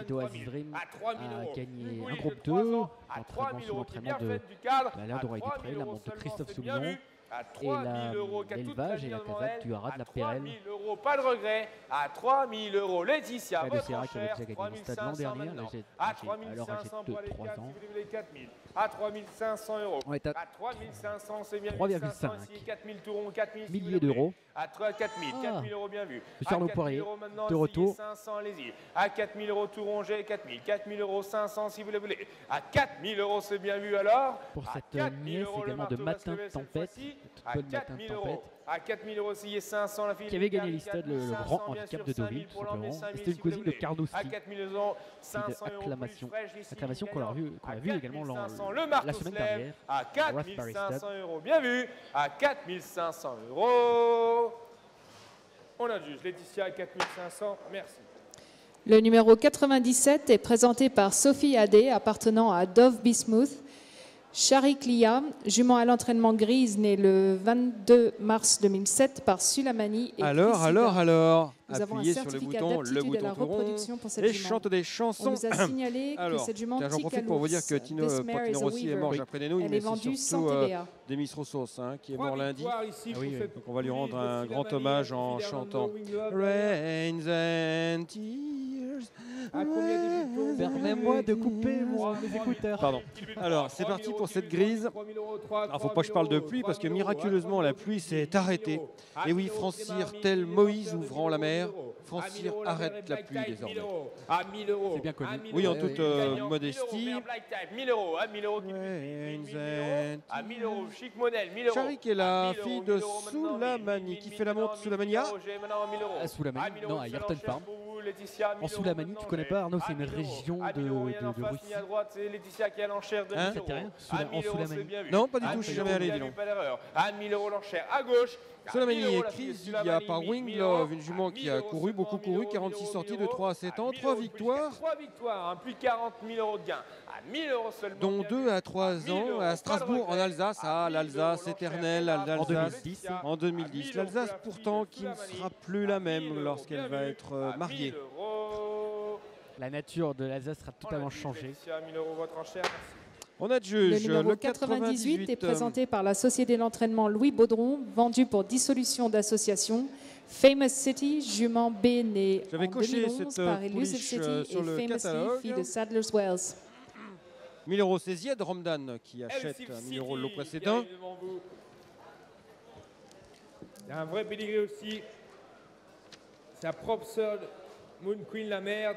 Kido Azizrim a gagné un groupe 2, entraînement sous l'entraînement de Alain Doré Dupré, la montre de Christophe Soumillon. Et l'élevage et la casade du haras de la Pérelle. 3000 euros, pas de regret. À 3000 euros, Laetitia, votre enchère, déjà gagné le stade l'an 3500 dernier. Là, maintenant. j'ai- À j'ai- alors âgé 3500 de pour les 3 quatre, ans. si vous voulez les 4000. À 3500 euros. On est à À 3500, c'est bien. 3,5. 500 ici, 4000 tourons, 4000 si vous milliers d'euros. À 3, 4000, Ah. 4000 euros bien vu. À 4000 Poirier, euros maintenant, de essayez retour. 500, allez-y. À 4000 euros tout rongé, 4000. 4000 euros, 500 si vous le voulez. À 4000 euros, c'est bien vu alors. Pour cette 4000 nièce également de Matin Tempête, À bonne Matin 4000 euros. À 4000 euros, essayez 500 la fille. Qui avait gagné les stades le, le grand handicap de Deauville, tout simplement. C'était une cousine de Carnoustie. À 4000 euros, fille 500 de euros. acclamation. Acclamation qu'on a vu, qu'on a à vu également l'an- 4500, le la semaine dernière. À Raspberry 4500 Stade. euros, bien vu. À 4500 euros. On adjuge Laetitia à 4500, merci. Le numéro 97 est présenté par Sophie Adé, appartenant à Dove Bismuth. Sharik Lia, jument à l'entraînement grise, née le 22 mars 2007 par Sulamani et Alors, Priscilla. alors, alors, Nous avons un appuyez sur le certificat bouton, le d'aptitude à la bouton tout rond, reproduction pour cette et jument. chante des On chansons. nous a signalé <clears throat> que Alors, cette jument tiens, j'en profite pour vous dire que Tino, This pour mare is Tino a Rossi est mort après nous, Elle mais c'est surtout euh, TVA. Demis Roussos hein, qui est mort lundi. ici Ah oui, Donc on va lui rendre un grand hommage en chantant. Rains and Tears. Des Permets-moi de couper mon, mes écouteurs. Pardon. Alors, c'est parti pour cette grise. Alors, faut pas que je parle de pluie parce que miraculeusement, la pluie s'est arrêtée. Et oui, Francir, tel Moïse ouvrant la mer, Francir arrête la pluie désormais. À 1000 euros. C'est bien connu. À 1000 Oui, en toute euh, modestie. 1000 euros, Black Type, 1000 euros. À 1000 euros. qui Rains publie, 1000 euros. and À 1000 euros. Chic modèle, 1000 euros. Charik est la 1000 fille de 1000 euros maintenant, Soulamani, 1000, qui 1000, fait la montre 1000 Soulamania. euros, j'ai maintenant 1000 euros. À Soulamani, À 1000 non, euros, à c'est Ayrton l'enchère Farm. pour vous, Laetitia, 1000 En Soulamani, maintenant, tu connais pas, Arnaud, c'est une 1000 euros, région à 1000 de- Russie. mis à droite, c'est Laetitia qui a l'enchère de 1000 Hein euros. Ça te dit rien À Soula- 1000 en euros, Soulamani. c'est bien vu. Non, pas du tout, 1000 je suis jamais allé, dis donc. Pas d'erreur. À 1000 euros l'enchère à gauche. À Soulamani 1000 euros, et la fille de Chris, il y a par 1000 Wing euros. Love, une jument qui 1000 a euros couru, beaucoup 1000 couru, euros, 46 1000 sorties de euros. 3 à 7 À ans, 1000 3 euros, plus victoires, 3 victoires, hein, plus 40 000 euros de gain. À 1000 euros seulement. dont bien 2 vu. à 3 1000 ans euros, à Strasbourg en. Alsace, À ah 1000 l'Alsace euros, éternelle, l'Alsace 2010. en 2010. L'Alsace pourtant qui ne sera plus la même lorsqu'elle va être euh, mariée. La nature de l'Alsace sera totalement changée. On a de Le juge, numéro le 98 est 98. euh, présenté par la société d'entraînement Louis Baudron, vendu pour dissolution d'association. Famous City, jument B né en J'avais coché 2011 cette, euh, par Elusive City euh, sur et le Famously, catalogue. fille de Sadler's Wells. 1000 euros, c'est Ziad Romdan qui achète 1000 euros le lot précédent. Il y a un vrai pédigré aussi. Sa propre sœur, Moon Queen la merde.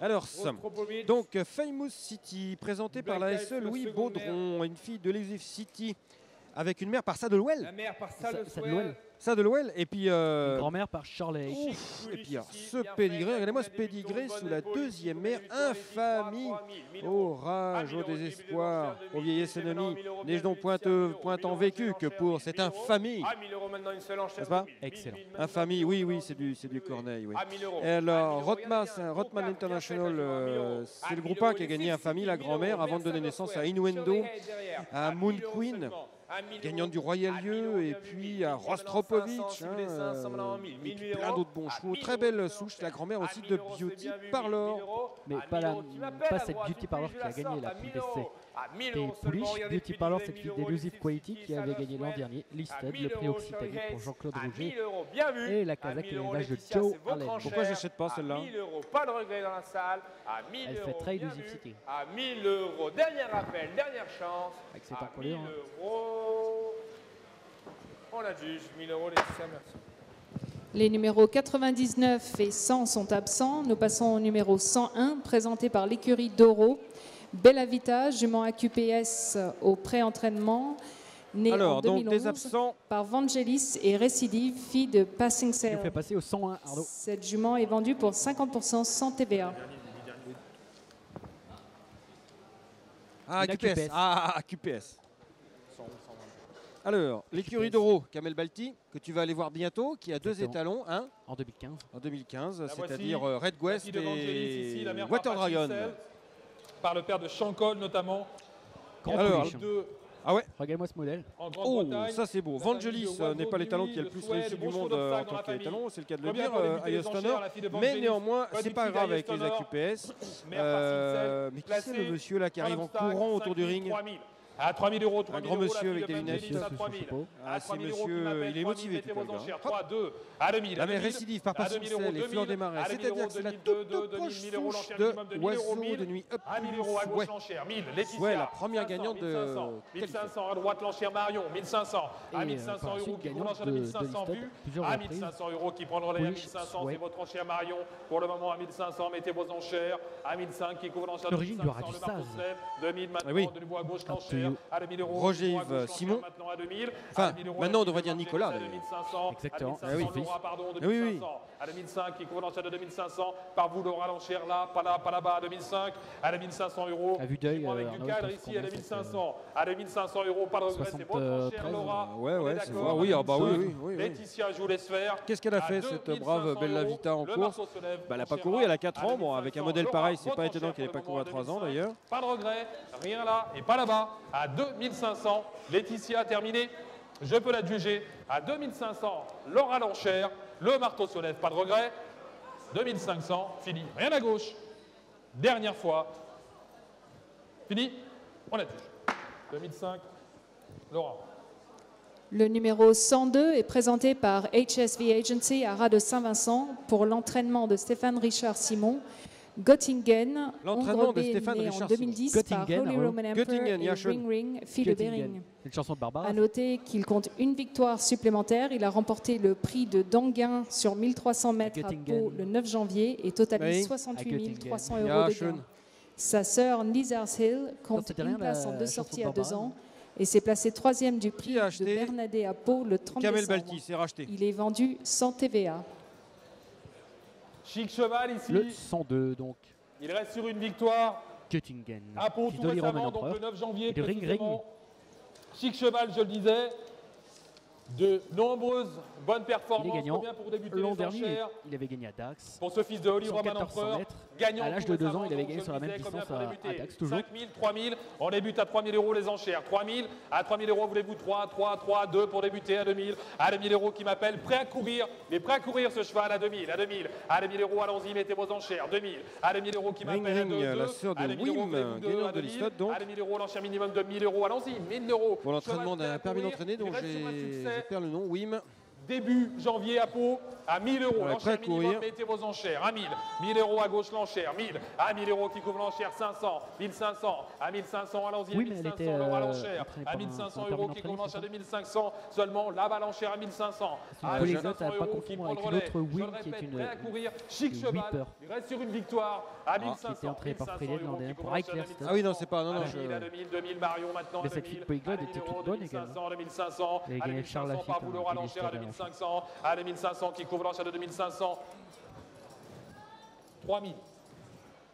Alors, donc Famous City, présenté par la SE Louis Baudron, une fille de l'Elusive City, avec une mère par Saddlewell. La mère par Sa- Saddle Saddlewell. Saddlewell, et puis... euh, Grand-mère par Shirley. Ouf, et puis alors, ce pédigré, regardez-moi ce pédigré sous la deuxième mère, infamie, au rage, au désespoir, aux vieillesses ennemies, n'ai-je donc point, pointant vécu que pour cette infamie? À 1000 euros maintenant, une seule enchère. N'est-ce pas? Excellent. Infamie, oui, oui, c'est du, c'est du Corneille, oui. À 1000 euros. Et alors, Rotman, Rotman International, euh, c'est le groupe 1 qui a gagné Infamie, la grand-mère, avant de donner naissance à Innuendo, à Moon Queen, gagnante du Royal Lieu, et puis à Rostropovich, hein, euh, plein d'autres bons chevaux. Très belle souche, la grand-mère aussi de Beauty Parlor. Mais pas, la, pas cette Beauty Parlor qui a gagné la plus d'essais. Des pouliches, Beauty Parlor, cette fille d'Elusive Quality qui avait gagné l'an dernier l'Istad, le prix Occitanie pour Jean-Claude Rouget. Et la Kazakh et l'élevage de Joe Allen. Pourquoi j'achète pas celle-là À 1000 euros, pas de regret dans la salle. À 1000 Elle fait très Elusive. City. À 1000 euros, dernier appel, dernière chance. Avec cette À encolure, 1000 hein. euros. On la juge, 1000 euros, Laetitia, merci. Les numéros 99 et 100 sont absents. Nous passons au numéro 101, présenté par l'écurie d'Oro. Bella Vita, jument AQPS au pré-entraînement, née en Alors, donc 2011 des absents, par Vangelis et Récidive, fille de Passing Je nous fais Sale. passer au 101, Arnaud. Cette jument est vendue pour 50% sans TVA. Ah, Une QPS. AQPS. Ah, QPS. Alors, l'écurie d'Oro, Kamel Balti, que tu vas aller voir bientôt, qui a deux Exactement. étalons, un En 2015. en 2015, voici, c'est-à-dire euh, Red West ici, et la mère par Water Dragon. Patrick Par le père de Chancol notamment. Grand Alors. Deux Ah ouais Regarde-moi ce modèle. en Oh, ça c'est beau. Vangelis de euh, n'est pas l'étalon qui a le plus réussi du monde euh, en tant qu'étalon, c'est le cas de le dire, euh, de Mais néanmoins, c'est pas grave avec les AQPS. Mais qui c'est le monsieur là qui arrive en courant autour du 5000, ring 3000. À 3000 euros, 3000 Un grand monsieur avec des lunettes. À 3000. À 3000 monsieur, il est motivé. Mettez vos enchères. 3, 2, à 2000. La mais récidive par passion et fleurs des marais. C'est-à-dire que c'est la toute proche de oiseau de nuit. À 1000 euros à gauche l'enchère. 1000. Laetitia. Ouais, la première gagnante de. 1500 à droite l'enchère Marion. 1500. À 1500 euros qui prend l'enchère de 1500 vues. À 1500 euros qui prend le relais à 1500. C'est votre enchère Marion. Pour le moment à 1500, mettez vos enchères. À 1500 qui couvre l'enchère de 1500. Le marteau 2000 maintenant de nouveau à gauche l'enchère. Roger Yves Simon. Enfin, maintenant on devrait dire Nicolas. Exactement. Ah oui, pardon, 2500. Oui, oui. À 2005, qui couvre l'enchère de 2500. Par vous, Laura l'enchère là, pas là, pas là-bas, à 2005. À 2500 euros. À vue d'œil. Avec euh, du cadre ici, à 2500. À 2500 euros, pas de regret, c'est votre enchère, Laura. Ouais, ouais, c'est ça. Oui, ah bah oui, oui. Laetitia, je vous laisse faire. Qu'est-ce qu'elle a fait, cette brave Bella Vita en course bah, Elle n'a pas couru, elle a 4 ans. Bon, avec un modèle pareil, c'est pas étonnant qu'elle n'ait pas couru à 3 ans d'ailleurs. Pas de regret, rien là et pas là-bas. À 2500, Laetitia a terminé. Je peux la juger à 2500. Laura l'enchère. Le marteau se lève, pas de regret. 2500, fini. Rien à gauche. Dernière fois. Fini. On la juge. 2005. Laura. Le numéro 102 est présenté par HSV Agency à Ras de Saint-Vincent pour l'entraînement de Stéphane Richard Simon Göttingen, l'entraînement de Stéphane Richard en 2010 Göttingen, par Holy Roman Emperor Göttingen, et Ring Ring, fille de Bering. Une chanson de Barbara. À noter qu'il compte une victoire supplémentaire. Il a remporté le prix de Danguin sur 1300 mètres à, Pau le 9 janvier et totalise 68 300 euros de gains. Sa sœur Nizars Hill compte une place en deux sorties à deux ans et s'est placé troisième du prix de Bernadette à Pau le 30 Kamel décembre. Balti, c'est racheté. Il est vendu sans TVA. Chic Cheval ici. Le 102 donc. Il reste sur une victoire. Göttingen. À Pau tout récemment, donc le 9 janvier. Ring, ring. Chic Cheval, je le disais, de nombreuses bonnes performances. Il bien pour débuter l'an dernier. Il avait gagné à Dax. Pour ce fils de Holly Roman Empereur, gagnant à l'âge de 2 ans, il avait gagné sur la même distance à, à, Dax toujours. 5000, 3000, on débute à 3000 euros les enchères. 3000, à 3000 euros, voulez-vous 3, 3, 3, 2 pour débuter à 2000. À 2000 euros qui m'appelle, prêt à courir, mais prêt à courir ce cheval à 2000, à 2000, à 2000 euros, allons-y, mettez vos enchères. 2000, à 2000 euros qui m'appelle à 2, la sœur de Wim, gagnant de l'histoire donc. À 2000 euros, l'enchère minimum de 1000 euros, allons-y, 1000 euros. Pour l'entraînement d'un permis d'entraîner dont j'ai perdu le nom, Wim début janvier à Pau à 1000 euros. L'enchère minimum, mettez vos enchères. À 1000. 1000 euros à gauche l'enchère. 1000. À 1000 euros qui couvre l'enchère. 500. 1500. À 1500, allons-y. Oui, 1500 était, euros à l'enchère. À 1500 euros qui couvre l'enchère de 1500. Seulement là-bas l'enchère à 1500. À 1500 euros qui prend le relais. Je le répète, prêt à courir. Chic cheval. Il reste sur une victoire. À 1500. Ah. Ah oui, non, c'est pas. Non, non, je... À 2000, 2000 Marion maintenant. Mais cette fille Polyglot était toute bonne également. 2500. Il a gagné Charles Lafitte. L'enchère à 2500. À 2500 qui couvre l'enchère de 2500. 3000.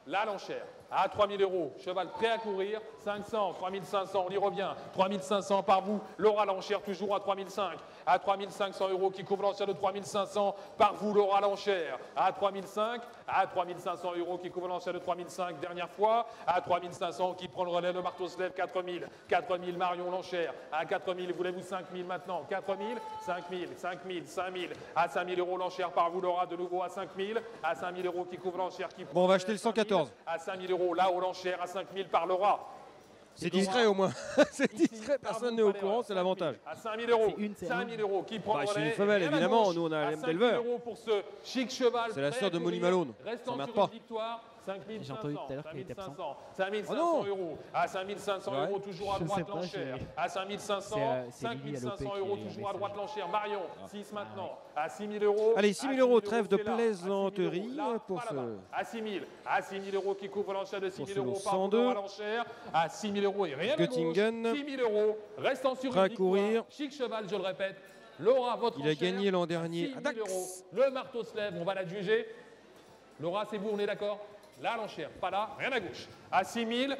Là, l'enchère. À 3000 euros. Cheval prêt à courir. 500, 3500, on y revient. 3500 par vous. Laura l'enchère toujours à 3005. À 3500 euros qui couvre l'enchère de 3500 par vous, Laura l'enchère. À 3005. À 3500 euros qui couvre l'enchère de 3005 dernière fois. À 3500 qui prend le relais, le marteau se lève. 4000. 4000 Marion l'enchère. À 4000, voulez-vous 5000 maintenant? 4000, 5000, 5000, 5000. À 5000 euros l'enchère par vous, Laura, de nouveau à 5000. À 5000 euros qui couvre l'enchère qui Bon, on va acheter le 114. À 5000 euros là où l'enchère à 5000 par Laura. C'est discret au moins. <laughs> c'est discret, personne n'est au courant, c'est l'avantage. À 5000 euros. 5000 euros. Qui prend bah, C'est une femelle, évidemment. Nous, on a chic cheval. C'est la sœur de Molly Malone. Restant sur pas. victoire. 5500. J'ai entendu tout à l'heure qu'il était absent. 5500 euros. À 5500 euros, toujours à droite l'enchère. À 5500, 5500 euros, toujours à droite l'enchère. Marion, 6 maintenant. À 6000 euros. Allez, 6000 euros, trêve de plaisanterie pour ce. À 6000. À 6000 euros qui couvre l'enchère de 6000 euros par à l'enchère. À 6000 euros et rien Göttingen. 6000 euros. Restant sur une courir. Chic cheval, je le répète. Laura, votre Il a gagné l'an dernier à Dax. Le marteau se lève, on va la juger. Laura, c'est vous, on est d'accord? Là, l'enchère, pas là, rien à gauche. À 6000,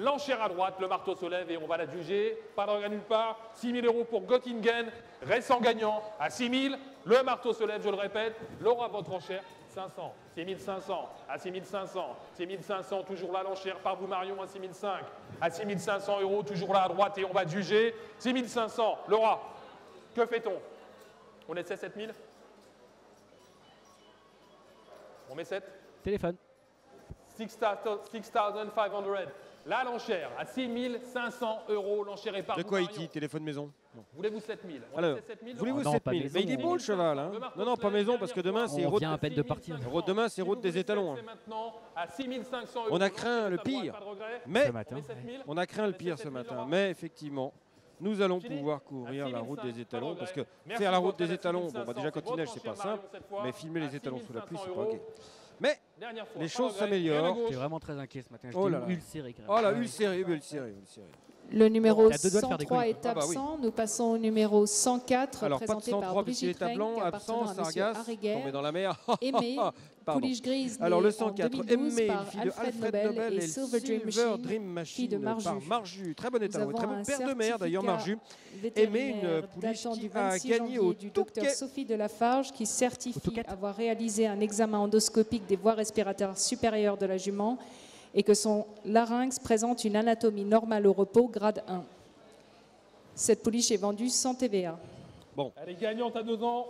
l'enchère à droite, le marteau se lève et on va la juger. Pas de regret nulle part. 6000 euros pour Göttingen, récent gagnant. À 6000, le marteau se lève, je le répète. Laura, votre enchère, 500, 6500, à 6500, 6500, toujours là l'enchère par vous Marion à 6005, à 6500 euros, toujours là à droite et on va juger. 6500, Laura, que fait-on? On essaie 7000 On met 7 Téléphone. 6500. Là, l'enchère, à 6500 euros, l'enchère est par De quoi il Téléphone maison? Voulez-vous 7000 Alors, voulez-vous 7000 ah Mais il est beau le cheval. Hein non, non, pas maison, parce que demain, c'est route. à peine de partir. Demain, c'est route des étalons. Hein. On a craint le pire. Mais on a craint le pire ce matin. Mais effectivement, nous allons pouvoir courir la route des étalons parce que faire la route des étalons, bon, bah déjà quand il neige, c'est pas simple, mais filmer les étalons sous la pluie, c'est pas ok. Mais les choses s'améliorent. J'étais vraiment très inquiet ce matin. Oh J'étais oh là là. ulcéré. Oh là, ah ulcéré, ulcéré, ulcéré. Le numéro 103 est absent. Ah bah oui. Nous passons au numéro 104, Alors, présenté pas 103, par Brigitte Renck, blanc, absent, Sargasse, tombé dans la mer. Aimé, <laughs> Pouliche Grise, Alors, le 104, Aimé, par fille de Alfred Nobel, Nobel et, et Silver Dream Machine, Dream Machine fille de Marju. Par Marju. Très bon état, très bon père de mer d'ailleurs, Marju. Aimé, une euh, pouliche qui a gagné au du docteur Sophie de Lafarge, qui certifie avoir réalisé un examen endoscopique des voies respiratoires supérieures de la jument et que son larynx présente une anatomie normale au repos, grade 1. Cette pouliche est vendue sans TVA. Bon. Elle est gagnante à 2 ans.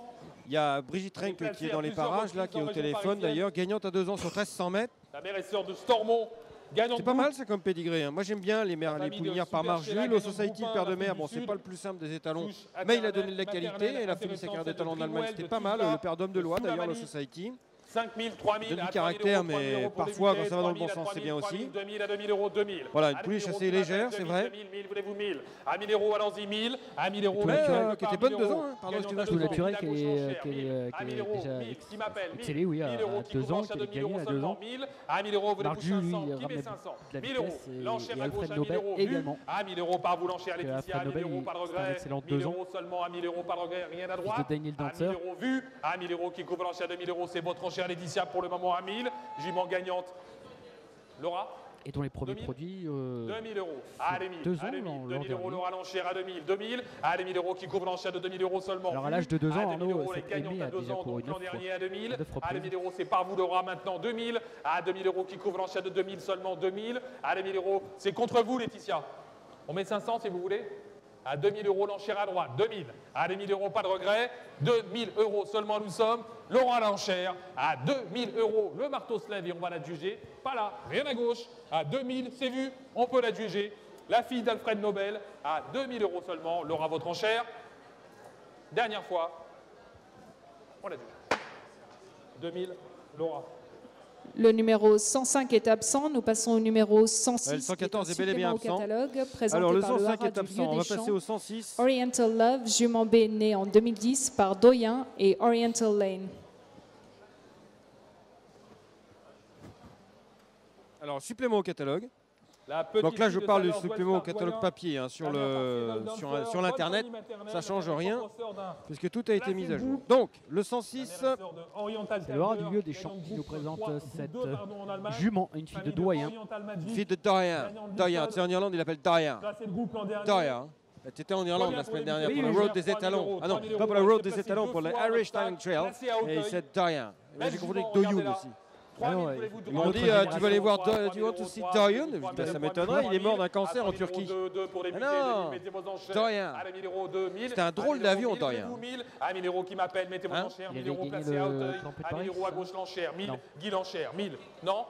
Il y a Brigitte Renck qui est dans les parages, là, qui est au téléphone d'ailleurs. Gagnante à 2 ans sur 1300 mètres. La mère est sœur de Stormont. C'est pas mal, c'est comme pédigré. Moi, j'aime bien les, mères, les poulinières par marge. Le Society, père de mer, bon, c'est pas le plus simple des étalons, mais il a donné de la qualité. Elle a fini sa carrière d'étalon en Allemagne, c'était pas mal. Le père d'homme de loi, d'ailleurs, le Society. 5 000, 3 000, demi caractère, mais parfois quand ça va dans le bon sens, c'est bien aussi. 2 000 à 2 000 euros, 2 000. Voilà, une pouliche assez légère, c'est vrai. 2 000, 1 000, voulez-vous 1 000 À 1 000 euros, allons-y 1 000. À 1 000 euros, qui était bonne deux ans. Hein, pardon, excuse-moi, je voulais Turek qui est qui m'appelle. C'est oui, à 2 ans, qui a gagné à 2 ans. À 1 000 euros, voulez-vous 500 Qui met 500 1 000 euros. L'enchère à gauche à 1 000 euros. Également. À 1 000 euros par vous, l'enchère à Laetitia. À 1 000 euros, pas de regret. 1 000 euros seulement, à 1 000 euros, pas de regret, rien à droite. À 1 000 euros vu. À 1 000 euros qui couvre l'enchère à 2 000 euros, c'est votre enchère. Laetitia, pour le moment à 1000. Jument gagnante. Laura et dont les premiers 2000, produits. Euh, 2000 euros. Allez, 1000. Ans, allez, 2000, euros, Laura Lanchère à 2000. 2000. Allez, 1000 euros qui couvre l'enchère de 2000 euros seulement. Alors à l'âge de 2 ah, ans, Arnaud, euros, les gagnants à 2 ans, l'an dernier à 2000. Allez, 1000 euros, c'est par vous, Laura, maintenant 2000. À 2000 euros qui couvre l'enchère de 2000 seulement 2000. Allez, 1000 euros, c'est contre vous, Laetitia. On met 500 si vous voulez à 2000 euros l'enchère à droite, 2000, à 2000 euros, pas de regret, 2000 euros seulement nous sommes, Laurent à l'enchère, à 2000 euros, le marteau se lève et on va l'adjuger, pas là, rien à gauche, à 2000, c'est vu, on peut l'adjuger, la fille d'Alfred Nobel, à 2000 euros seulement, Laura, votre enchère, dernière fois, on l'adjuge, 2000, Laura. Le numéro 105 est absent. Nous passons au numéro 106. le 114 est, bel et bien absent. Catalogue, Alors le 105 est absent. On va passer au 106. Oriental Love, jument B, né en 2010 par Doyen et Oriental Lane. Alors supplément au catalogue. Donc là, je parle du supplément au catalogue papier hein, sur l'internet. Ça change rien puisque tout a été mis à jour. Donc le 106. C'est Laura du lieu des champs qui nous présente cette euh, jument, une fille de doyen. Une fille de doyen. Doyen. C'est en Irlande, il l'appelle doyen. Doyen. Tu étais en Irlande la semaine dernière pour la Road des Étalons. Ah non, pas pour la Road des Étalons, pour le Irish Talent Trail. Et c'est Doyen. J'ai confondu avec Doyoun aussi. 3 ah Ils m'ont dit, euh, tu veux aller voir Dorian Ça m'étonnerait, il est mort d'un cancer en Turquie. Non, Dorian. C'était un drôle d'avion, Dorian. 1000 1000 hein euros à gauche l'enchère, 1000, Guy l'enchère, 1000, non.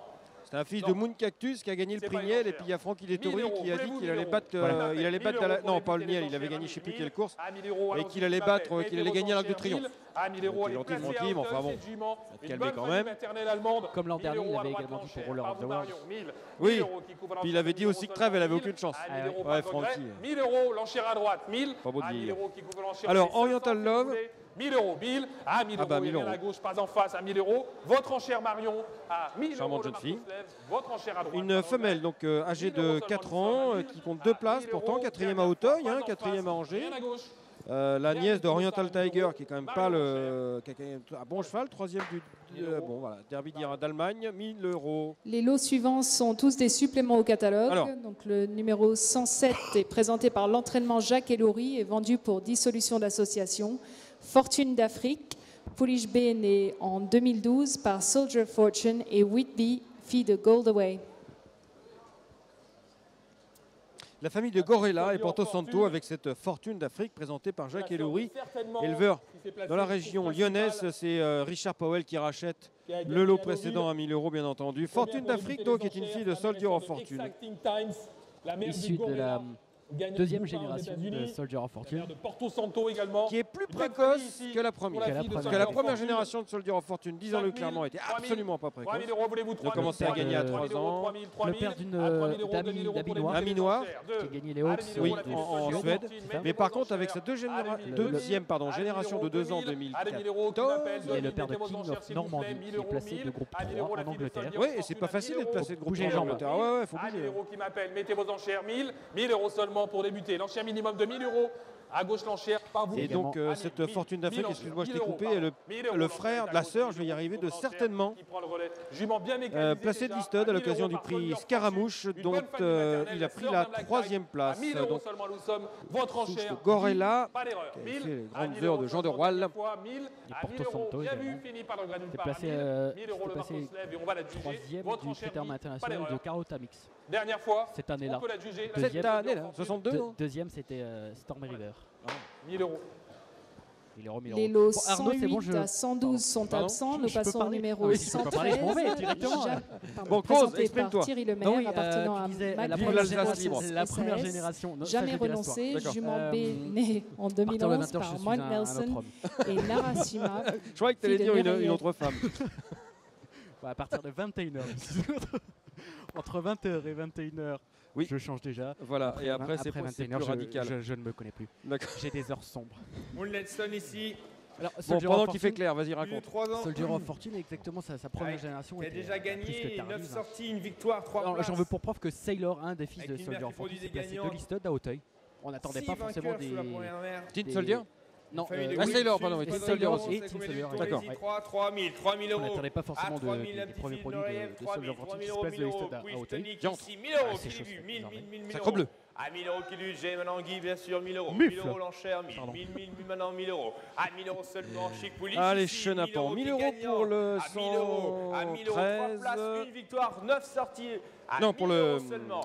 C'est un fils de Moon Cactus qui a gagné le prix Niel. Et puis il y a Franck Iletori qui a dit qu'il allait battre. Euh, La... Non, pas le Niel, il avait gagné je ne sais plus quelle course. Et euh, qu'il allait battre, qu'il allait gagner l'Arc de Triomphe. Donc, gentiment libre, enfin bon, calmer quand même. Comme l'an dernier, il avait également dit pour Roller of the World. Oui, puis il avait dit aussi que Trèves, elle avait aucune chance. Ah ouais, Francky. 1000 euros, l'enchère à droite, 1000. Pas Alors, Oriental Love. 1000 euros. Bill, à 1000 ah bah, euros. 1000 euros. à gauche, pas en face, à 1000 euros. Votre enchère Marion, à 1000 Charmante euros. jeune fille. Votre enchère à. Une femelle, donc euh, âgée de 4 ans, euh, qui compte deux places, pourtant, quatrième à Auteuil, hein, quatrième à Angers. Euh, la nièce d'Oriental Tiger, qui est quand même pas le. Bon cheval, troisième du. Euh, bon, voilà, derby d'Allemagne, 1000 euros. Les lots suivants sont tous des suppléments au catalogue. Alors. Donc le numéro 107 est présenté par l'entraînement Jacques Ellory et vendu pour dissolution d'association. Fortune d'Afrique, Pouliche B né en 2012 par Soldier Fortune et Whitby, fille de Goldaway. La famille de Gorilla et Porto Santo avec cette fortune d'Afrique présentée par Jacques Elouri, éleveur dans la région lyonnaise. C'est euh, Richard Powell qui rachète le lot précédent à 1000 euros, bien entendu. Fortune d'Afrique, donc, est une fille de Soldier of Fortune. Issue de la deuxième génération de Soldier of Fortune. De Porto Santo également. Qui est plus précoce que la première. Que la Parce première. que la première génération de Soldier of Fortune, disons-le clairement, était absolument pas précoce. 3000 euros, voulez-vous Il a commencé à gagner à 3 ans. Le père d'une euh, d'Ami Noir, Ami Noir, qui a gagné les Hawks Oui, en, en Suède, Mais par contre, avec sa deuxième pardon, génération de 2 ans, 2014. Il est le père de King of Normandie, qui est placé de groupe 3 en Angleterre. Oui, et c'est pas facile d'être placé de groupe Bouger en les jambes. Angleterre. Ouais, ouais, faut Ah, 1000 bouger. euros qui m'appelle, mettez vos enchères, 1000, 1000 euros seulement pour débuter. L'enchère minimum de 1000 euros. À gauche l'enchère, par vous. Et donc, euh, cette 1000, fortune d'Afrique, 1000 excuse-moi, je t'ai coupé, est le, 1000 euros le frère la sœur, 1000 je vais y arriver, de certainement euh, placé de déjà, Listed à 1000 l'occasion du prix Scaramouche, dont euh, il a pris la troisième place. À 1000 euros Donc, seulement, nous sommes votre enchère. d'erreur. qui a 1000, fait les grandes 1000 heures de Jean de fois, 1000, Et Porto 1000 euros, Santo C'est placé, 1000, euh, 1000 euros, c'est le placé marteau se lève et on va la juger. troisième du critère international de. Carota Mix. Dernière fois, Cette année-là. Cette année-là, 62 Deux- non deuxième, c'était euh, Storm River. 1000 euros. Les euros. lots Bon, Arnaud, c'est 108 bon, je- à 112 sont Pardon absents. Nous passons au numéro Ah oui, si je peux parler, je m'en vais 113. directement. Ja- pardon, Bon, cause, exprime-toi. Thierry Lemaire, oui, euh, appartenant à disais, la première génération, la première non, Jamais renoncé, jument Euh, B né en À partir de 2011 20 heures, je par Mike Nelson et Narashima. <laughs> Je croyais que tu allais dire une autre femme. <laughs> Bah, à partir de 21h. <laughs> Entre 20h et 21h, Oui. je change déjà. Voilà, et après, c'est Après c'est 21h, plus je, radical. je- je ne me connais plus. D'accord. J'ai des heures sombres. Moonletson ici, Alors, Bon, Soldier pendant of qu'il fait Fortune- clair, vas-y, raconte. 3 ans. Soldier of Fortune est exactement sa, sa première Ouais. génération. Il a était, déjà gagné que 9 tardive. sorties, une victoire, 3 Alors, places. J'en veux pour preuve que Sailor, un des fils de Soldier of Fortune, s'est placé de Listed à Hauteuil. On n'attendait pas forcément des. Teen Soldier? Non, euh, Ah, Will Sailor, pardon, oui, Soldier Jones, aussi. Soldier, victoires d'accord. ici 3, 3000, 3000 on euros. n'attendait pas forcément À de- 3000, des, des premiers produits de, de 3000, Soldier of Fortune 3000 qui se placent 1000 de. Listed à- ici, 1000 euros Ah, c'est chaud, débute, 1000, 1000, 1000, 1000 Sacre bleu. À 1000 euros qui lutte, j'ai maintenant Guy, bien sûr, 1000 euros. Mufle. 1000 euros l'enchère, 1000, Pardon. 1000, 1000, 1000, maintenant 1000 euros. À 1000 euros seulement, chic pouliche. Allez, chenapan. 1000 qui euros pour le À 1000 euros, à 1000 euros, 3 113. places, une victoire, 9 sorties. À Non, pour 1000 le-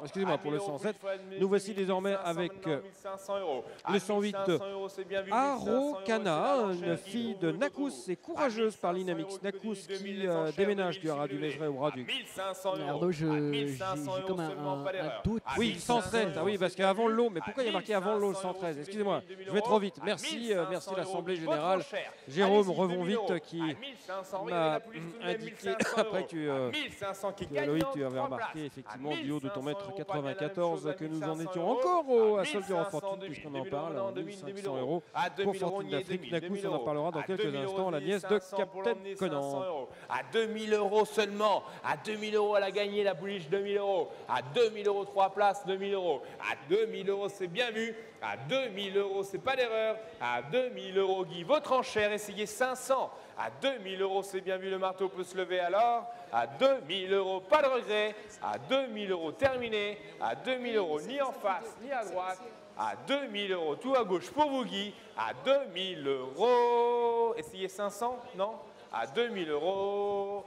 excusez-moi, pour le 1000 euros, 107. plus de fois, Nous voici 1500 désormais avec, euh, 1500 euros. le À 108 1500 euros, c'est bien vu, Aro 1500 euros, c'est Kana, la une fille de le Nakus et courageuse par À 1100 l'Inamix. Nakus 2000 qui euh, déménage 2000 du Haras si du. Mézeray au. 1500 euros. Arnaud, j'ai 1500 j'ai euros comme un, doute. Oui, 1500 113. Ah oui, parce qu'avant l'eau, mais pourquoi il y a marqué avant l'eau 1500 euros, 113 c'est Excusez-moi, 2000 je vais trop vite. Merci, 1500 euh, merci l'Assemblée générale. Jérôme, revons 2000 vite, qui À 1500, oui, m'a indiqué 1500 après tu, euh, À 1500 qui que gagne Loïc, tu avais remarqué. Effectivement du haut de ton 1500 mètre euros, pas bien la même 94 chose, que nous en 1500 étions encore au, À Soldier of 1500, Fortune, 2000, puisqu'on en 2000 parle, euros, en 2000 1500 euros. Pour 2000 euros, Fortune d'Afrique, 2000, Nakus, 2000 on en parlera dans quelques 2000 euros, instants, la nièce de 500 pour Captain Conan. 500 euros. À 2000 euros seulement. À 2000 euros, elle a gagné la pouliche 2000 euros. À 2000 euros, 3 places, 2000 euros. À 2000 euros, c'est bien vu. À 2000 euros, c'est pas d'erreur. À 2000 euros, Guy, votre enchère, essayez 500. À 2000 euros, c'est bien vu, le marteau peut se lever alors. À 2000 euros, pas de regret. À 2000 euros, terminé. À 2000 euros, ni en face, ni à droite. À 2000 euros, tout à gauche pour vous, Guy. À 2000 euros, essayez 500, non? À 2000 euros,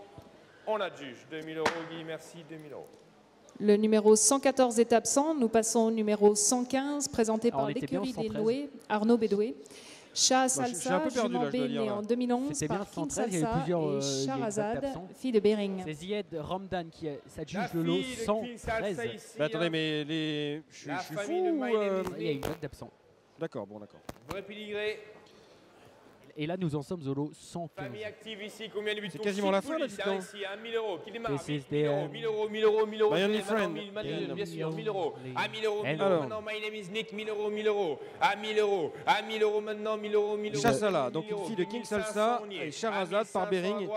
on adjuge. 2000 euros, Guy, merci, 2000 euros. Le numéro 114 est absent. Nous passons au numéro 115, présenté Alors, par l'écurie des 113. Noués, Arnaud Bédoué. Un Salsa, peu perdu, là, jument je dois B dire, né là. en 2011 C'était bien par King 113, il y avait Salsa plusieurs, euh, et il y a une Charazade, date absent. fille de Bering. C'est Zied Ramdan qui euh, s'adjuge le lot fille de Queen Salsa 113. ici, Mais attendez, hein. mais les... je suis fou ou, euh, is Il y a une note d'absent. D'accord, bon, d'accord. Vrai pédigré, Et là, nous en sommes au lot 115. famille active ici, combien de buts C'est quasiment la fin, là, Ici, dites donc. ici, hein, 1000 euros, qui démarre, This 1000 is the euros, end. 1000 euros, 1000 euros, 1000 euros, My only c'est maintenant friend. 1000, maintenant, Then bien sûr, you'll 1000 euros, leave. à 1000 euros, 1000 Alors. euros, maintenant, my name is Nick, 1000 euros, 1000 euros, à 1000 euros, à 1000 euros, maintenant, 1000 euros, 1000 euros. Chassala, 1000 donc une fille de King 2500, Salsa et Charazade par 1500 Bering,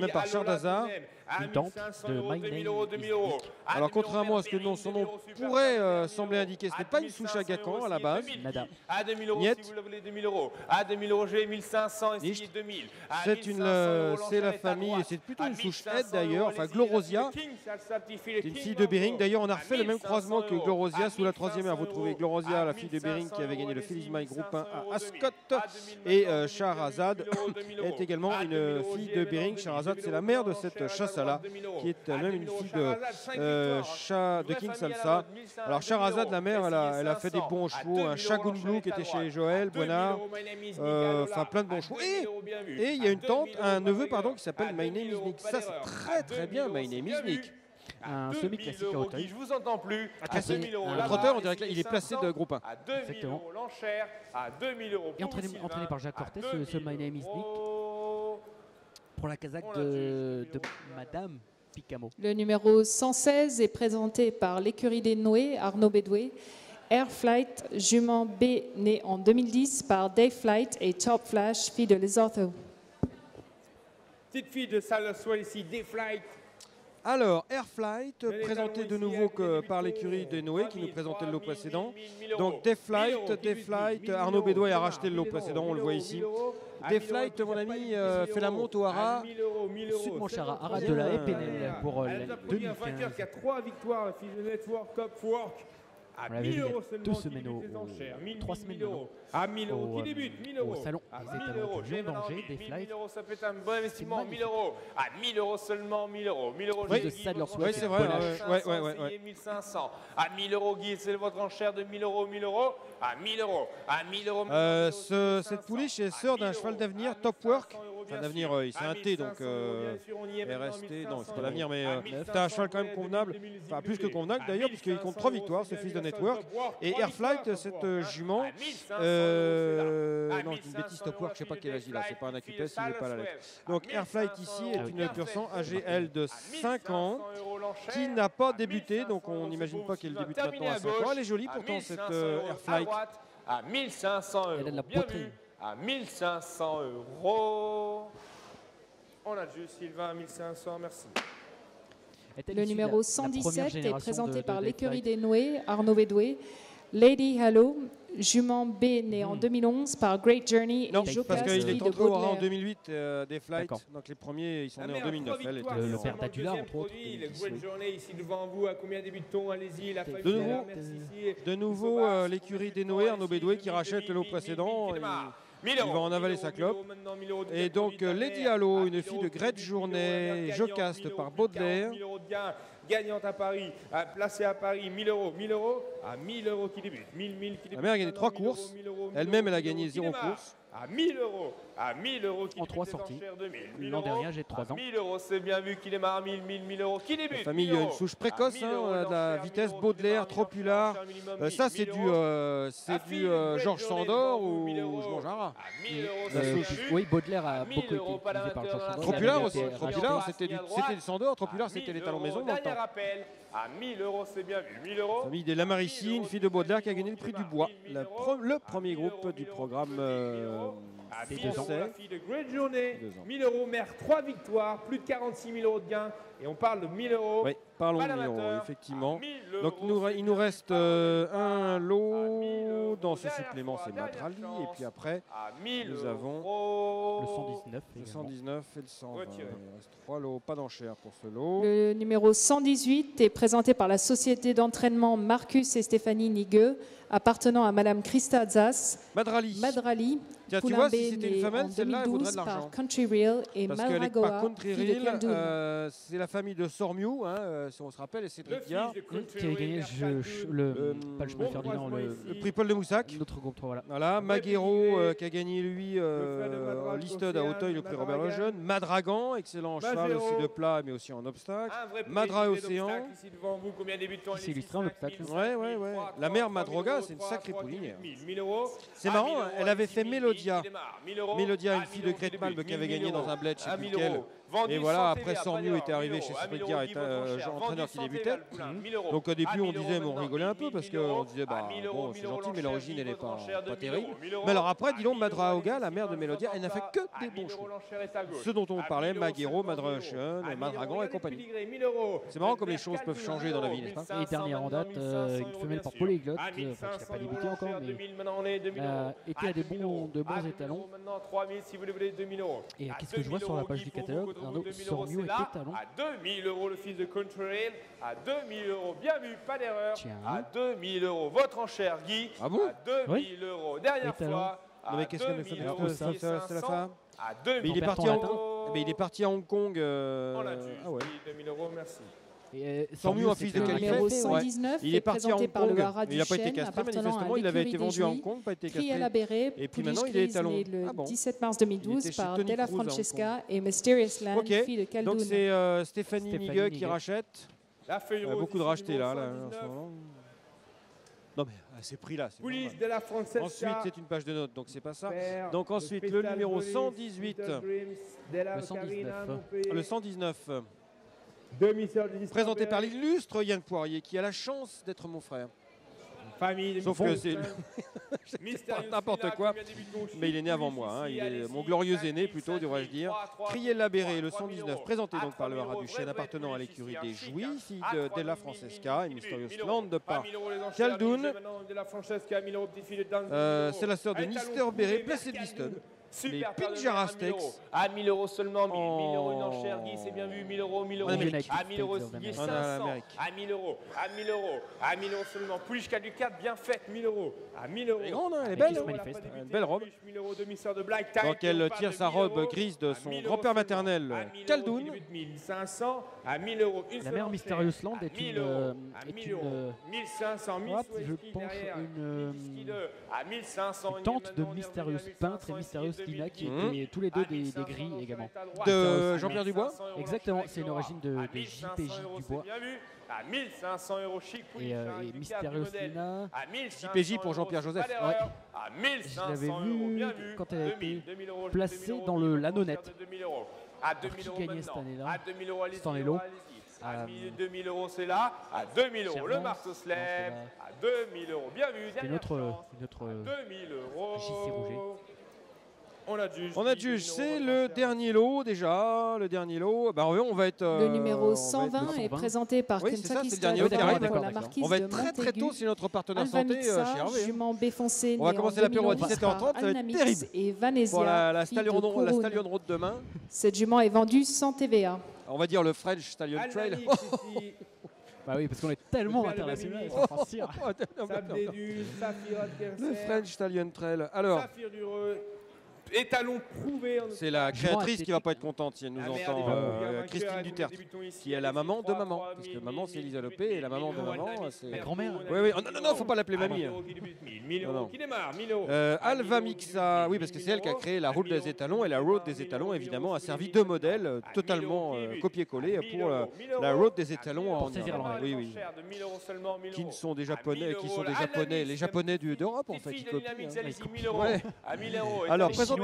même par Alola, Chardazar. deuxième. À Une tante 1500 de My 2000 Name euros, is 2000 euros. Nick. À Alors 2000 euros, contrairement à ce que non, son 2000 nom pourrait à euh, 2000 sembler indiquer, ce n'est pas une souche à 2500 Gacan à la base. 2000. Nada. À 2000 euros, Niet. si vous voulez 2000 euros. À 2000 euros, j'ai 1500 1500 et 2000. C'est une, euh, c'est la famille, et c'est plutôt une souche aide d'ailleurs, enfin Glorosia, c'est une fille de Bering. D'ailleurs, on a refait le même croisement que Glorosia. Sous la troisième ère. Vous trouvez Glorosia, la fille de Bering qui avait gagné le Philips My Group 1 à Ascot, et euh, Shahrazad est également une fille de Bering. Shahrazad, c'est la mère de cette chasse-là, qui est même une fille de, euh, de King Salsa. Alors Shahrazad, la mère, elle a, elle a fait des bons chevaux, un Shagun Blue qui était chez Joël, Buenard, euh, enfin plein de bons chevaux. Et, et il y a une tante, un neveu, pardon, qui s'appelle My Name is Nick. Ça, c'est très très bien, My Name is Nick. Un semi-classique à Auteuil. Je vous entends plus. À 2000 euros. Un trotteur, on dirait qu'il est placé de groupe 1. À 2000 euros l'enchère, à 2000 euros. Et entraîné, entraîné par Jacques Cortet, ce, ce My Name is Nick, pour la casaque de, de Madame Picamo. Le numéro 116 est présenté par l'écurie des Noé, Arnaud Bédoué. Air Flight, jument B, né en 2010 par Dave Flight et Top Flash, fille de Lesotho. Petite fille de Salle Swell ici, Dave Flight. Alors, Air Flight, présenté de nouveau que par l'écurie des Noé qui nous présentait le lot précédent. Donc, Deflight, Deflight, Arnaud Bédois a racheté le lot précédent, on le voit ici. Deflight, mon ami, euh, fait la monte au Hara. Sud Manchara, Haras de la Epinel pour euh, la nous applaudit un 2015. vainqueur qui a trois victoires, la fille de Network Cup Work. À On l'avait 1000 vu il y a euros deux semaines débute au- les enchères. 1000, trois 1000 semaines euros. À 1000 euros, au, qui euh, débute 1000 au euros. salon À des 1000 étalons euros, j'ai d'Angers, 1000, des 1000 flights. euros, ça peut être un bon investissement. 1000 magnifique. euros. À 1000 euros seulement, 1000 euros. 1000 euros, Oui. j'ai De Swell, Oui, c'est vrai, ouais, 1500, ouais, ouais, ouais, essayez ouais. 1500. À 1000 euros, Guy, c'est votre enchère de 1000 euros, 1000 euros. À 1000 euros. À 1000 euros. Euh, 1000 ce- euros, cette 1500. pouliche est sœur d'un 1000 cheval d'avenir, Top Work. 1500 euros, Enfin, d'avenir, euh, c'est un T, donc 1500 euros, euh, RST, non, c'est 1500 pas l'avenir, mais À euh, 1500 c'est un cheval quand même convenable, enfin plus que 2018. convenable d'ailleurs, puisqu'il compte 1500 trois euros, victoires, c'est ce fils de Network. Et Trois Air Flight, victoires, cette euh, jument, À 1500 euh, non, c'est une bêtise, 1500 Top Work, je sais pas euros, quel âge il a, c'est pas un de AQPS, il n'est pas la lettre. Donc À Air Flight 1500 ici est euros, une bien pure fait. sang AGL de À 5 ans. 1500 euros l'enchère. qui n'a pas À débuté, donc 1500 on n'imagine pas qu'elle débute maintenant à à 5 ans. Elle est jolie pourtant cette 1500 euh, euros Air à Flight. droite. À 1500 euros. Elle a de la bien poitrine. vu. À 1500 euros. On a juste Sylvain à 1500, merci. Le de numéro la- la première 117 est présenté de- par de l'écurie des Noé, Arnaud Bédoué. Lady Hello, jument B, né en 2011 par Great Journey Non, et Joe parce qu'il est Hara en Baudelaire. 2008 euh, des flights. Donc les premiers, ils sont nés en mère, 2009. trois Elle était Le en- père d'Adula, entre autres, produit, et Le dix, Great oui. Journey ici devant vous. À combien débute-t-on Allez-y, la famille. De nouveau, ici. de nouveau euh, l'écurie des Noé, Arnaud Bédoué qui rachète le lot précédent. et- il va en avaler sa clope. Et donc, euh, Lady Hallo, une fille de Great Journey, Jocaste par Baudelaire. 1000 euros de gain, gagnante à Paris, placée à Paris, 1000 euros, 1000 euros, à 1000 euros qui débute, 1000, 1000 qui débute. mère a gagné maintenant, trois 1000 euros, courses. 1000 euros, 1000 Elle-même, elle a gagné 1000 zéro euros qui démarre. course. À 1000 euros, à 1000 euros qui En débute trois les sorties. enchères de 1000. 1000 L'an euros, dernier, j'ai trois à ans. 1000 euros, c'est bien vu qu'il démarre, 1000, 1000, 1000 euros qui débute? La famille, 1000 une euros. souche précoce, 1000 hein, euros, de la vitesse 1000 euros Baudelaire, Tropula. Euh, ça, 1000 c'est du, euh, c'est du euh, Georges Sandor ou 1000 euros. je mange un rat. À 1000 euros, La c'est souche. bien vu. Oui, Baudelaire a 1000 beaucoup été par Georges. Tropula Il a aussi, Tropula, c'était du- Sandor, Tropula, c'était 1000 les talons maison Dernier temps. appel, à 1000 euros, c'est bien vu. 1000 euros. Famille des Lamarici, une fille de Baudelaire qui a gagné le prix du bois, le premier groupe du programme euh, À des 1000 euros, Français. la fille de Great ans. 1000 euros, mère, 3 victoires, plus de 46 000 euros de gains. Et on parle de 1000 euros. Oui, parlons de 1000 euros, effectivement. À 1000 Donc nous- il nous reste euh, un 1000 lot dans ce supplément, c'est Madrali. Et puis après, À 1000 nous avons euros. Le 119 le également. 119 et le 120. Retiré. Il reste trois lots, pas d'enchère pour ce lot. Le numéro 118 est présenté par la société d'entraînement Marcus et Stéphanie Nigueux, appartenant à Madame Christa Zas, Madrali. Madrali, Tiens, tu vois, si c'était une en femelle, celle-là, elle vaudrait 2012 de l'argent. par Country Real et Parce qu'elle est Malragoa, par Country Clandoun. euh, c'est la famille de Sormiou, hein, euh, si on se rappelle, et Le Hum, Country Qui avait gagné Road, je- je- le, Euh, pas le chemin bon Ferdinand, le. Le Pripol de Moussac. notre groupe 3, voilà. Voilà, Maguero euh, qui a gagné lui euh, Madrag, listed à Océane, Auteuil, le prix Robert Madragan. Lejeune. Madragan, excellent cheval aussi de plat mais aussi en obstacle. Madra Océan. Ici, illustré en obstacle. Ouais, ouais, ouais. La mère Madroga, c'est une sacrée poulinière. 1000 euros. C'est marrant, 1000 euros, elle avait fait 1000, Mélodia. qui démarre. 1000 euros. Mélodia, À une 1000 fille de euros qui avait 1000 gagné dans un bled chez À 1000 Nickel. euros. Et voilà, après Sormiou était arrivé chez Cédric Guerre, entraîneur qui débutait. Donc au début, on disait, mais on rigolait un peu parce qu'on disait, bah bon, c'est gentil, mais l'origine, elle n'est pas, terrible. Mais alors après, dis-donc, Madraoga, la mère de Mélodia, elle n'a fait que des bons choix. Ce dont on parlait, Maguero, Madraochen, Madragon et compagnie. C'est marrant comme les choses peuvent changer dans la vie, n'est-ce pas Et dernière en date, euh, une femelle par polyglotte, qui n'a pas débuté encore, mais euh, était à des bons, de bons étalons. Et qu'est-ce que je vois sur la page du catalogue Arnaud Sormiou est étalon. À 2000 euros le fils de Contrail, à 2000 euros, bien vu, pas d'erreur. À 2000 euros, votre enchère Guy. Ah bon À 2000 euros, dernière fois. Non mais qu'est-ce que c'est la femme mais il est parti en mais il est parti à Hong Kong. Euh... Ah ouais. 2000 euros, merci. Et sans mieux un fils de 119 il est parti à Hong par le Kong. Il n'a pas été castré manifestement. Il avait été vendu à Hong Kong, pas été castré. Et puis maintenant il est étalon. Le 17 mars 2012 par Della Francesca et Mysterious Land, fille de Caldoun. Donc c'est euh, Stéphanie Miguel qui rachète. Il y a beaucoup de rachetés là. Non mais à ces prix-là. Police de la Francesca. Ensuite, c'est une page de notes, donc c'est pas ça. Donc ensuite, le numéro 118. Le 119. Le 119. Présenté par l'illustre Yann Poirier, qui a la chance d'être mon frère. Famille Sauf que c'est <laughs> <laughs> n'importe quoi, mais il est né avant moi. Hein. Il est mon glorieux aîné, plutôt, devrais-je dire. Criel Labéré, le 119, présenté donc par le Haras du Chêne, appartenant à l'écurie des Jouis, fille de Della Francesca et Mysterious Land par Caldoun. Euh, c'est la sœur de Mister Béré, placée de Liston les Pinjara Steaks. À 1000 euros seulement, 1000, euros une enchère, Guy, c'est bien vu, 1000 euros, 1000 euros. À 1000 euros, 500. À 1000 euros, à 1000 euros, à 1000 euros seulement. Poulichka du 4, bien faite, 1000 euros. À 1000 euros. Elle est grande, hein, elle est belle. Une belle robe. Donc elle tire sa robe grise de son grand-père maternel, Caldoun. 1500, à 1000 euros. La mère Mysterious Land est une. Euh, est une 1500, 1000 je pense, une. À 1500. Une tante de Mysterious peintre et Mysterious Qui mmh. étaient tous les deux des, des grilles également. De Jean-Pierre Dubois Exactement, c'est une origine de, de JPJ Dubois. À 1500 euros chic et, euh, et Mysterious Lina. JPJ pour Jean-Pierre Joseph. Ouais. À 1500 Je l'avais vu quand elle a été placée dans le l'anonnette. À 2000 euros. Qui gagnait cette année-là À 2000 euros, à 2000 euros, c'est là. À 2000 euros, le marteau se lève. À 2000 euros, bien vu. C'est notre, notre 2000 euros. JC Rouget. On adjuge. On adjuge. C'est le dernier lot déjà. Le dernier lot. Bah, on va être. Euh, le numéro 120 est présenté par oui, Kentucky ça, le pour la marquise On va être très très tôt si notre partenaire santé euh, chez Hervé. Jument Béfoncé, on va commencer l'apéro à 17h30. Ça va être terrible. Et Vanesia, pour la, la, Stallion, la Stallion Road demain. Cette jument est vendue sans TVA. On va dire le French Stallion Trail. Bah oui, parce qu'on est tellement international. <laughs> Le French Stallion Trail. Alors étalon prouvé. C'est la créatrice qui va pas être contente si elle nous entend. Euh, Christine Duterte, qui est la maman de maman. Parce que maman, c'est Elisa Lopé et la maman de maman, c'est. La grand-mère. Oui, oui. Oh, non, non, non, faut pas l'appeler mamie. Euh, Alva Mixa, oui, parce que c'est elle qui a créé la route des étalons. Et la route des étalons, évidemment, a servi de modèle euh, totalement copié-collé pour la route des étalons en Irlande. Oui, oui. Qui sont des japonais, qui sont des japonais, les japonais d'Europe en fait. Qui copient. Alors, présente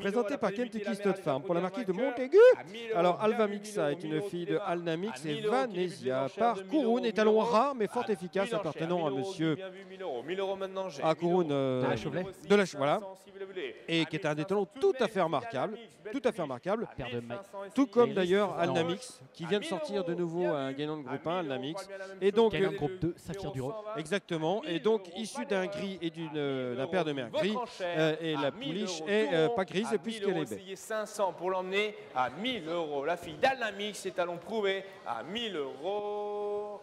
Présenté par Kentucky Stud Farm pour la marquise de Montaigu. Alors, Alva Mixa est une fille de Alnamix et Vanesia par Kouroun, étalon rare mais fort efficace appartenant à monsieur. À Kouroun euh, de la voilà. Et qui est un étalon tout à fait remarquable. Tout à fait remarquable. Tout comme d'ailleurs Alnamix, qui vient de sortir de nouveau un gagnant de groupe 1, Alnamix. Et donc. Gagnant de groupe 2, Saphir Exactement. Et donc, issu d'un gris et d'un paire de mers gris. Et la pouliche est euh, pas grise puisqu'elle est belle. 500 pour l'emmener à 1000 euros. La fille d'Alnamix c'est allons prouver à 1000 euros.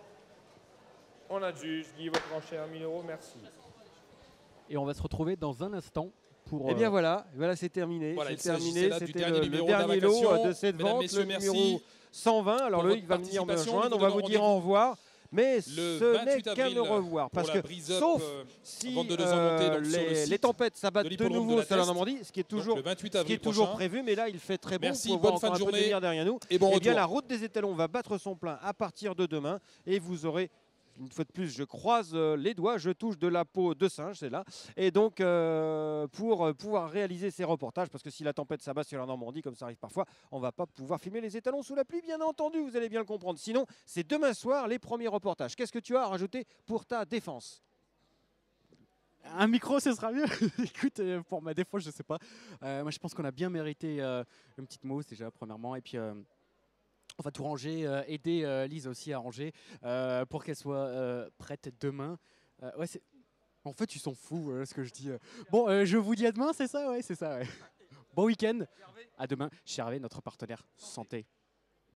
On adjuge, Guy, votre enchère à 1000 euros, merci. Et on va se retrouver dans un instant pour. Et eh bien euh, voilà, voilà c'est terminé. c'est terminé. C'était le, le, dernier lot euh, de cette vente, le numéro 120. Alors Loïc va venir me rejoindre. On va vous dire au revoir. Mais ce n'est qu'un au revoir. Parce que, sauf euh, si euh, les, les, tempêtes s'abattent de nouveau sur la Normandie, ce qui est toujours, ce qui est toujours prévu, mais là il fait très bon Merci, pour bonne voir fin de journée derrière nous. Et, bon et eh bien la route des étalons va battre son plein à partir de demain et vous aurez une fois de plus, je croise les doigts, je touche de la peau de singe, c'est là. Et donc, pour pouvoir réaliser ces reportages, parce que si la tempête s'abat sur la Normandie, comme ça arrive parfois, on va pas pouvoir filmer les étalons sous la pluie, bien entendu, vous allez bien le comprendre. Sinon, c'est demain soir les premiers reportages. Qu'est-ce que tu as à rajouter pour ta défense? Un micro, ce sera mieux. <laughs> Écoute, euh, pour ma défense, je sais pas. Euh, moi, je pense qu'on a bien mérité euh, une petite mousse déjà, premièrement. Et puis, on va tout ranger, aider Lise aussi à ranger pour qu'elle soit prête demain. ouais, en fait, ils sont fous, ce que je dis. Bon, je vous dis à demain, c'est ça? Ouais, c'est ça. Ouais. Bon week-end. À demain. Hervé, notre partenaire santé.